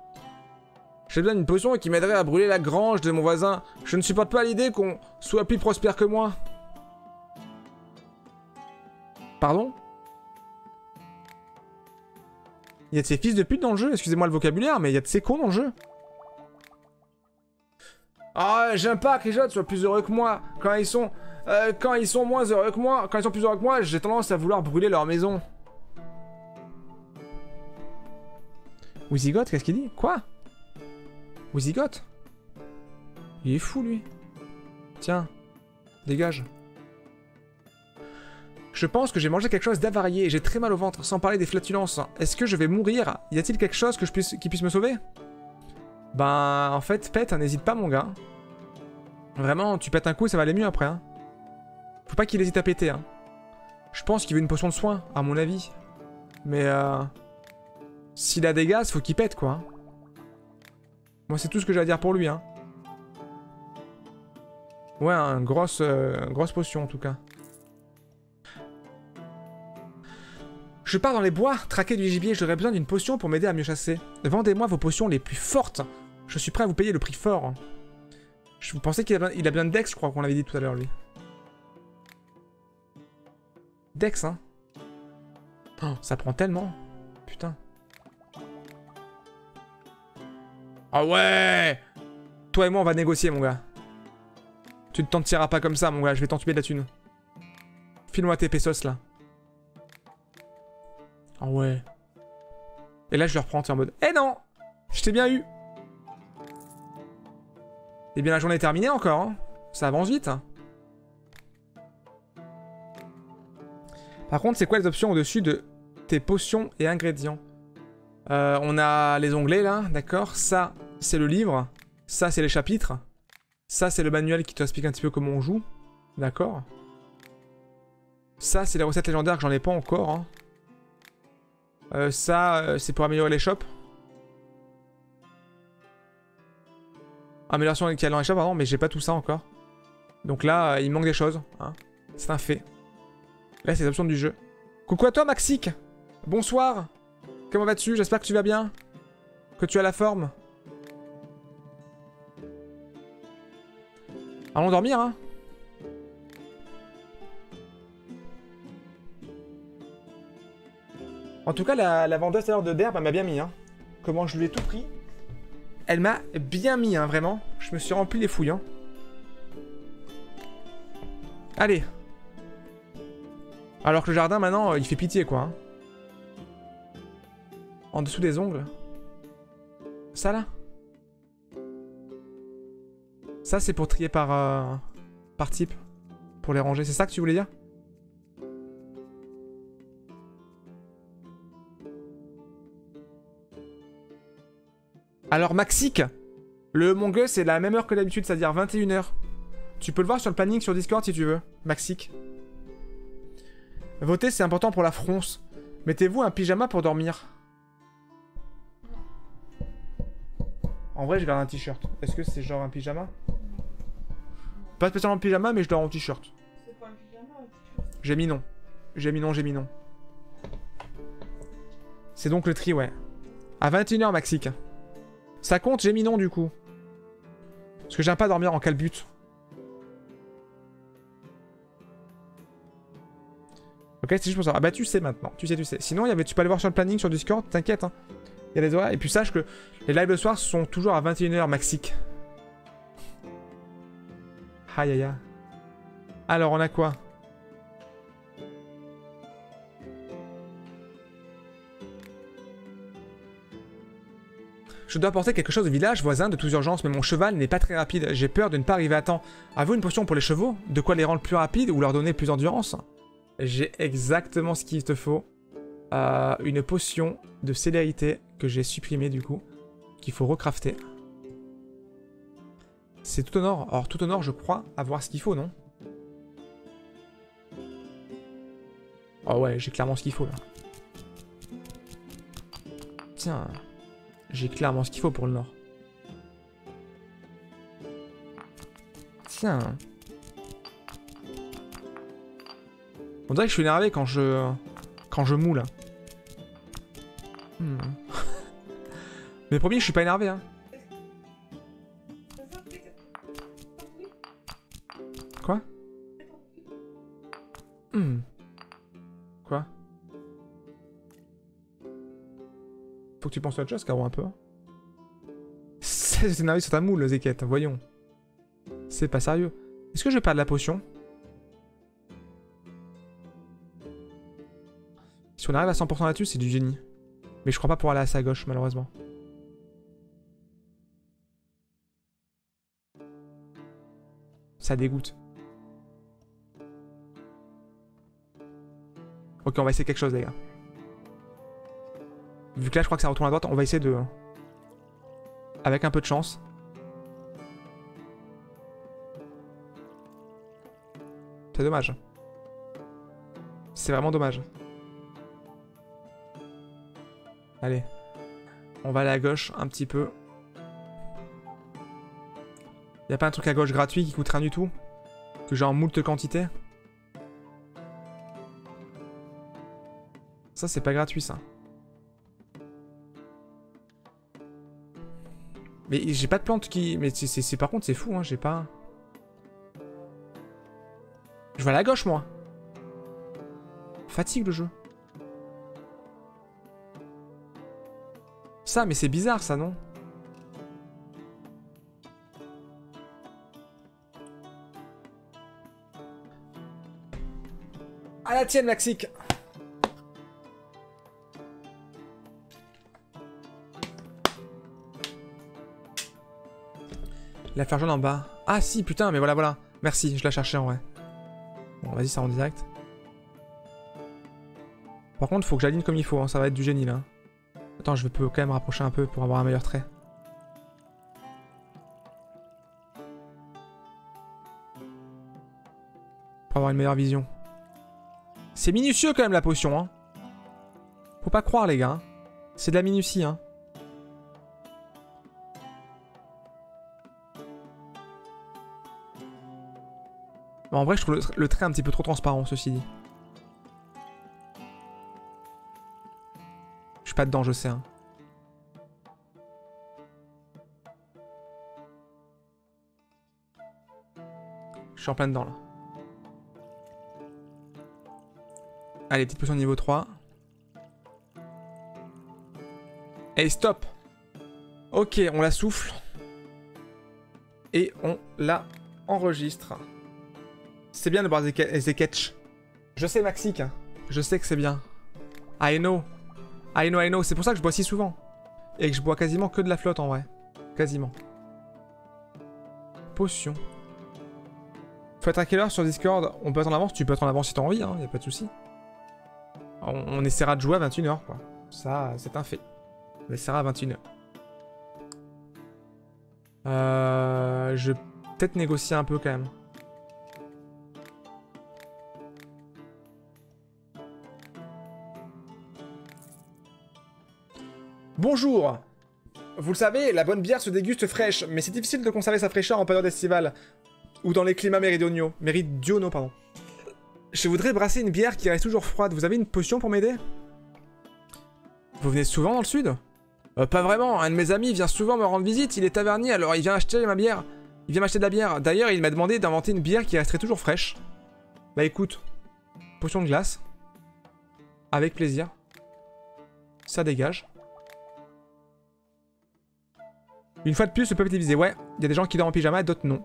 J'ai besoin d'une potion qui m'aiderait à brûler la grange de mon voisin. Je ne supporte pas l'idée qu'on soit plus prospère que moi. Pardon? Il y a de ces fils de pute dans le jeu, excusez-moi le vocabulaire, mais il y a de ces cons dans le jeu. Ah, j'aime pas que les autres soient plus heureux que moi. Quand ils sont. euh, quand ils sont moins heureux que moi, quand ils sont plus heureux que moi, j'ai tendance à vouloir brûler leur maison. Wizigoth, qu'est-ce qu'il dit? Quoi? Wizigoth Il est fou lui. Tiens, dégage. Je pense que j'ai mangé quelque chose d'avarié et j'ai très mal au ventre, sans parler des flatulences. Est-ce que je vais mourir? Y a-t-il quelque chose que je puisse, qui puisse me sauver? Ben, en fait, pète, hein, n'hésite pas, mon gars. Vraiment, tu pètes un coup ça va aller mieux après. Hein. Faut pas qu'il hésite à péter. Hein. Je pense qu'il veut une potion de soin, à mon avis. Mais, euh... S'il a des gaz, faut qu'il pète, quoi. Moi, c'est tout ce que j'ai à dire pour lui, hein. Ouais, un grosse, euh, grosse potion, en tout cas. Je pars dans les bois, traquer du gibier, j'aurais besoin d'une potion pour m'aider à mieux chasser. Vendez-moi vos potions les plus fortes. Je suis prêt à vous payer le prix fort. Je vous pensais qu'il a, il a de Dex, je crois qu'on l'avait dit tout à l'heure, lui. Dex, hein. Oh, ça prend tellement. Putain. Ah ouais Toi et moi, on va négocier, mon gars. Tu ne t'en tireras pas comme ça, mon gars. Je vais t'entuber de la thune. File-moi tes pesos, là. Ah ouais. Et là, je le reprends, en mode... Eh non Je t'ai bien eu Eh bien, la journée est terminée encore. hein. Ça avance vite. Par contre, c'est quoi les options au-dessus de tes potions et ingrédients? Euh, On a les onglets là, d'accord Ça, c'est le livre. Ça, c'est les chapitres. Ça, c'est le manuel qui t'explique un petit peu comment on joue. D'accord Ça, c'est les recettes légendaires que j'en ai pas encore. hein. Euh, ça, euh, c'est pour améliorer les shops. Amélioration dans les shops, pardon, mais j'ai pas tout ça encore. Donc là, euh, il manque des choses. hein. C'est un fait. Là, c'est les options du jeu. Coucou à toi, Maxic Bonsoir Comment vas-tu? J'espère que tu vas bien. Que tu as la forme. Allons dormir, hein En tout cas, la, vendeuse à l'heure de d'herbe, m'a bien mis, hein. Comment je lui ai tout pris. Elle m'a bien mis, hein, vraiment. Je me suis rempli les fouilles, hein. Allez. Alors que le jardin, maintenant, euh, il fait pitié, quoi. hein. En dessous des ongles. Ça, là Ça, c'est pour trier par, euh, par type. Pour les ranger. C'est ça que tu voulais dire? Alors, Maxic, le Mongus, c'est la même heure que d'habitude, c'est-à-dire 21h. Tu peux le voir sur le planning sur Discord si tu veux, Maxic. Voter, c'est important pour la fronce. Mettez-vous un pyjama pour dormir. En vrai, je garde un t-shirt. Est-ce que c'est genre un pyjama? Pas spécialement pyjama, mais je dors en t-shirt. C'est pas un pyjama. J'ai mis non. J'ai mis non, j'ai mis non. C'est donc le tri, ouais. À 21h, Maxic. Ça compte, j'ai mis non du coup. Parce que j'aime pas dormir en calbut. Ok, c'est juste pour ça. Ah bah tu sais maintenant, tu sais, tu sais. Sinon, y avait, tu peux aller voir sur le planning sur Discord, t'inquiète. Hein. Y a. Et puis sache que les lives le soir sont toujours à 21h, Maxic. Aïe aïe aïe. Alors, on a quoi? Je dois apporter quelque chose au village voisin de toute urgence, mais mon cheval n'est pas très rapide. J'ai peur de ne pas arriver à temps. Avez-vous une potion pour les chevaux? De quoi les rendre plus rapides ou leur donner plus d'endurance? J'ai exactement ce qu'il te faut. Euh, une potion de célérité que j'ai supprimée du coup, qu'il faut recrafter. C'est tout au nord. Or, tout au nord, je crois avoir ce qu'il faut, non? Oh ouais, j'ai clairement ce qu'il faut là. Tiens. J'ai clairement ce qu'il faut pour le nord. Tiens. On dirait que je suis énervé quand je... Quand je moule. Hmm. Mais promis, je suis pas énervé, hein. Faut que tu penses à autre chose, Caro, un peu. C'est énervé sur ta moule, Zeket, voyons. C'est pas sérieux. Est-ce que je vais perdre la potion? Si on arrive à 100% là-dessus, c'est du génie. Mais je crois pas pouvoir aller à sa gauche, malheureusement. Ça dégoûte. Ok, on va essayer quelque chose, les gars. Vu que là, je crois que ça retourne à droite, on va essayer de... Avec un peu de chance. C'est dommage. C'est vraiment dommage. Allez. On va aller à gauche un petit peu. Y a pas un truc à gauche gratuit qui coûte rien du tout? Que j'ai en moult quantité Ça, c'est pas gratuit, ça. Mais j'ai pas de plante qui... Mais c'est- par contre, c'est fou, hein, j'ai pas... Je vais à gauche, moi. Fatigue, le jeu. Ça, mais c'est bizarre, ça, non? À la tienne, Maxic La fleur jaune en bas. Ah si, putain, mais voilà, voilà. Merci, je la cherchais en vrai. Bon, vas-y, ça rend direct. Par contre, faut que j'aligne comme il faut, hein, ça va être du génie là. Attends, je peux quand même rapprocher un peu pour avoir un meilleur trait. Pour avoir une meilleure vision. C'est minutieux quand même la potion, hein. Faut pas croire les gars. hein. C'est de la minutie, hein. En vrai, je trouve le, tr- le trait un petit peu trop transparent, ceci dit. Je suis pas dedans, je sais. Hein. Je suis en plein dedans, là. Allez, petite potion niveau 3. Et stop Ok, on la souffle. Et on la enregistre. C'est bien de boire des, des sketchs. Je sais, Maxique. hein. Je sais que c'est bien. I know. I know, I know. C'est pour ça que je bois si souvent. Et que je bois quasiment que de la flotte en vrai. Quasiment. Potion. Faut être à quelle heure sur Discord? On peut être en avance Tu peux être en avance si t'as envie, hein. Y a pas de souci. On, on essaiera de jouer à 21h, quoi. Ça, c'est un fait. On essaiera à 21h. Euh, je vais peut-être négocier un peu quand même. Bonjour Vous le savez, la bonne bière se déguste fraîche, mais c'est difficile de conserver sa fraîcheur en période estivale. Ou dans les climats méridionaux. Méridionaux, pardon. Je voudrais brasser une bière qui reste toujours froide. Vous avez une potion pour m'aider? Vous venez souvent dans le sud? Euh, Pas vraiment. Un de mes amis vient souvent me rendre visite. Il est tavernier, alors il vient acheter ma bière. Il vient m'acheter de la bière. D'ailleurs, il m'a demandé d'inventer une bière qui resterait toujours fraîche. Bah écoute, potion de glace. Avec plaisir. Ça dégage. Une fois de plus, le peuple est divisé. Ouais, il y a des gens qui dorment en pyjama d'autres non.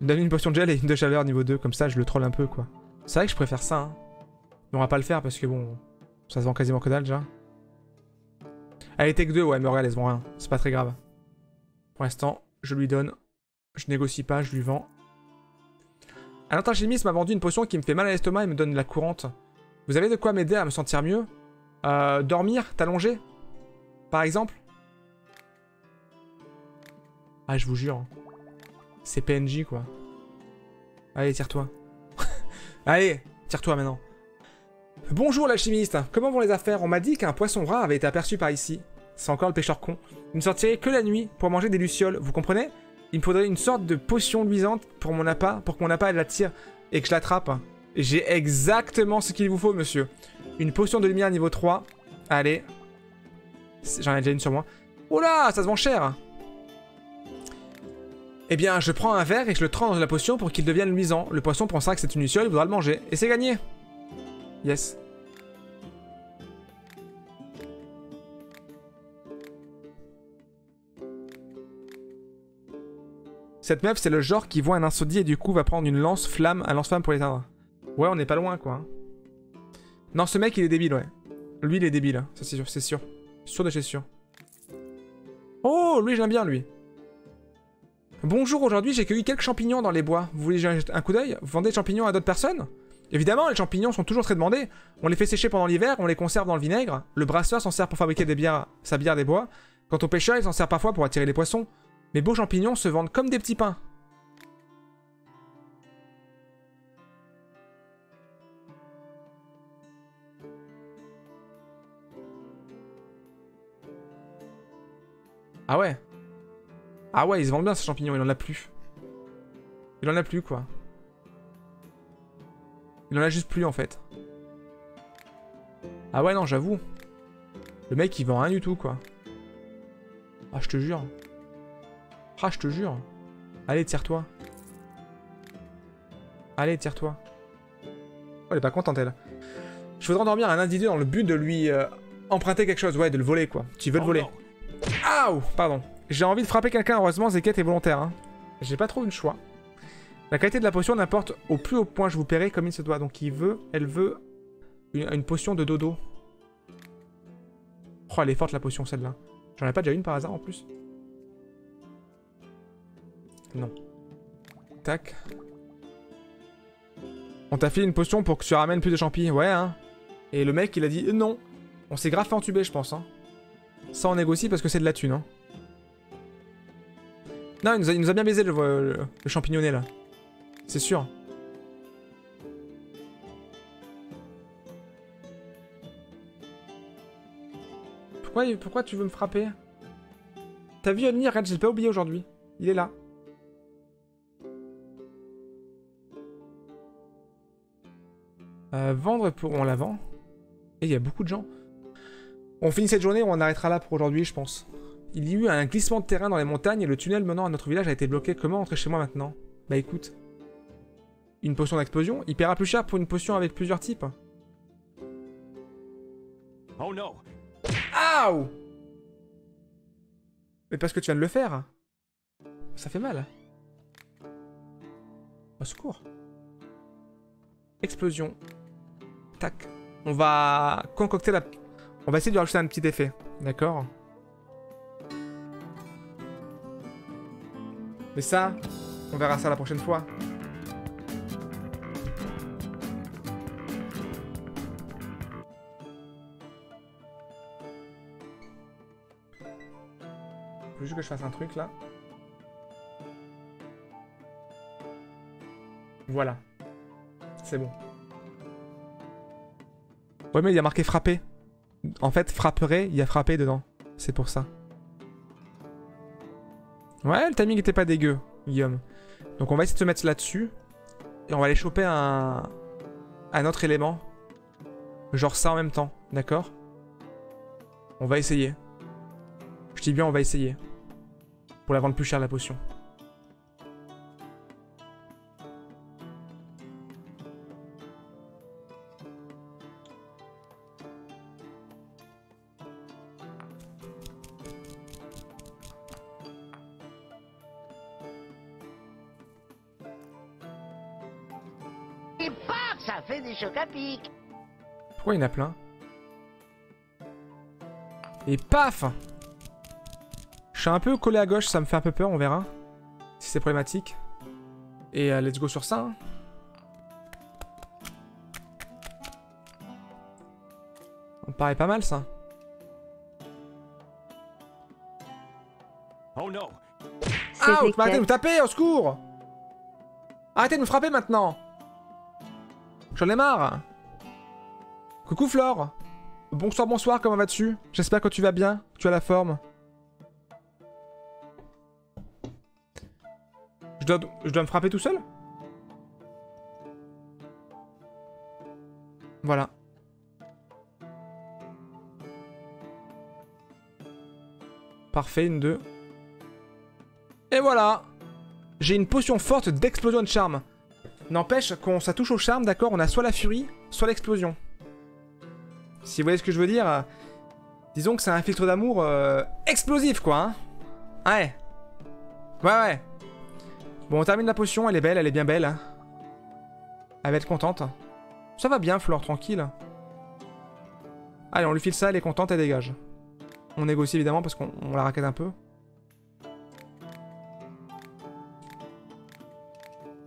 Donne une potion de gel et une de chaleur niveau 2, comme ça je le troll un peu quoi. C'est vrai que je préfère ça. Hein. Mais on va pas le faire parce que bon, ça se vend quasiment que dalle déjà. Allez, take 2, ouais, mais regarde, elles se vend rien. C'est pas très grave. Pour l'instant, je lui donne. Je négocie pas, je lui vends. Un autre alchimiste m'a vendu une potion qui me fait mal à l'estomac et me donne de la courante. Vous avez de quoi m'aider à me sentir mieux? Euh, Dormir? T'allonger? Par exemple? Ah, je vous jure. hein. C'est PNJ, quoi. Allez, tire-toi. Allez, tire-toi maintenant. Bonjour l'alchimiste, comment vont les affaires? On m'a dit qu'un poisson rare avait été aperçu par ici. C'est encore le pêcheur con. Il ne sortirait que la nuit pour manger des lucioles, vous comprenez? Il me faudrait une sorte de potion luisante pour mon appât, pour que mon appât la tire et que je l'attrape. J'ai exactement ce qu'il vous faut, monsieur. Une potion de lumière niveau 3. Allez. J'en ai déjà une sur moi. Oh ça se vend cher eh bien, je prends un verre et je le trempe dans la potion pour qu'il devienne luisant. Le poisson pensera que c'est une luciole, il voudra le manger. Et c'est gagné Yes. Cette meuf, c'est le genre qui voit un incendie et du coup va prendre une lance-flamme, un lance-flamme pour l'éteindre. Ouais, on n'est pas loin, quoi. hein. Non, ce mec, il est débile, ouais. Lui, il est débile, hein. ça c'est sûr, c'est sûr. Sûr de chez sûr. Oh, lui, j'aime bien, lui. Bonjour, aujourd'hui j'ai cueilli quelques champignons dans les bois. Vous voulez un coup d'œil? Vous vendez des champignons à d'autres personnes? Évidemment, les champignons sont toujours très demandés. On les fait sécher pendant l'hiver, on les conserve dans le vinaigre. Le brasseur s'en sert pour fabriquer des bières, sa bière des bois. Quant au pêcheur, il s'en sert parfois pour attirer les poissons. Mes beaux champignons se vendent comme des petits pains. Ah ouais Ah ouais, ils se vendent bien ces champignons, il en a plus. Il en a plus quoi. Il en a juste plus en fait. Ah ouais non, j'avoue. Le mec il vend rien du tout quoi. Ah je te jure. Ah je te jure. Allez, tire-toi. Allez, tire-toi. Oh, elle est pas contente elle. Je voudrais endormir un individu dans le but de lui euh, emprunter quelque chose, ouais, de le voler quoi. Tu veux le voler. Aouh Pardon. J'ai envie de frapper quelqu'un, heureusement Zeket est volontaire. Hein. J'ai pas trop une choix. La qualité de la potion n'importe au plus haut point, je vous paierai comme il se doit. Donc il veut, elle veut une, une potion de dodo. Oh, elle est forte la potion celle-là. J'en ai pas déjà une par hasard en plus? Non. Tac. On t'a filé une potion pour que tu ramènes plus de champis. Ouais, hein. Et le mec, il a dit euh, non. On s'est grave fait entuber, je pense. Hein. Ça, on négocie parce que c'est de la thune. Hein. Non, il nous, a, bien baisé le, le, le champignonnet, là. C'est sûr. Pourquoi, pourquoi tu veux me frapper? T'as vu Omni Regarde, j'ai pas oublié aujourd'hui. Il est là. Euh, vendre pour... On la vend. Et il y a beaucoup de gens. On finit cette journée ou on arrêtera là pour aujourd'hui, je pense. Il y a eu un glissement de terrain dans les montagnes et le tunnel menant à notre village a été bloqué. Comment entrer chez moi maintenant? Bah écoute. Une potion d'explosion? Il paiera plus cher pour une potion avec plusieurs types? Oh no. Aouh Mais parce que tu viens de le faire. Ça fait mal. Au secours. Explosion. Tac. On va concocter la... On va essayer de rajouter un petit effet. D'accord? Mais ça, on verra ça la prochaine fois. Faut juste que je fasse un truc là. Voilà. C'est bon. Ouais, mais il y a marqué frapper. En fait, frapperait, il y a frappé dedans. C'est pour ça. Ouais, le timing était pas dégueu, Guillaume. Donc on va essayer de se mettre là-dessus. Et on va aller choper un... un autre élément. Genre ça en même temps, d'accord? On va essayer. Je dis bien on va essayer. Pour la vendre plus cher la potion. Pourquoi il y en a plein Et paf Je suis un peu collé à gauche, ça me fait un peu peur, on verra. Si c'est problématique. Et euh, let's go sur ça. hein. On me paraît pas mal ça. Oh no. Ces Ah, arrêtez de me taper, au secours Arrêtez de me frapper maintenant J'en ai marre Coucou Flore Bonsoir, bonsoir, comment vas-tu? J'espère que tu vas bien, que tu as la forme? Je dois, me frapper tout seul? Voilà. Parfait, une, deux. Et voilà J'ai une potion forte d'explosion de charme. N'empêche, quand ça touche au charme, d'accord, on a soit la furie, soit l'explosion. Si vous voyez ce que je veux dire, euh, disons que c'est un filtre d'amour euh, explosif, quoi. Hein ouais. Ouais, ouais. Bon, on termine la potion, elle est belle, elle est bien belle. hein. Elle va être contente. Ça va bien, Flore, tranquille. Allez, on lui file ça, elle est contente, elle dégage. On négocie évidemment parce qu'on on la raquette un peu.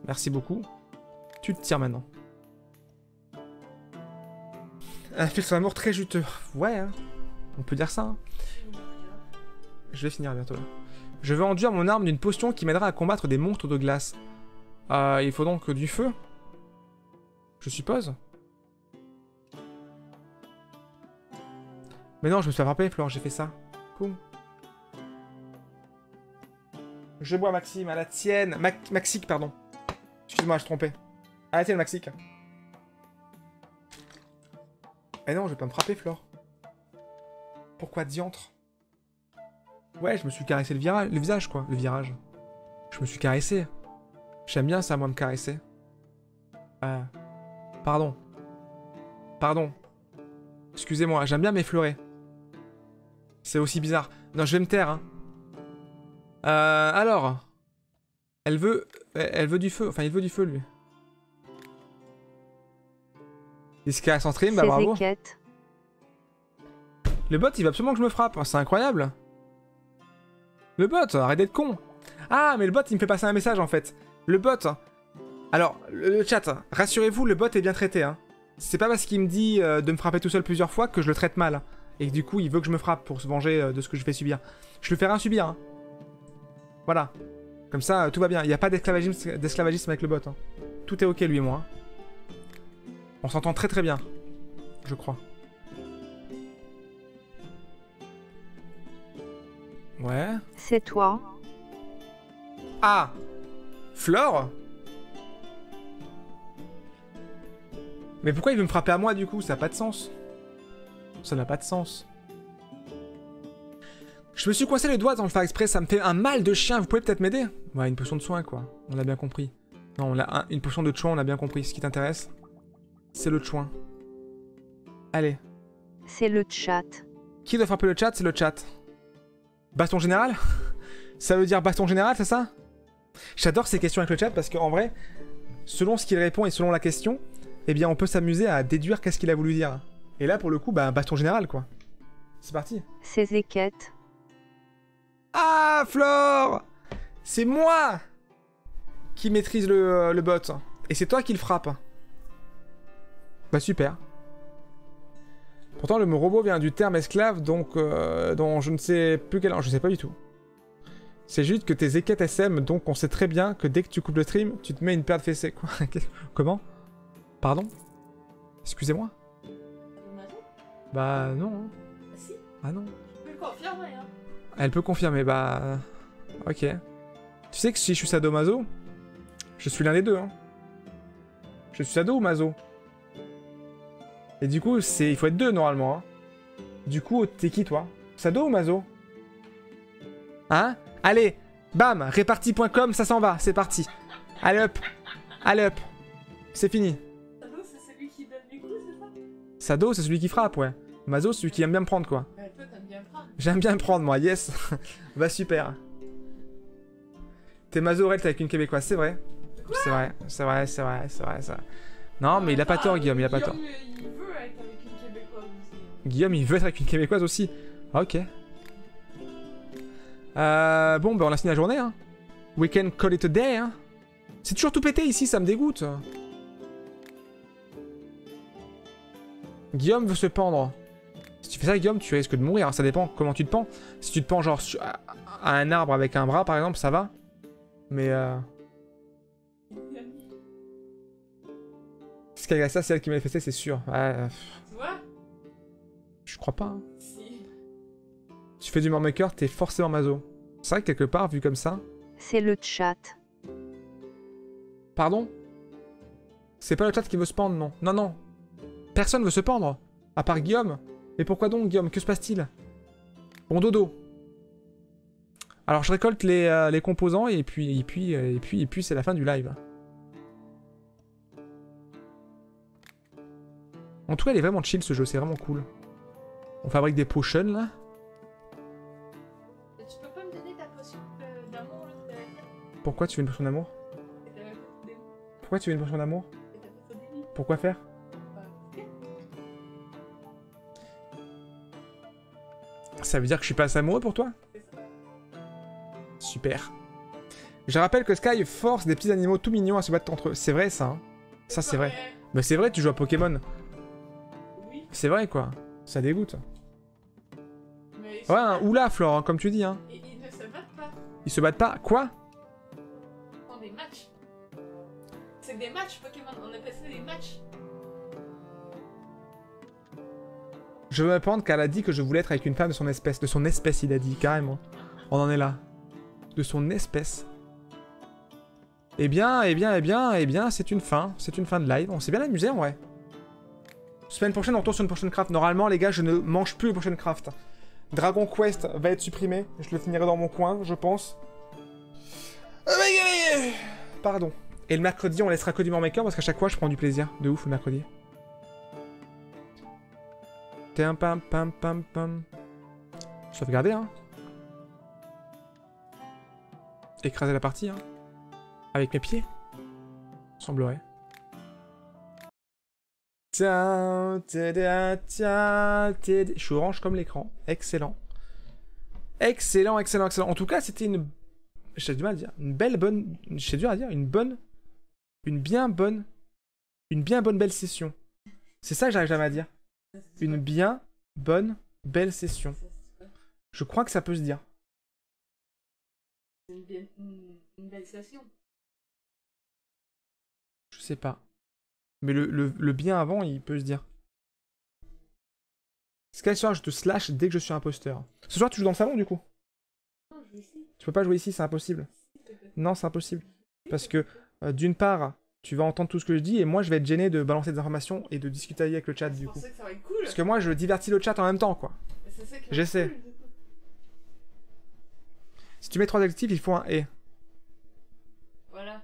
Merci beaucoup. Tu te tires maintenant. Un filtre d'amour très juteux. Ouais, hein. on peut dire ça. hein. Je vais finir bientôt. Je veux enduire mon arme d'une potion qui m'aidera à combattre des monstres de glace. Euh, il faut donc du feu Je suppose. Mais non, je me suis frappé, Flore, j'ai fait ça. Boum. Je bois Maxime, à la tienne. Maxique, pardon. Excuse-moi, je trompais. À la tienne, Maxique. Eh non, je vais pas me frapper, Flore. Pourquoi diantre? Ouais, je me suis caressé le, virage, le visage, quoi. Le virage. Je me suis caressé. J'aime bien ça, moi, me caresser. Euh... Pardon. Pardon. Excusez-moi, j'aime bien m'effleurer. C'est aussi bizarre. Non, je vais me taire, hein. Euh, alors. Elle veut... Elle veut du feu. Enfin, il veut du feu, lui. Il se casse en stream, bah bravo. équettes, Le bot, il veut absolument que je me frappe. C'est incroyable. Le bot, arrête d'être con. Ah, mais le bot, il me fait passer un message, en fait. Le bot... Alors, le chat, rassurez-vous, le bot est bien traité, hein. C'est pas parce qu'il me dit euh, de me frapper tout seul plusieurs fois que je le traite mal. Et que du coup, il veut que je me frappe pour se venger euh, de ce que je fais subir. Je le fais rien subir, hein. Voilà. Comme ça, euh, tout va bien. Il n'y a pas d'esclavagisme d'esclavagisme avec le bot. hein. Tout est ok, lui et moi. On s'entend très très bien. Je crois. Ouais. C'est toi. Ah Flore? Mais pourquoi il veut me frapper à moi du coup? Ça n'a pas de sens. Ça n'a pas de sens. Je me suis coincé les doigts dans le faire exprès, ça me fait un mal de chien, vous pouvez peut-être m'aider? Ouais, une potion de soin quoi, on l'a bien compris. Non, on a un- une potion de chouin, on a bien compris. Ce qui t'intéresse, c'est le chouin. Allez, C'est le chat. qui doit frapper le chat C'est le chat. Baston général? Ça veut dire baston général, c'est ça? J'adore ces questions avec le chat parce qu'en vrai, selon ce qu'il répond et selon la question, eh bien on peut s'amuser à déduire qu'est-ce qu'il a voulu dire. Et là pour le coup, bah baston général quoi. C'est parti. C'est Zeket. Ah Flore C'est moi qui maîtrise le, euh, le bot. Et c'est toi qui le frappe. Bah super. Pourtant le mot robot vient du terme esclave, donc euh, dont je ne sais plus quel... Je sais pas du tout. C'est juste que tes équettes SM, donc on sait très bien que dès que tu coupes le stream, tu te mets une paire de fessées. Quoi Comment? Pardon? Excusez-moi? Bah non. hein. Si, Ah non. je peux le confirmer, hein. Elle peut confirmer, bah... Ok. Tu sais que si je suis sadomaso, je suis l'un des deux, hein. Je suis sado ou maso? Et du coup, c'est... il faut être deux, normalement, hein. Du coup, t'es qui, toi? Sado ou maso Hein? Allez Bam Réparti.com, ça s'en va, c'est parti. Allez hop Allez hop C'est fini. Sado, c'est celui qui donne des coups, c'est ça? Sado, c'est celui qui frappe, ouais. Maso, c'est celui qui aime bien me prendre, quoi. Ouais, toi, t'aimes bien prendre. J'aime bien me prendre, moi, yes. bah super. T'es Mazorel, avec une québécoise, c'est vrai. C'est vrai, c'est vrai, c'est vrai, c'est vrai, ça. Non, mais il a pas tort, Guillaume, il a pas tort. Guillaume, il veut être avec une québécoise aussi. Ah, ok. Euh, bon, bah on a fini la journée, hein. We can call it a day, hein. C'est toujours tout pété ici, ça me dégoûte. Guillaume veut se pendre. Si tu fais ça, Guillaume, tu risques de mourir. Ça dépend comment tu te pends. Si tu te pends genre à un arbre avec un bras, par exemple, ça va. Mais euh... Skagassa, c'est elle qui m'a fait c'est sûr. Ouais, euh, je crois pas. hein. Si. Tu fais du Maker, t'es forcément maso. C'est vrai que quelque part, vu comme ça. C'est le chat. Pardon? C'est pas le chat qui veut se pendre, non. Non, non. Personne veut se pendre. À part Guillaume. Mais pourquoi donc, Guillaume? Que se passe-t-il? Bon dodo. Alors, je récolte les, euh, les composants et puis, et puis, euh, et puis, et puis, c'est la fin du live. En tout cas, il est vraiment chill ce jeu, c'est vraiment cool. On fabrique des potions là. Tu peux pas me donner ta potion euh, d'amour, Pourquoi tu veux une potion d'amour? Début Pourquoi tu veux une potion d'amour? Pourquoi faire? Ça veut dire que je suis pas assez amoureux pour toi? Super. Je rappelle que Sky force des petits animaux tout mignons à se battre entre eux. C'est vrai ça, hein? Ça c'est vrai. Mais c'est vrai, tu joues à Pokémon. Oui, C'est vrai quoi. Ça dégoûte. Mais. Ouais, un oula, Flore, hein, comme tu dis, hein. Et ils ne se battent pas. Ils se battent pas. Quoi? Font des matchs. C'est des matchs Pokémon, on appelle ça des matchs. Je veux me pendre qu'elle a dit que je voulais être avec une femme de son espèce. De son espèce, il a dit, carrément. On en est là. De son espèce. Eh bien, eh bien, eh bien, eh bien, c'est une fin. C'est une fin de live. On s'est bien amusé en vrai. Semaine prochaine, on retourne sur une prochaine craft. Normalement, les gars, je ne mange plus les prochaines craft. Dragon Quest va être supprimé. Je le finirai dans mon coin, je pense. Pardon. Et le mercredi, on laissera que du Maker parce qu'à chaque fois, je prends du plaisir. De ouf le mercredi. Pam pam pam pam pam. Sauvegarder, hein. Écraser la partie, hein. Avec mes pieds. Semblerait. Je suis orange comme l'écran. Excellent. Excellent, excellent, excellent. En tout cas, c'était une J'ai du mal à dire. Une belle bonne. J'ai dur à dire. Une bonne. Une bien bonne. Une bien bonne belle session. C'est ça que j'arrive jamais à dire. Une bien bonne belle session. Je crois que ça peut se dire. Une, belle station. Je sais pas. Mais le, le, le bien avant, il peut se dire. Sky soir, je te slash dès que je suis imposteur. Ce soir, tu joues dans le salon du coup? Non, je ici. Tu peux pas jouer ici, c'est impossible. Non, c'est impossible. Parce que, euh, d'une part, tu vas entendre tout ce que je dis et moi, je vais être gêné de balancer des informations et de discuter avec le chat du coup. pensais que ça va être cool. Parce que moi, je divertis le chat en même temps, quoi. J'essaie. cool. Si tu mets trois adjectifs, il faut un et. Voilà.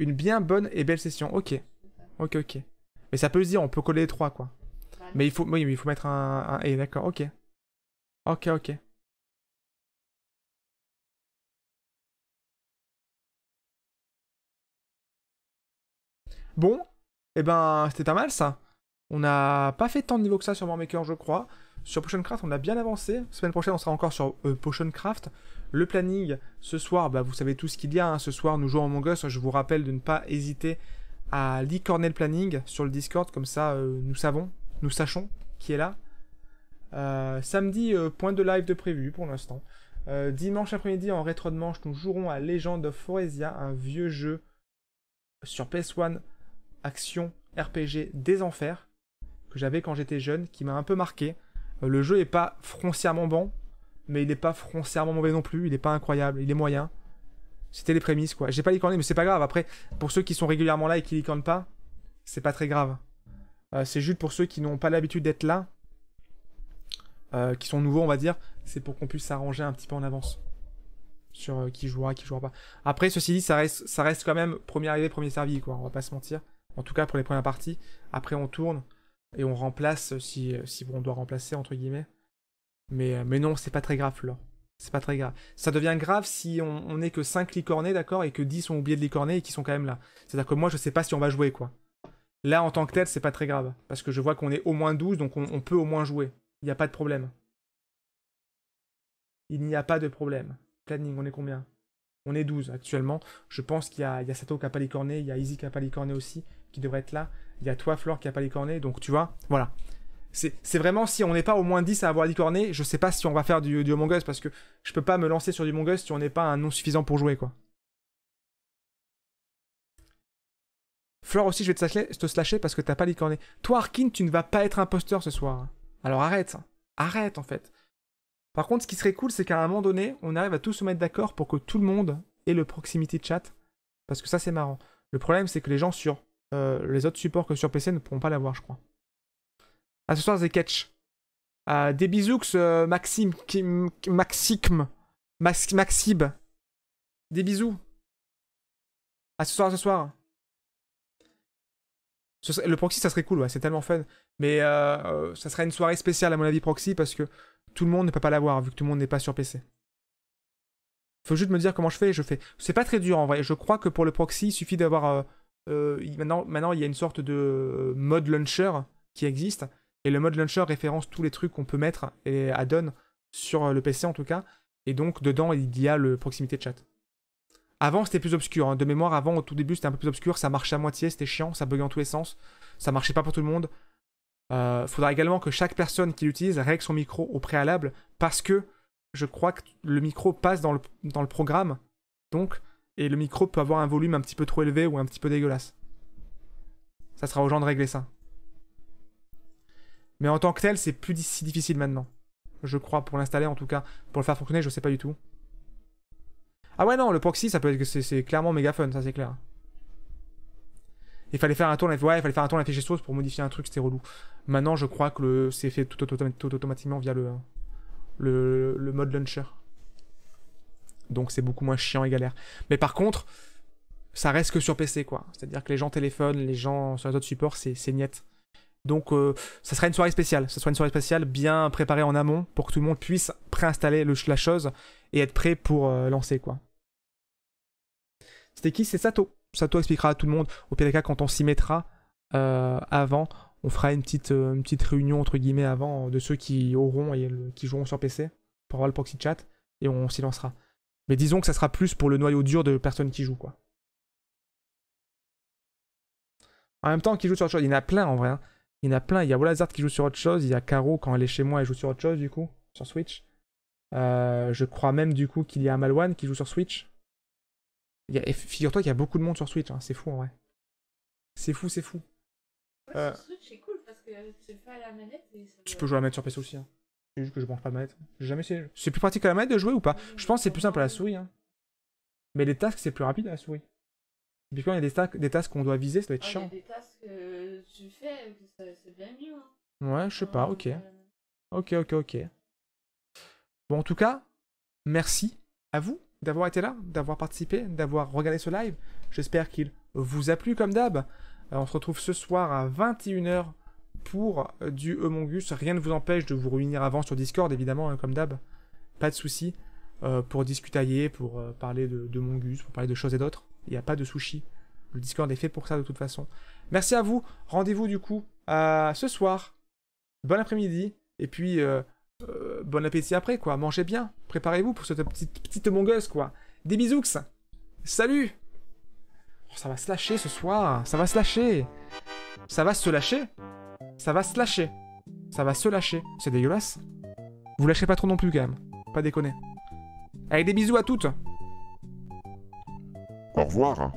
Une bien bonne et belle session. Ok. Ok, ok. Mais ça peut se dire, on peut coller les trois, quoi. Mais il faut, oui, mais il faut mettre un, un et, d'accord, ok. Ok, ok. Bon, eh ben, c'était pas mal ça. On n'a pas fait tant de niveaux que ça sur Warmaker, je crois. Sur Potioncraft, on a bien avancé. Semaine prochaine, on sera encore sur euh, Potioncraft. Le planning, ce soir, bah, vous savez tout ce qu'il y a. hein. Ce soir, nous jouons en Us. Je vous rappelle de ne pas hésiter à licorner le planning sur le Discord. Comme ça, euh, nous savons, nous sachons qui est là. Euh, samedi, euh, point de live de prévu pour l'instant. Dimanche après-midi, en rétro de manche, nous jouerons à Legend of Foresia, un vieux jeu sur PS1, action, RPG des enfers, que j'avais quand j'étais jeune, qui m'a un peu marqué. Le jeu est pas foncièrement bon, mais il est pas foncièrement mauvais non plus, il est pas incroyable, il est moyen. C'était les prémices quoi. J'ai pas licorné, mais c'est pas grave. Après, pour ceux qui sont régulièrement là et qui licornent pas, c'est pas très grave. Euh, c'est juste pour ceux qui n'ont pas l'habitude d'être là, euh, qui sont nouveaux, on va dire, c'est pour qu'on puisse s'arranger un petit peu en avance sur euh, qui jouera, qui jouera pas. Après, ceci dit, ça reste, ça reste quand même premier arrivé, premier servi, quoi. On va pas se mentir. En tout cas, pour les premières parties. Après, on tourne et on remplace si, si on doit remplacer, entre guillemets. Mais, mais non, c'est pas très grave, là. C'est pas très grave. Ça devient grave si on, on est que 5 licornés, d'accord, et que 10 ont oublié de licorner et qui sont quand même là. C'est-à-dire que moi, je sais pas si on va jouer, quoi. Là, en tant que tel, c'est pas très grave. Parce que je vois qu'on est au moins 12, donc on, peut au moins jouer. Il n'y a pas de problème. Il n'y a pas de problème. Planning, on est combien? On est 12 actuellement. Je pense qu'il y a, Sato qui a pas licorné, il y a Easy qui a pas licorné aussi, qui devrait être là. Il y a toi, Flore, qui a pas licorné. Donc tu vois, voilà. C'est vraiment si on n'est pas au moins 10 à avoir licorné, je sais pas si on va faire du, du parce que je peux pas me lancer sur du Among si on n'est pas un nom suffisant pour jouer, quoi. Flore aussi, je vais te, slasher- te slasher parce que t'as pas licorné. Toi, Arkin, tu ne vas pas être imposteur ce soir. Alors arrête. Arrête, en fait. Par contre, ce qui serait cool, c'est qu'à un moment donné, on arrive à tous se mettre d'accord pour que tout le monde ait le proximity chat. Parce que ça, c'est marrant. Le problème, c'est que les gens sur euh, les autres supports que sur PC ne pourront pas l'avoir, je crois. À ce soir, The Catch. Euh, des bisous, euh, Maxime, Kim, Maxime, Max, Maxib. Des bisous. À ce soir, à ce soir. Le proxy, ça serait cool, c'est tellement fun. Mais euh, euh, ça serait une soirée spéciale, à mon avis, proxy, parce que tout le monde ne peut pas l'avoir, vu que tout le monde n'est pas sur PC. Faut juste me dire comment je fais, je fais. C'est pas très dur en vrai. Je crois que pour le proxy, il suffit d'avoir. euh, maintenant, maintenant, il y a une sorte de mode launcher qui existe. Et le mode launcher référence tous les trucs qu'on peut mettre et add-on sur euh, le PC en tout cas. Et donc, dedans, il y a le proximité chat. Avant, c'était plus obscur. hein. De mémoire, avant, au tout début, c'était un peu plus obscur. Ça marchait à moitié, c'était chiant, ça buguait en tous les sens. Ça marchait pas pour tout le monde. Euh, faudra également que chaque personne qui l'utilise règle son micro au préalable parce que je crois que le micro passe dans le, dans le programme. Donc, et le micro peut avoir un volume un petit peu trop élevé ou un petit peu dégueulasse. Ça sera aux gens de régler ça. Mais en tant que tel, c'est plus si difficile maintenant. Je crois, pour l'installer en tout cas. Pour le faire fonctionner, je sais pas du tout. Ah ouais, non, le proxy, ça peut être que c'est clairement méga fun, ça c'est clair. Il fallait faire un tour, ouais, il fallait faire un tour la source pour modifier un truc, c'était relou. Maintenant, je crois que c'est fait tout, auto- tout automatiquement via le, le, mode launcher. Donc c'est beaucoup moins chiant et galère. Mais par contre, ça reste que sur PC, quoi. C'est-à-dire que les gens téléphonent, les gens sur les autres supports, c'est c'est niette. Donc euh, ça sera une soirée spéciale. Ça sera une soirée spéciale bien préparée en amont pour que tout le monde puisse préinstaller le- la chose et être prêt pour euh, lancer, quoi. C'était qui? C'est Sato. Sato expliquera à tout le monde. Au pire des cas, quand on s'y mettra euh, avant, on fera une petite, une petite réunion entre guillemets avant de ceux qui auront et le- qui joueront sur PC pour avoir le proxy chat et on s'y lancera. Mais disons que ça sera plus pour le noyau dur de personnes qui jouent, quoi. En même temps, qui jouent sur autre chose. Il y en a plein en vrai. hein. Il y en a plein. Il y a Wallazard qui joue sur autre chose. Il y a Caro quand elle est chez moi, elle joue sur autre chose du coup, sur Switch. Euh, je crois même du coup qu'il y a Amalwan qui joue sur Switch. Il y a- et Figure-toi qu'il y a beaucoup de monde sur Switch. hein. C'est fou en vrai. C'est fou, c'est fou. Ouais, Euh. sur Switch, c'est cool parce que tu le fais à la manette et ça Tu va- peux jouer à la manette sur PC aussi. Hein. C'est juste que je branche pas de manette. J'ai jamais essayé. C'est plus pratique à la manette de jouer ou pas? Je pense que c'est plus simple à la souris. Hein. Mais les tasks, c'est plus rapide à la souris. Et puis quand il y a des, tasks- des tasks qu'on doit viser, ça doit être Ah, Il y chiant. a des tasks que tu fais, c'est bien mieux. Hein. Ouais, je sais pas, ok. euh, Ok, ok, ok. Bon, en tout cas, merci à vous d'avoir été là, d'avoir participé, d'avoir regardé ce live. J'espère qu'il vous a plu comme d'hab. Euh, on se retrouve ce soir à 21h pour euh, du Among Us. Rien ne vous empêche de vous réunir avant sur Discord, évidemment, hein, comme d'hab. Pas de souci. Euh, pour discutailler, pour euh, parler de, de Among Us, pour parler de choses et d'autres. Il n'y a pas de sushi. Le Discord est fait pour ça de toute façon. Merci à vous. Rendez-vous du coup à ce soir. Bon après-midi. Et puis, euh, euh, bon appétit après, quoi. Mangez bien. Préparez-vous pour cette petite, petite quoi. Des bisous. Salut Oh, Ça va se lâcher ce soir. Ça va se lâcher. Ça va se lâcher. Ça va se lâcher. Ça va se lâcher. C'est dégueulasse. Vous lâchez pas trop non plus, quand même. Pas déconner. Allez, des bisous à toutes. Au revoir.